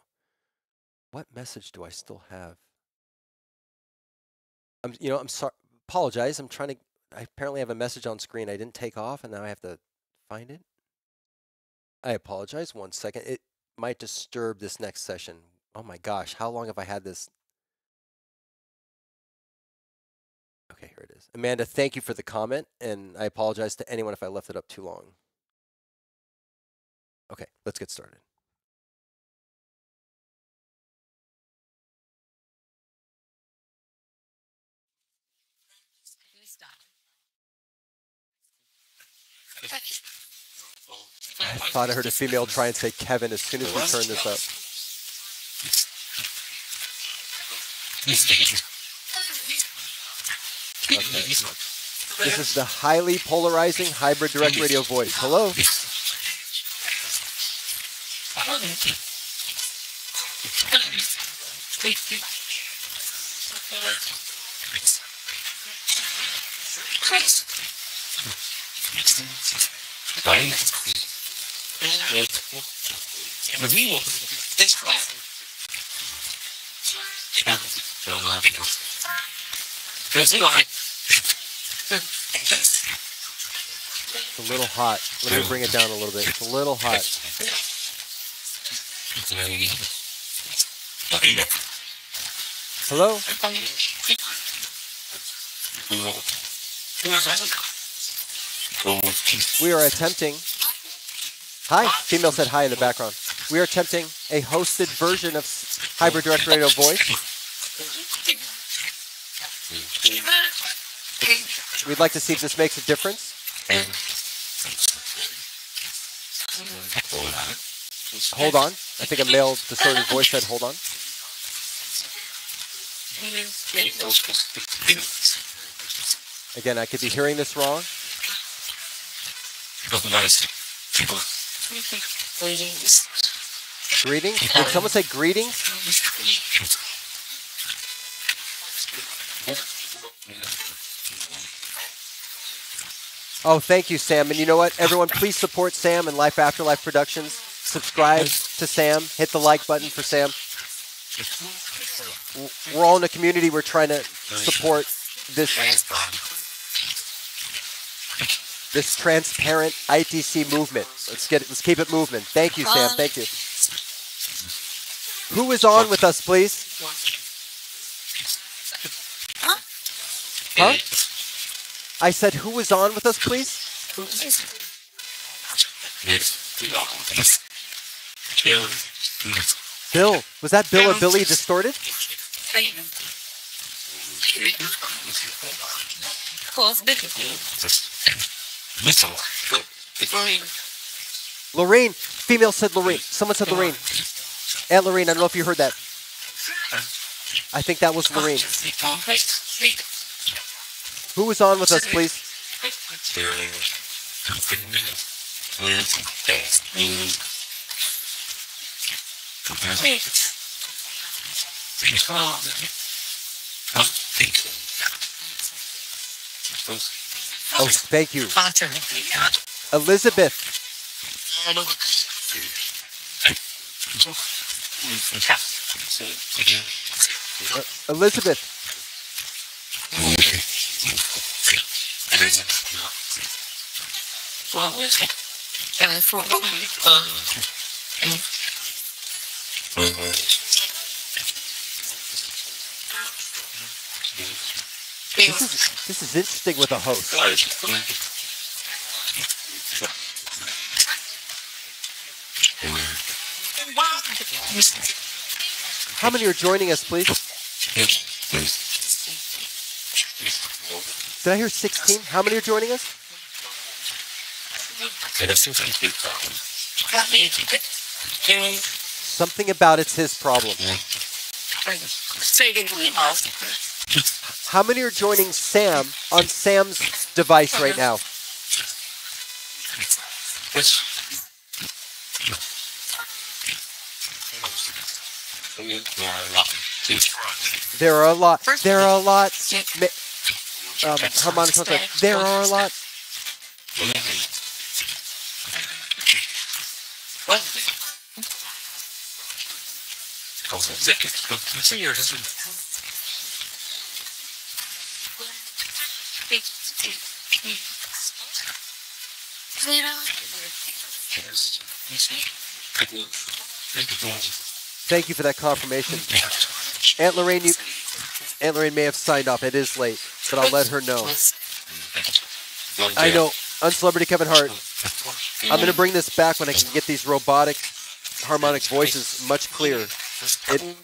What message do I still have? I'm, you know, I'm sorry. Apologize. I'm trying to. I apparently have a message on screen I didn't take off, and now I have to find it. I apologize. One second. It might disturb this next session. Oh my gosh, how long have I had this? Okay, here it is. Amanda, thank you for the comment, and I apologize to anyone if I left it up too long. Okay, let's get started. I thought I heard a female try and say Kevin as soon as we turn this up. Okay. This is the highly polarizing hybrid direct radio voice. Hello? It's a little hot. Let me bring it down a little bit. It's a little hot. Hello? We are attempting. Hi, female said hi in the background. We are attempting a hosted version of Hybrid Direct Radio oh Voice. We'd like to see if this makes a difference. Hold on. I think a male distorted voice said, hold on. Again, I could be hearing this wrong. Greetings? Greetings? Did someone say greetings? Oh, thank you, Sam. And you know what? Everyone, please support Sam and Life After Life Productions. Subscribe to Sam. Hit the like button for Sam. We're all in a community. We're trying to support this this transparent ITC movement. Let's get it. Let's keep it moving. Thank you, Sam. Thank you. Who is on with us, please? Huh? Huh? I said, who is on with us, please? Bill. Was that Bill or Billy distorted? Lorene. Lorene. Female said Lorene. Someone said Lorene. Aunt Lorene, I don't know if you heard that. I think that was Lorene. Who is on with us, please? Oh, thank you. Elizabeth. Uh, Elizabeth. This is this is interesting with a host. How many are joining us, please? Did I hear 16? How many are joining us? Something about it's his problem. How many are joining Sam on Sam's device right now? There are a lot. There are a lot. Ma- um, harmonic. There are a lot. Thank you for that confirmation. Aunt Lorene, you, Aunt Lorene may have signed off. It is late, but I'll let her know. I know. On Celebrity Kevin Hart, I'm going to bring this back when I can get these robotic harmonic voices much clearer. It,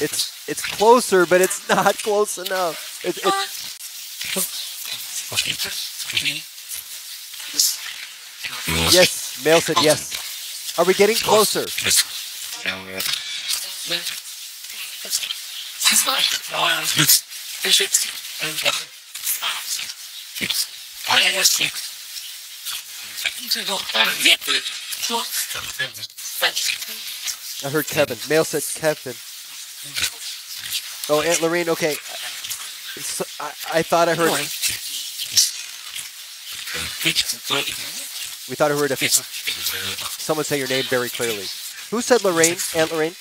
it's it's closer, but it's not close enough. It, it, Mm-hmm. yes, Male said yes. Are we getting closer? I heard Kevin. Male said Kevin. Oh, Aunt Lorene. Okay. I, I thought I heard. We thought I heard a, someone say your name very clearly. Who said Lorene? Aunt Lorene?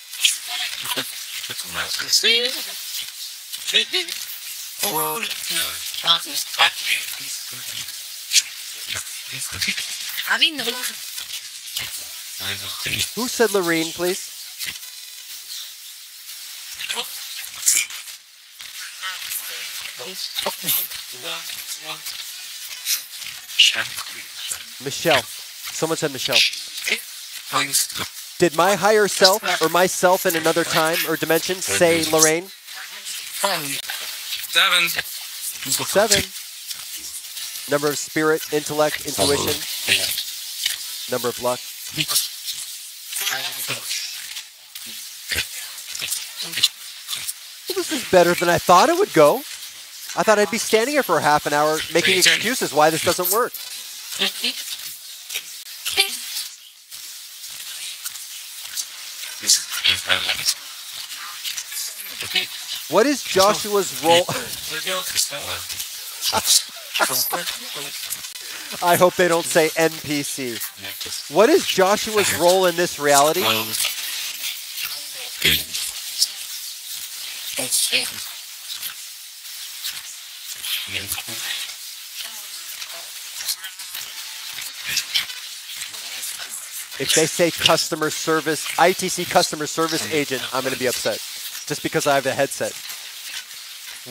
Who said Lorene, please? Michelle. Someone said Michelle. Did my higher self or myself in another time or dimension say Lorene? Seven. Seven. Number of spirit, intellect, intuition. Number of luck. Well, this is better than I thought it would go. I thought I'd be standing here for a half an hour making excuses why this doesn't work. What is Joshua's role? I hope they don't say NPC. What is Joshua's role in this reality? If they say customer service, ITC customer service agent, I'm going to be upset just because I have the headset.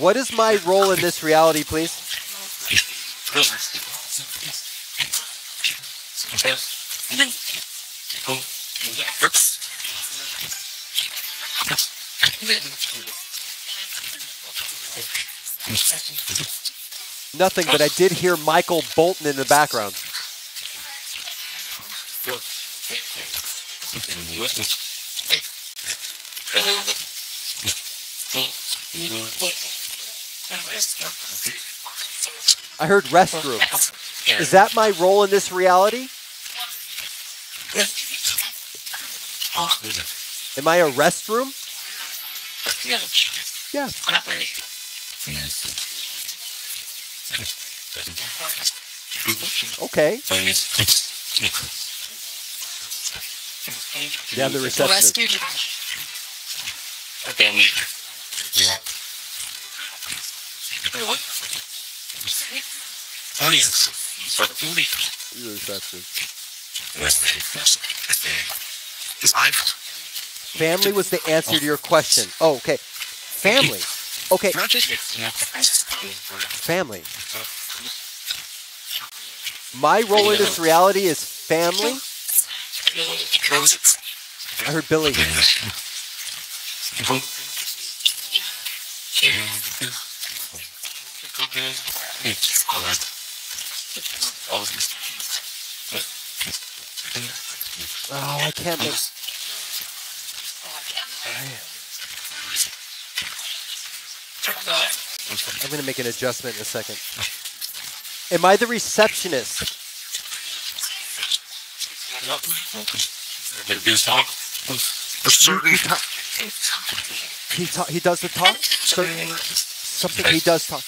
What is my role in this reality, please? Nothing, but I did hear Michael Bolton in the background. I heard restroom. Is that my role in this reality? Am I a restroom? Yeah. Okay. Yeah, the receptionist. You're the. Family was the answer to your question. Oh, okay. Family. Okay. Family. My role in this reality is family. I heard Billy. Oh, I can't make. I'm gonna make an adjustment in a second. Am I the receptionist? He ta- he does the talk. Something he does talk.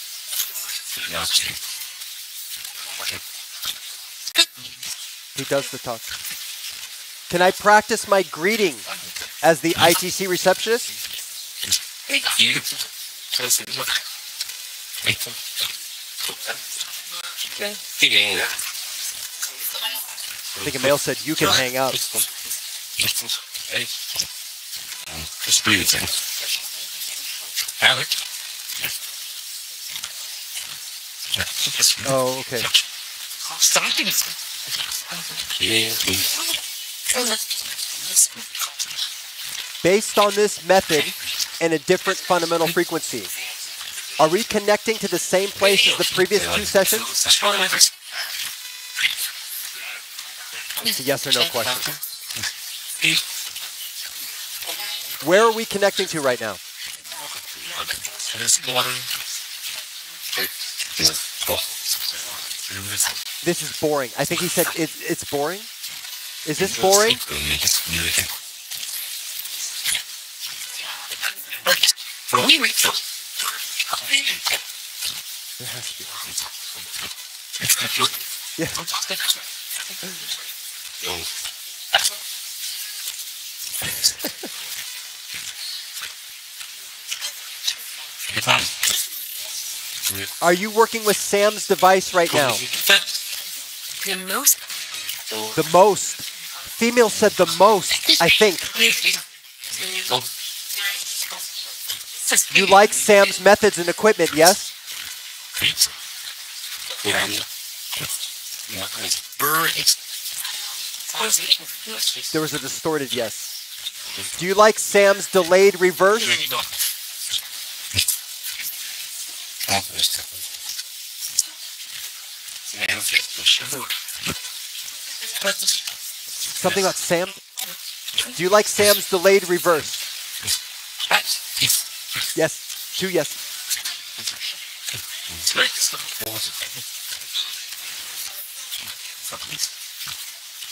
He does the talk. Can I practice my greeting as the ITC receptionist? I think a male said you can hang up. Oh, okay. Based on this method and a different fundamental frequency, are we connecting to the same place as the previous two sessions? It's a yes or no question. Where are we connecting to right now? This is boring. I think he said it, it's boring. Is this boring? There has to be. Yeah. Are you working with Sam's device right now? The most The most. Female said the most, I think. You like Sam's methods and equipment, yes? There was a distorted yes. Do you like Sam's delayed reverse? Something about Sam? Do you like Sam's delayed reverse? Yes. Two yes.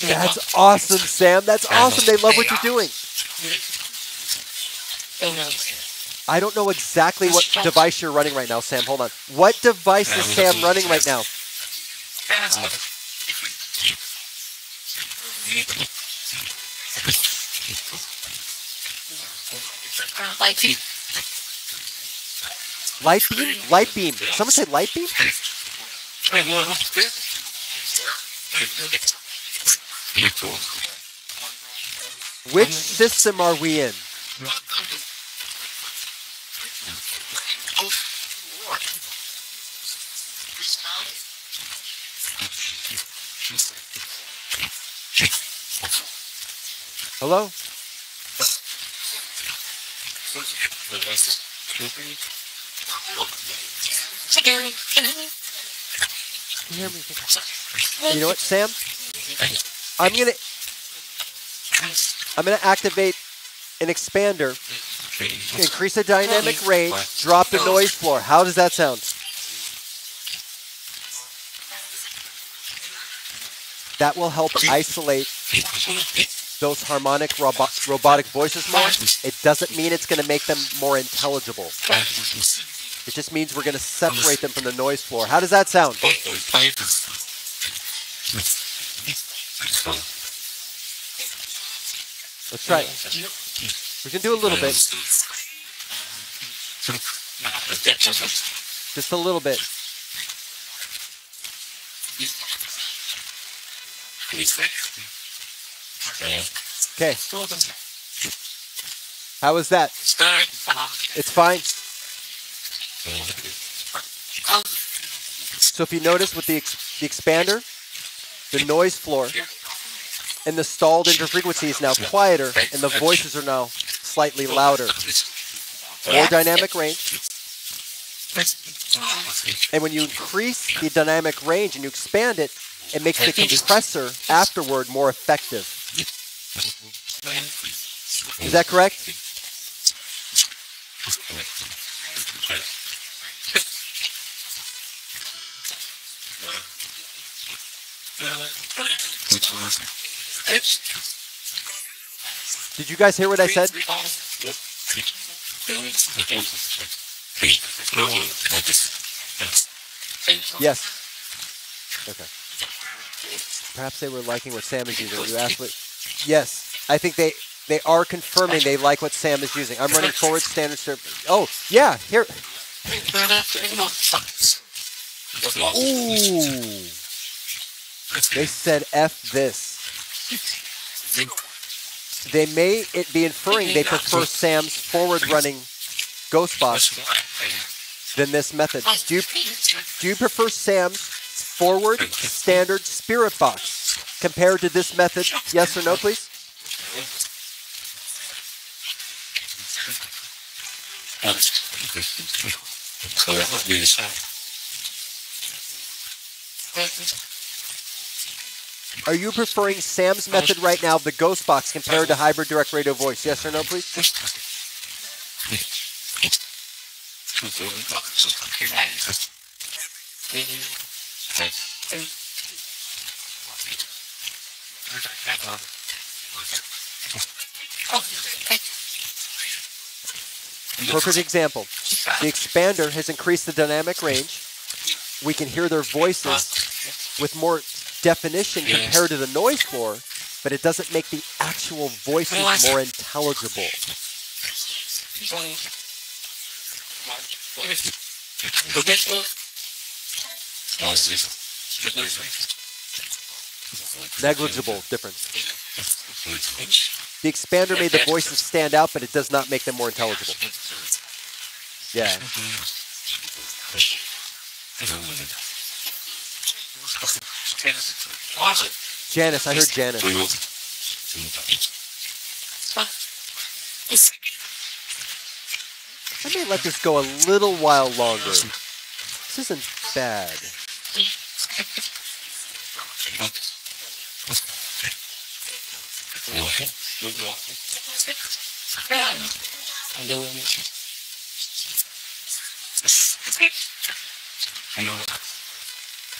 That's awesome, Sam. That's awesome. They love what you're doing. I don't know exactly what device you're running right now, Sam. Hold on. What device is Sam running right now? like Light beam? Light beam. Someone say light beam? Which system are we in? Hello? Can you hear me? You know what, Sam? I'm gonna I'm gonna activate an expander, increase the dynamic range, drop the noise floor. How does that sound? That will help isolate those harmonic robo- robotic voices more. It doesn't mean it's going to make them more intelligible. It just means we're going to separate them from the noise floor. How does that sound? Let's try it. We can do a little bit. Just a little bit. Okay. How was that? It's fine. So if you notice with the, ex- the expander, the noise floor and the stalled interfrequency is now quieter, and the voices are now slightly louder. More dynamic range. And when you increase the dynamic range and you expand it, it makes the compressor afterward more effective. Is that correct? Did you guys hear what I said? Yes. Okay. Perhaps they were liking what Sam is using. You asked what? Yes. I think they they are confirming they like what Sam is using. I'm running forward standard serve. Oh yeah, here. Ooh. They said F this. They may it be inferring they prefer Sam's forward running ghost box than this method. Do you, do you prefer Sam's forward standard spirit box compared to this method? Yes or no, please? Are you preferring Sam's method right now, the ghost box, compared to hybrid direct radio voice? Yes or no, please? Perfect example. The expander has increased the dynamic range. We can hear their voices with more definition compared to the noise floor, but it doesn't make the actual voices more intelligible. Negligible difference. The expander made the voices stand out, but it does not make them more intelligible. Yeah. Janice, I heard Janice. I may let this go a little while longer. This isn't bad.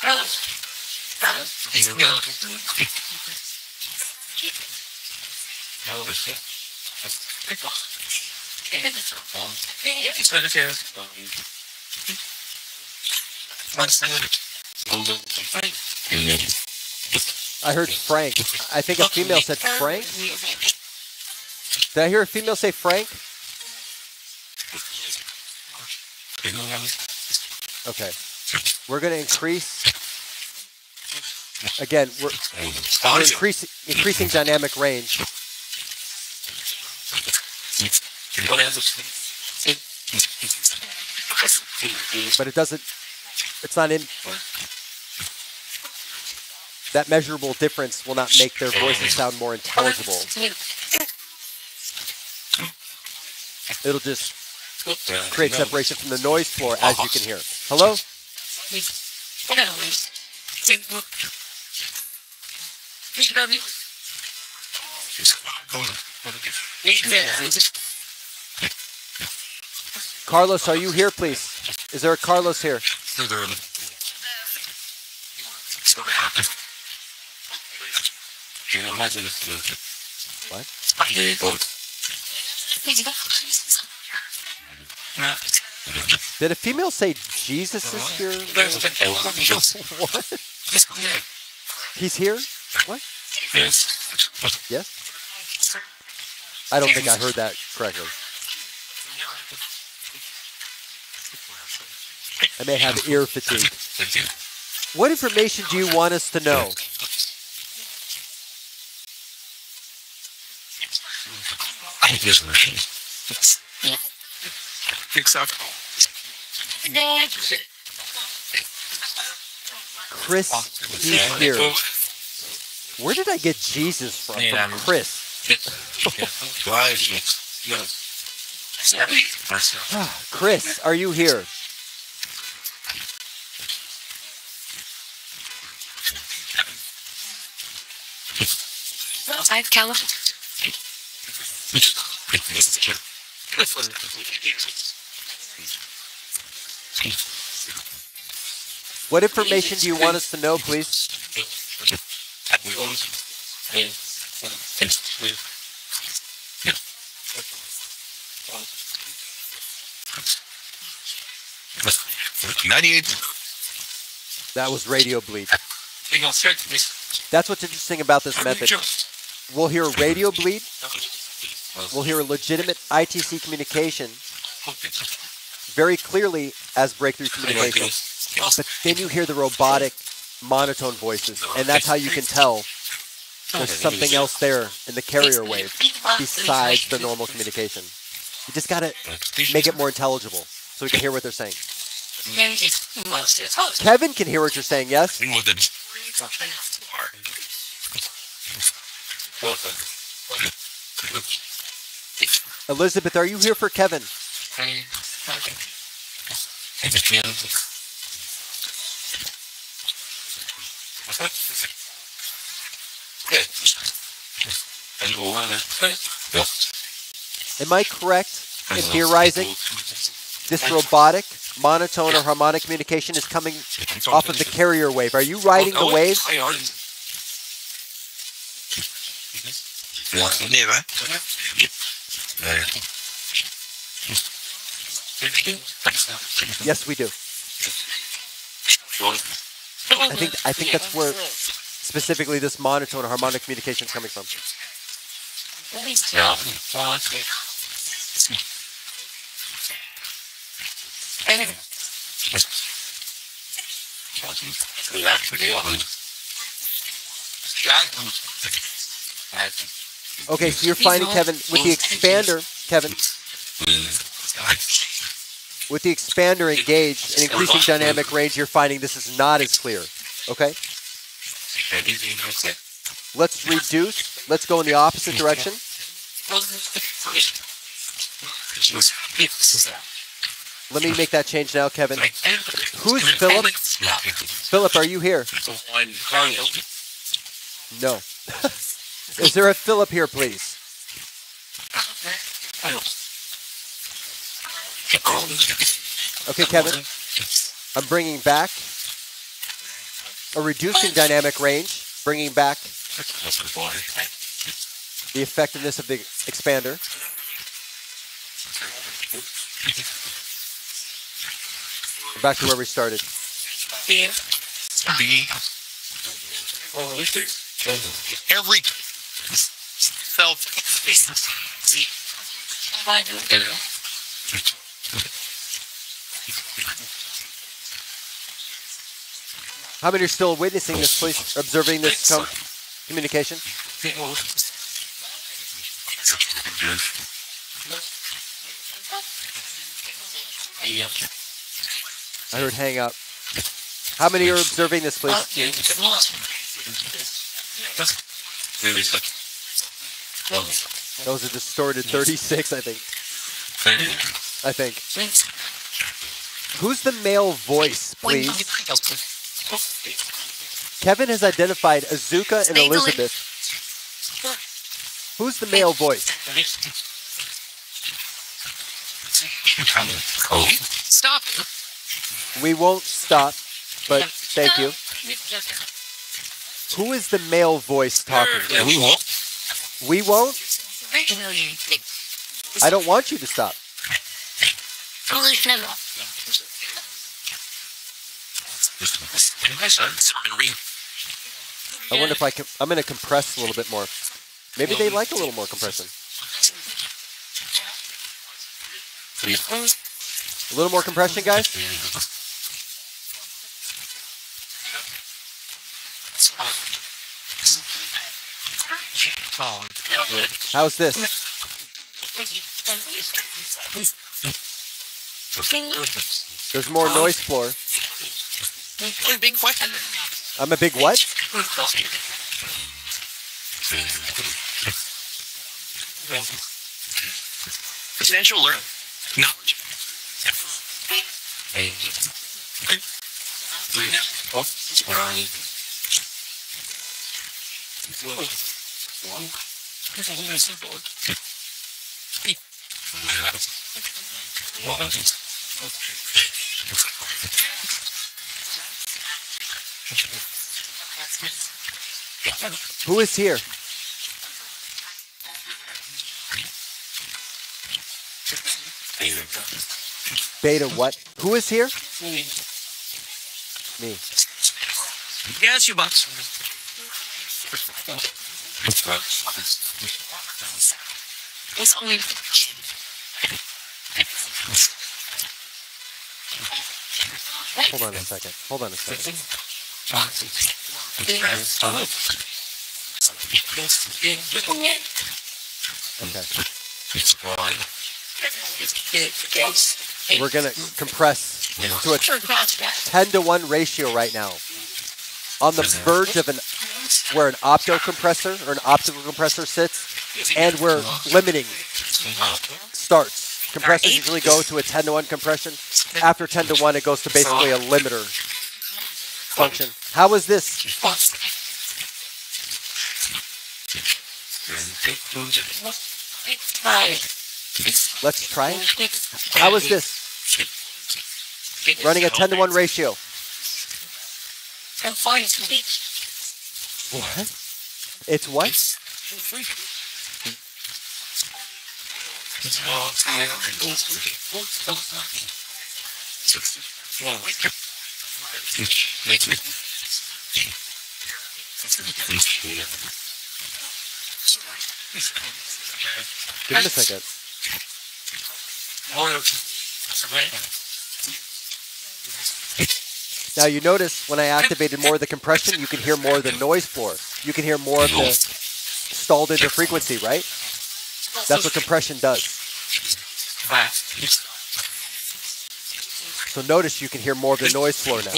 I heard Frank. I think a female said Frank. Did I hear a female say Frank? Okay. We're going to increase. Again, we're, we're increasing, increasing dynamic range. But it doesn't, it's not in, that measurable difference will not make their voices sound more intelligible. It'll just create separation from the noise floor as you can hear. Hello? Carlos, are you here, please? Is there a Carlos here? What? Did a female say Jesus is here? what? He's here? What? Yes? Yes? I don't think I heard that correctly. I may have ear fatigue. What information do you want us to know? I hear nothing. Exactly. Chris, he's here. Where did I get Jesus from? Yeah, From Chris. Chris, are you here? I've California. What information do you want us to know, please? Ninety-eight. That was radio bleed. That's what's interesting about this method. We'll hear radio bleed. We'll hear a legitimate ITC communication very clearly as breakthrough communication. But then you hear the robotic monotone voices, and that's how you can tell there's something else there in the carrier wave besides the normal communication. You just gotta make it more intelligible so we can hear what they're saying. Kevin can hear what you're saying, yes? With the Elizabeth, are you here for Kevin? Am I correct in theorizing this robotic monotone or harmonic communication is coming off of the carrier wave? Are you riding the wave? Yes, we do. I think I think that's where specifically this monotone or harmonic communication is coming from. Okay, so you're finding Kevin with the expander, Kevin, with the expander engaged and increasing dynamic range, you're finding this is not as clear. Okay? Let's reduce. Let's go in the opposite direction. Let me make that change now, Kevin. Who's Philip? Philip, are you here? No. Is there a Philip here, please? Okay, Kevin. I'm bringing back a reducing dynamic range, bringing back the effectiveness of the expander. Back to where we started. every self How many are still witnessing this, please? Observing this com- communication? I heard hang up. How many are observing this, please? Those are distorted 36, I think. I think. Who's the male voice, please? Kevin has identified Azuka and Elizabeth. Who's the male voice? Stop. We won't stop, but thank you. Who is the male voice talking? we won't. We won't? I don't want you to stop. I wonder if I can. I'm going to compress a little bit more. Maybe they like a little more compression. A little more compression, guys? How's this? There's more noise floor. I'm a big what? Potential learn knowledge. Oh. Who is here? Beta what? Who is here? Me. Me. Yes, you bucks. It's only Hold on a second. Hold on a second. Okay. We're gonna compress to a 10 to 1 ratio right now. On the verge of an where an opto compressor or an optical compressor sits, and we're limiting starts. Compressors usually go to a 10 to 1 compression. After 10 to 1, it goes to basically a limiter function. How is this? Let's try it. How is this? Running a 10 to 1 ratio. What? It's what? Give me a second. Now you notice when I activated more of the compression, you can hear more of the noise floor. You can hear more of the stalled into frequency, right? That's what compression does. So notice you can hear more of the noise floor now.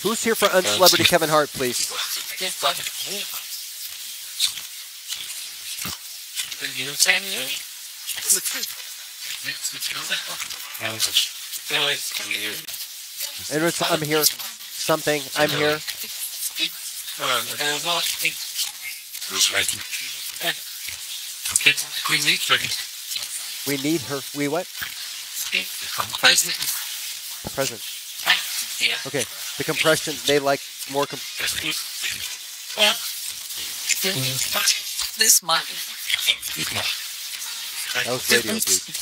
Who's here for uncelebrity Kevin Hart, please? And it's, I'm here. Something. I'm here. We need her. We what? Present. Okay. The compression. They like more. Com- This month. that was radio bleep.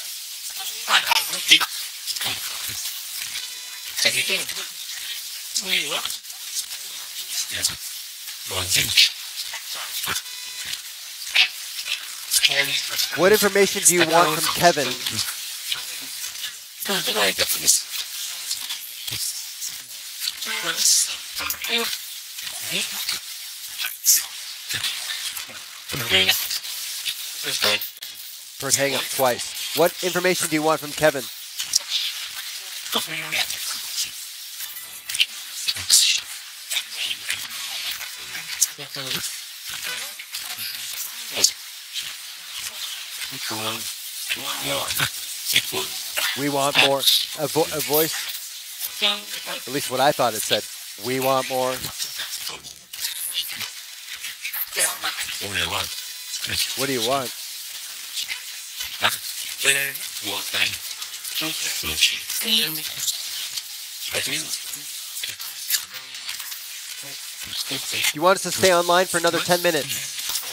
What information do you want from Kevin? Heard hang up twice. What information do you want from Kevin? We want more. A, vo- a voice. At least what I thought it said. We want more. What do you want? You want us to stay online for another 10 minutes?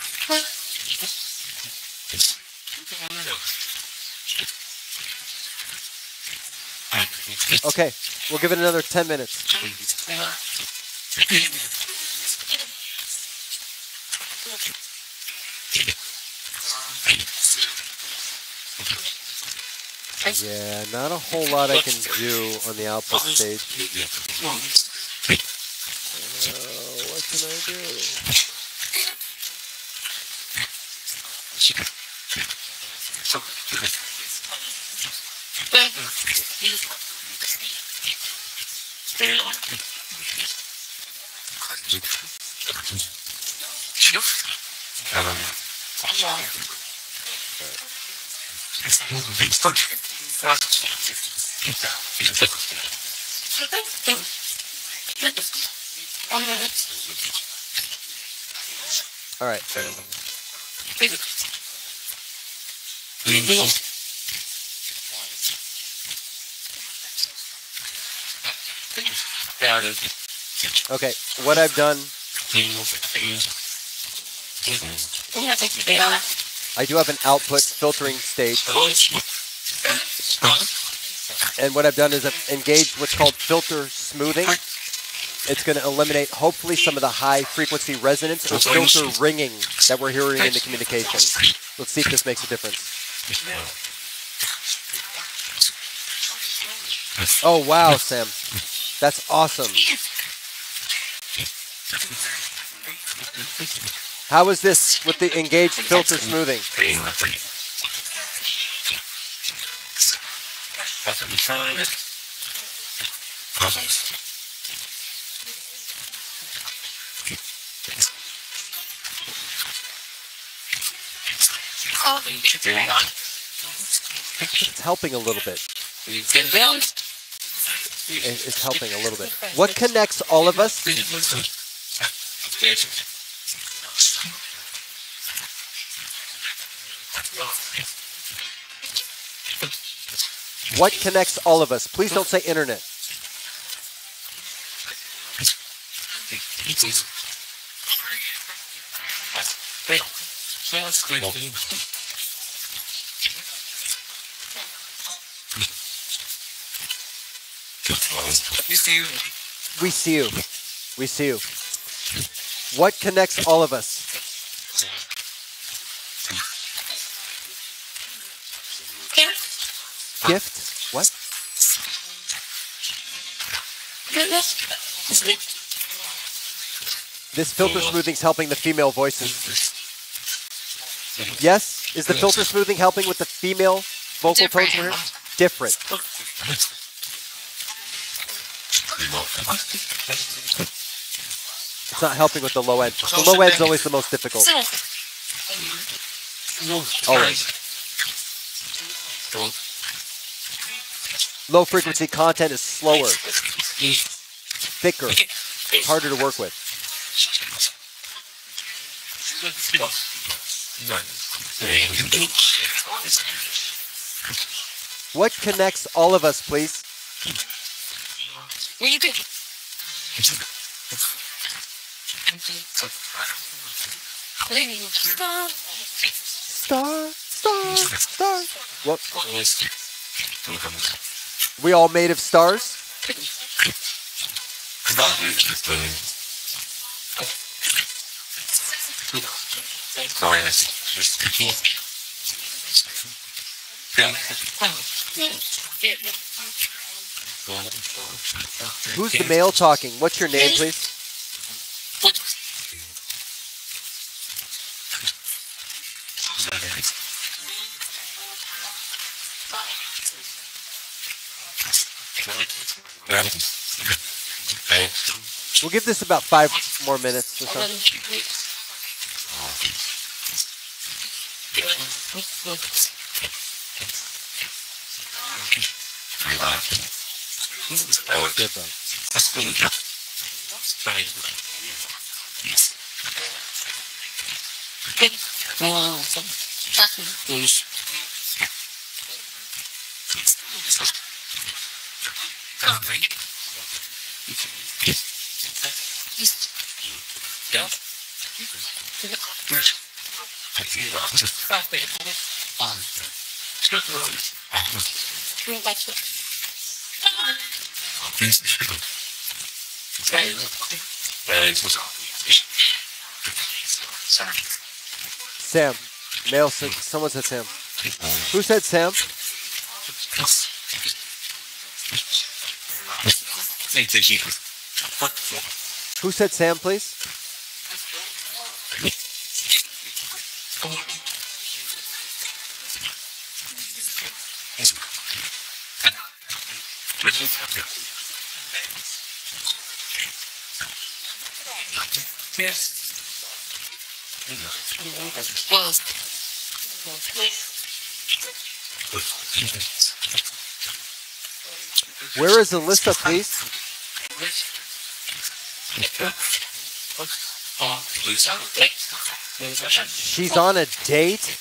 Okay, we'll give it another 10 minutes. Yeah, not a whole lot I can do on the output stage. Uh, what can I do? All right. Okay, what I've done, I do have an output filtering stage. And what I've done is I've engaged what's called filter smoothing. It's going to eliminate hopefully some of the high frequency resonance or filter ringing that we're hearing in the communication. Let's see if this makes a difference. Oh wow, Sam. That's awesome. How is this with the engaged filter smoothing? It's helping a little bit. It's helping a little bit. What connects all of us? What connects all of us? Please don't say internet. We see you. We see you. We see you. What connects all of us? Gift? What? This filter smoothing is helping the female voices. Yes? Is the filter smoothing helping with the female vocal tones we're hearing? Different. It's not helping with the low end. The low end's always the most difficult. Always. Low frequency content is slower, thicker, harder to work with. What connects all of us, please? Star, star, star. What? We all made of stars? Who's the male talking? What's your name, please? We'll give this about five more minutes or so. Sam. Male said, someone said Sam. Who said Sam? Who said Sam, please? Where is Alyssa, please? She's on a date?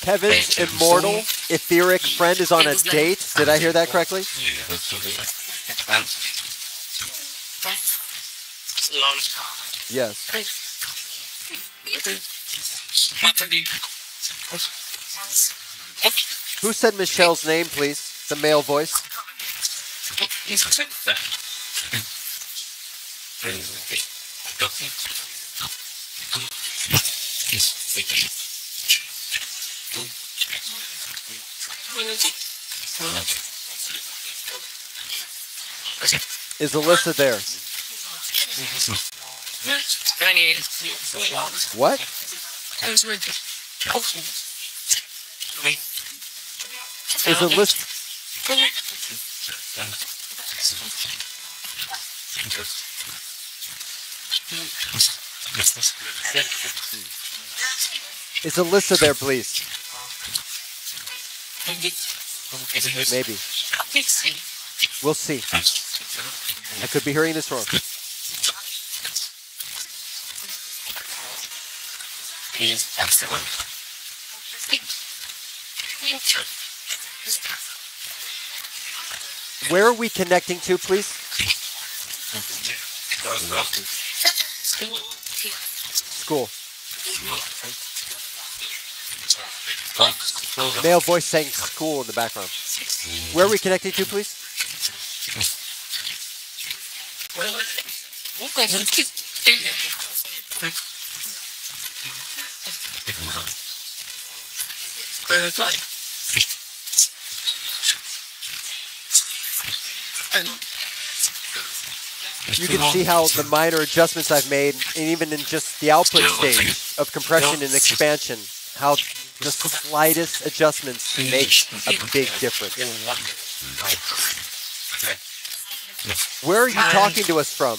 Kevin's immortal, etheric friend is on a date. Did I hear that correctly? Yes. Who said Michelle's name, please? The male voice. Is Alyssa there? What? Is Alyssa? Is Alyssa there, please? Maybe. We'll see. I could be hearing this wrong. Where are we connecting to, please? School. Male voice saying school in the background. Where are we connecting to, please? You can see how the minor adjustments I've made, and even in just the output stage of compression and expansion, how the slightest adjustments make a big difference. Where are you talking to us from?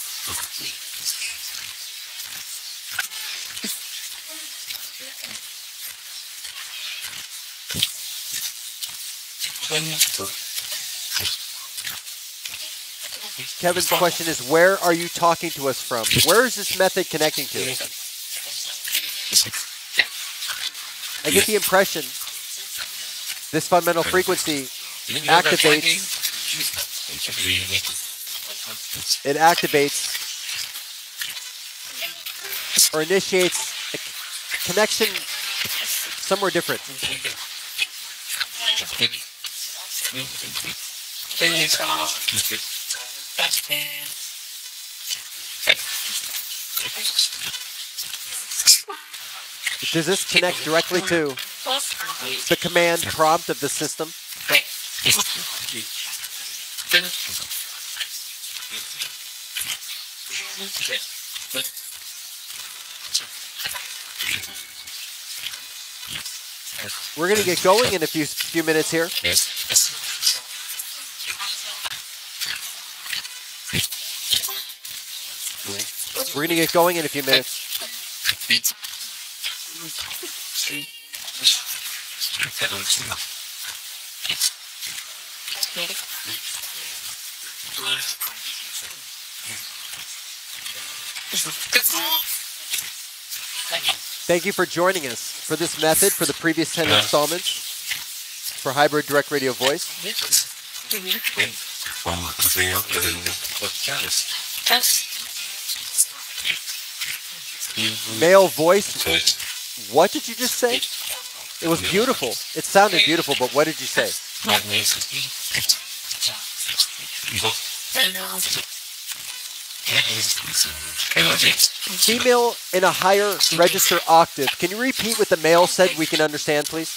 Kevin's question is, where are you talking to us from? Where is this method connecting to? I get the impression this fundamental frequency activates it activates or initiates a connection somewhere different. Does this connect directly to the command prompt of the system? We're gonna get going in a few few minutes here. We're gonna get going in a few minutes. Thank you for joining us for this method for the previous 10 installments for hybrid direct radio voice. Male voice. What did you just say? It was beautiful. It sounded beautiful, but what did you say? Female in a higher register octave. Can you repeat what the male said we can understand, please?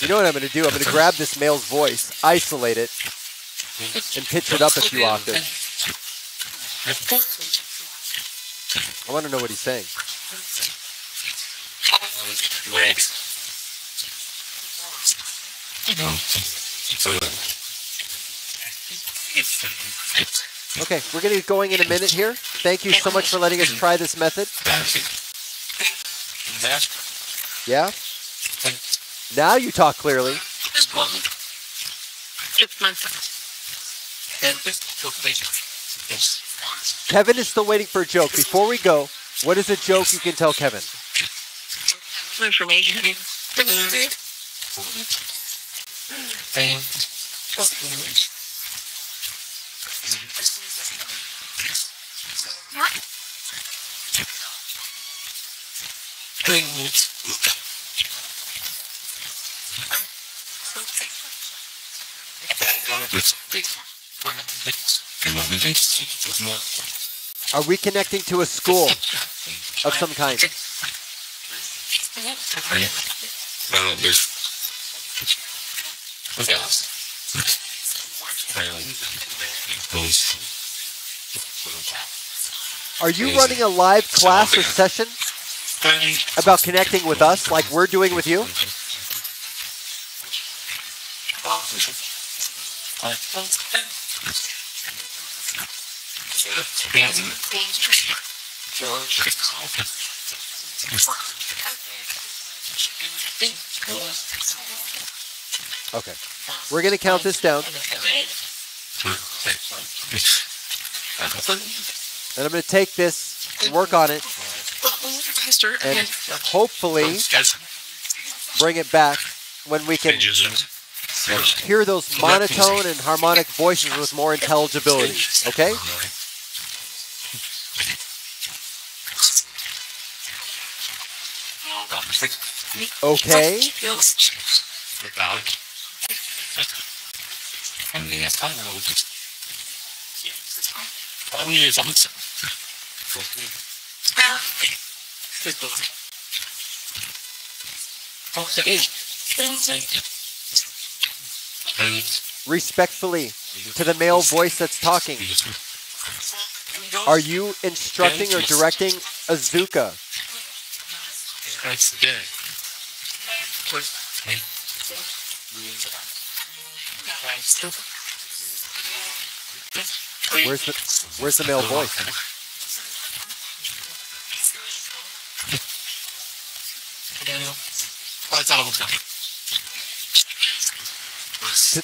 You know what I'm going to do? I'm going to grab this male's voice, isolate it, and pitch it up a few octaves. I want to know what he's saying. Okay, we're going to be going in a minute here. Thank you so much for letting us try this method. Yeah? Now you talk clearly. Kevin is still waiting for a joke. Before we go, what is a joke you can tell Kevin? Information. Are we connecting to a school of some kind? Are you running a live class or session about connecting with us like we're doing with you? Okay. We're going to count this down. And I'm going to take this, work on it, and hopefully bring it back when we can hear those monotone and harmonic voices with more intelligibility. Okay? Okay. Respectfully to the male voice that's talking. Are you instructing or directing Azuka? Where's the Where's the male voice? To,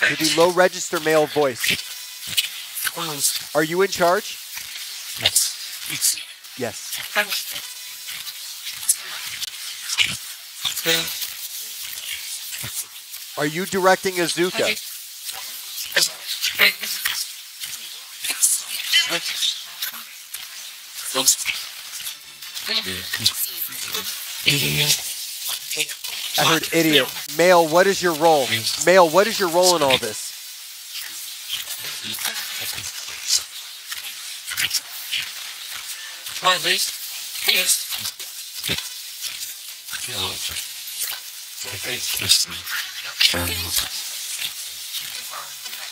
to the low register male voice. Are you in charge? Yes. Yes. Are you directing Azuka? I heard idiot. Male, what is your role? Male, what is your role in all this? Well, this is.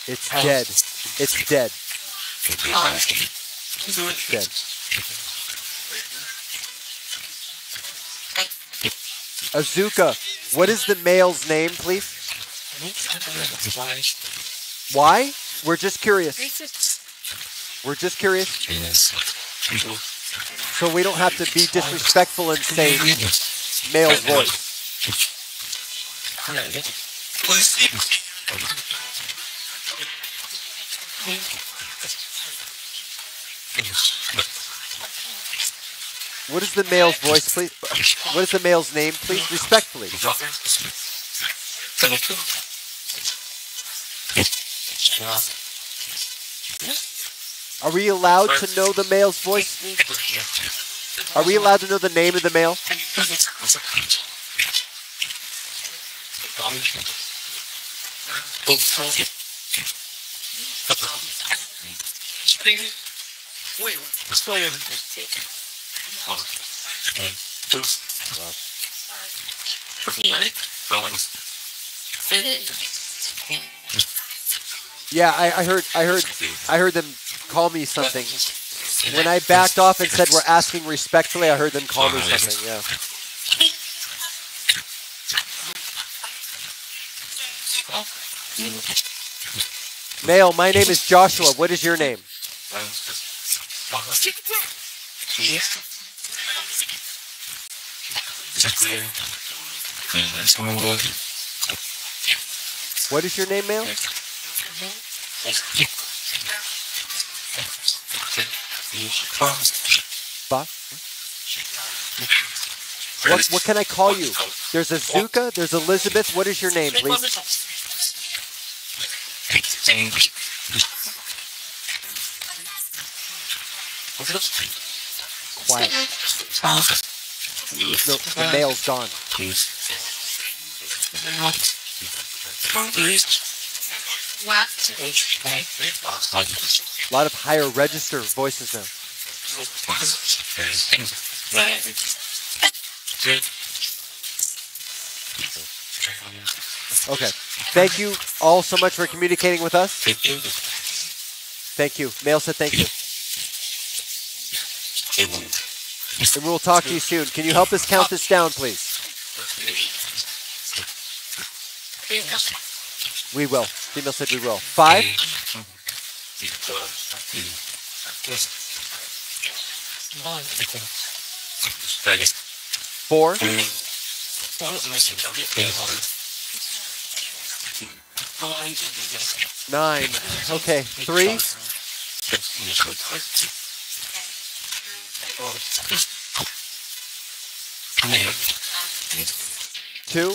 It's dead. It's dead. Dead. Azuka, what is the male's name, please? Why? We're just curious. We're just curious. So we don't have to be disrespectful and say male's voice. What is the male's voice, please? What is the male's name, please? Respectfully. Are we allowed to know the male's voice? Are we allowed to know the name of the male? Wait, Yeah, I, I heard, I heard, I heard them call me something. When I backed off and said we're asking respectfully, I heard them call me something. Yeah. Male, my name is Joshua. What is your name? What is your name, male? Bob? What, what can I call you? There's Azuka, there's Elizabeth. What is your name, please? Quiet. No, the male's gone. A lot of higher register voices now. Okay. Thank you all so much for communicating with us. Thank you. Male said thank you. And we'll talk to you soon. Can you help us count this down, please? We will. Female said we will. Five. Four. Nine. Okay. Three, two,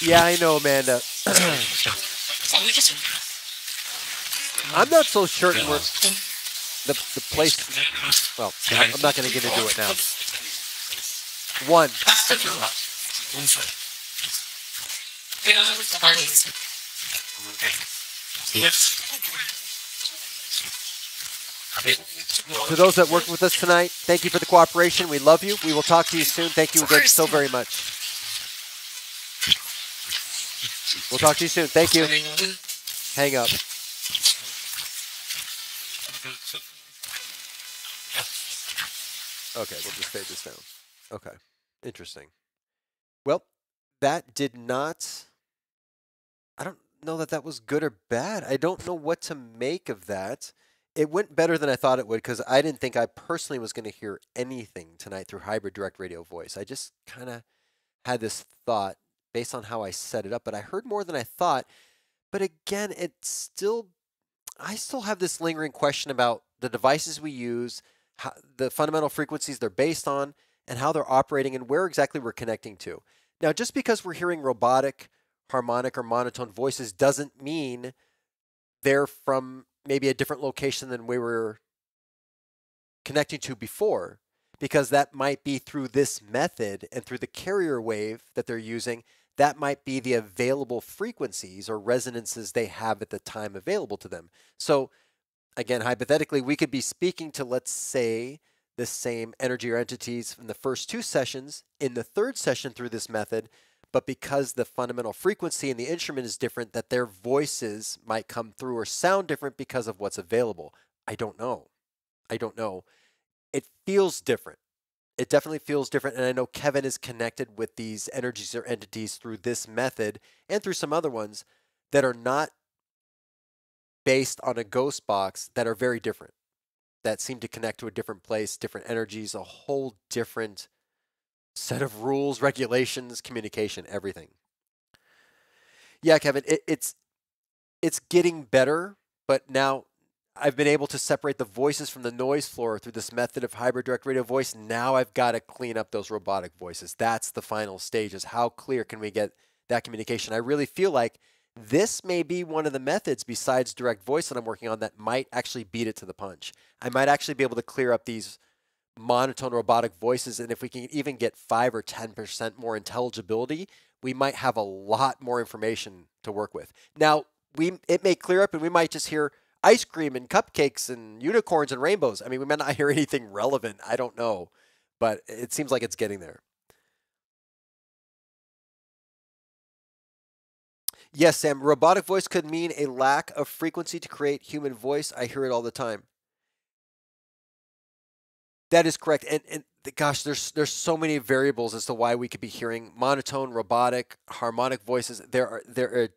yeah, I know, Amanda. I'm not so certain we're the the place. Well, I'm not going to get into it now. One. To those that worked with us tonight, thank you for the cooperation. We love you. We will talk to you soon. Thank you again so very much. We'll talk to you soon. Thank you. Hang up. Okay, we'll just fade this down. Okay, interesting. Well, that did not. I don't know that that was good or bad. I don't know what to make of that. It went better than I thought it would because I didn't think I personally was going to hear anything tonight through hybrid direct radio voice. I just kind of had this thought based on how I set it up, but I heard more than I thought. But again, it still, I still have this lingering question about the devices we use, how, the fundamental frequencies they're based on, and how they're operating and where exactly we're connecting to. Now, just because we're hearing robotic, harmonic, or monotone voices doesn't mean they're from maybe a different location than we were connecting to before. because that might be through this method and through the carrier wave that they're using, that might be the available frequencies or resonances they have at the time available to them. So, again, hypothetically, we could be speaking to, let's say, the same energy or entities from the first two sessions in the third session through this method, but because the fundamental frequency in the instrument is different, that their voices might come through or sound different because of what's available. I don't know. I don't know. It feels different. It definitely feels different. And I know Kevin is connected with these energies or entities through this method and through some other ones that are not based on a ghost box that are very different, that seem to connect to a different place, different energies, a whole different set of rules, regulations, communication, everything. Yeah, Kevin, it, it's it's getting better, but now I've been able to separate the voices from the noise floor through this method of hybrid direct radio voice. Now I've got to clean up those robotic voices. That's the final stage is how clear can we get that communication? I really feel like this may be one of the methods besides direct voice that I'm working on that might actually beat it to the punch. I might actually be able to clear up these monotone robotic voices. And if we can even get five or 10% more intelligibility, we might have a lot more information to work with. Now, we it may clear up and we might just hear ice cream and cupcakes and unicorns and rainbows. I mean, we might not hear anything relevant. I don't know, but it seems like it's getting there. Yes, Sam, robotic voice could mean a lack of frequency to create human voice. I hear it all the time. That is correct. And, and gosh, there's there's so many variables as to why we could be hearing monotone, robotic, harmonic voices. There are there are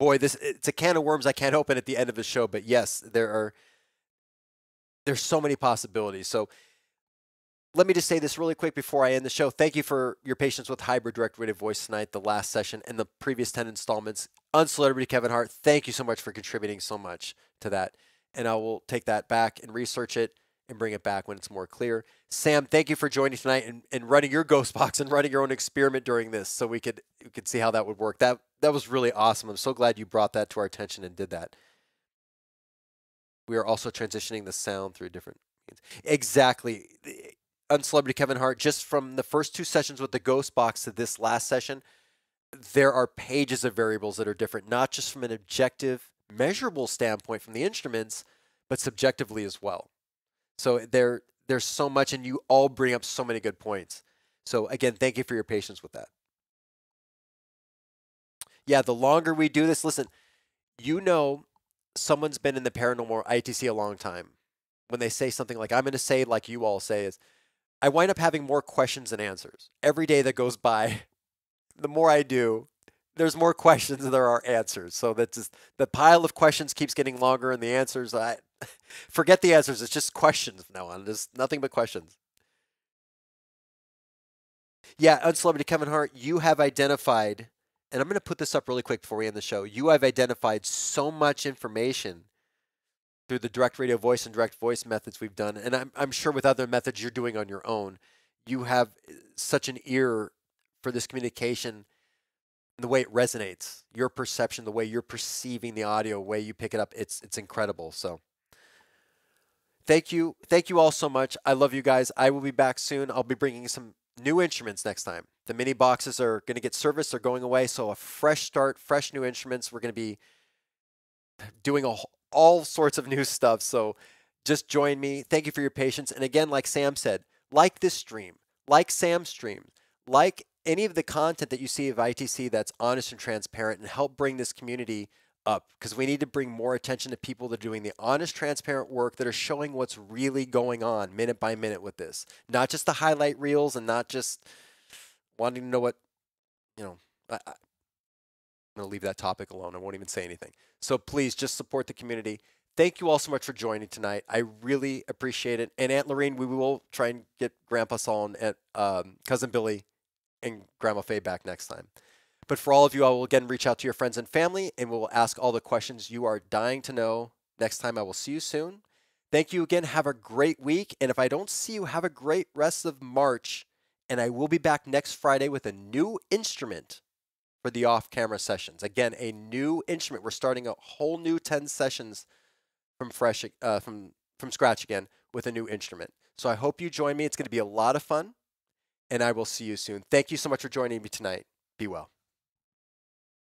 boy, this it's a can of worms I can't open at the end of the show, but yes, there are there's so many possibilities. So let me just say this really quick before I end the show. Thank you for your patience with hybrid direct radio voice tonight, the last session, and the previous 10 installments. Uncelebrity Kevin Hart, thank you so much for contributing so much to that. And I will take that back and research it and bring it back when it's more clear. Sam, thank you for joining tonight and, and running your ghost box and running your own experiment during this so we could we could see how that would work. That that was really awesome. I'm so glad you brought that to our attention and did that. We are also transitioning the sound through different means. Exactly. Uncelebrity Kevin Hart, just from the first two sessions with the ghost box to this last session, there are pages of variables that are different, not just from an objective, measurable standpoint from the instruments, but subjectively as well. So there, there's so much, and you all bring up so many good points. So again, thank you for your patience with that. Yeah, the longer we do this, listen, you know, someone's been in the paranormal ITC a long time. When they say something like, I'm going to say, like you all say, is I wind up having more questions than answers. Every day that goes by, the more I do, there's more questions than there are answers. So that's just the pile of questions keeps getting longer, and the answers I forget the answers. It's just questions from now on. There's nothing but questions. Yeah, uncelebrity Kevin Hart, you have identified, and I'm going to put this up really quick before we end the show. You have identified so much information through the direct radio voice and direct voice methods we've done, and I'm, I'm sure with other methods you're doing on your own, you have eh, such an ear for this communication and the way it resonates, your perception, the way you're perceiving the audio, the way you pick it up, it's it's incredible. So thank you. Thank you all so much. I love you guys. I will be back soon. I'll be bringing some new instruments next time. The mini boxes are going to get serviced. They're going away. So a fresh start, fresh new instruments. We're going to be doing a, all sorts of new stuff. So just join me. Thank you for your patience. And again, like Sam said, like this stream, like Sam's stream, like any of the content that you see of ITC that's honest and transparent and help bring this community up because we need to bring more attention to people that are doing the honest, transparent work that are showing what's really going on minute by minute with this. Not just the highlight reels and not just wanting to know what, you know, I, I'm going to leave that topic alone. I won't even say anything. So please just support the community. Thank you all so much for joining tonight. I really appreciate it. And Aunt Lorene, we will try and get Grandpa Solon and um, Cousin Billy and Grandma Faye back next time. But for all of you, I will again reach out to your friends and family and we will ask all the questions you are dying to know. Next time, I will see you soon. Thank you again. Have a great week. And if I don't see you, have a great rest of March. And I will be back next Friday with a new instrument for the off camera sessions. Again, a new instrument. We're starting a whole new 10 sessions from fresh, uh, from, from scratch again with a new instrument. So I hope you join me. It's going to be a lot of fun, and I will see you soon. Thank you so much for joining me tonight. Be well.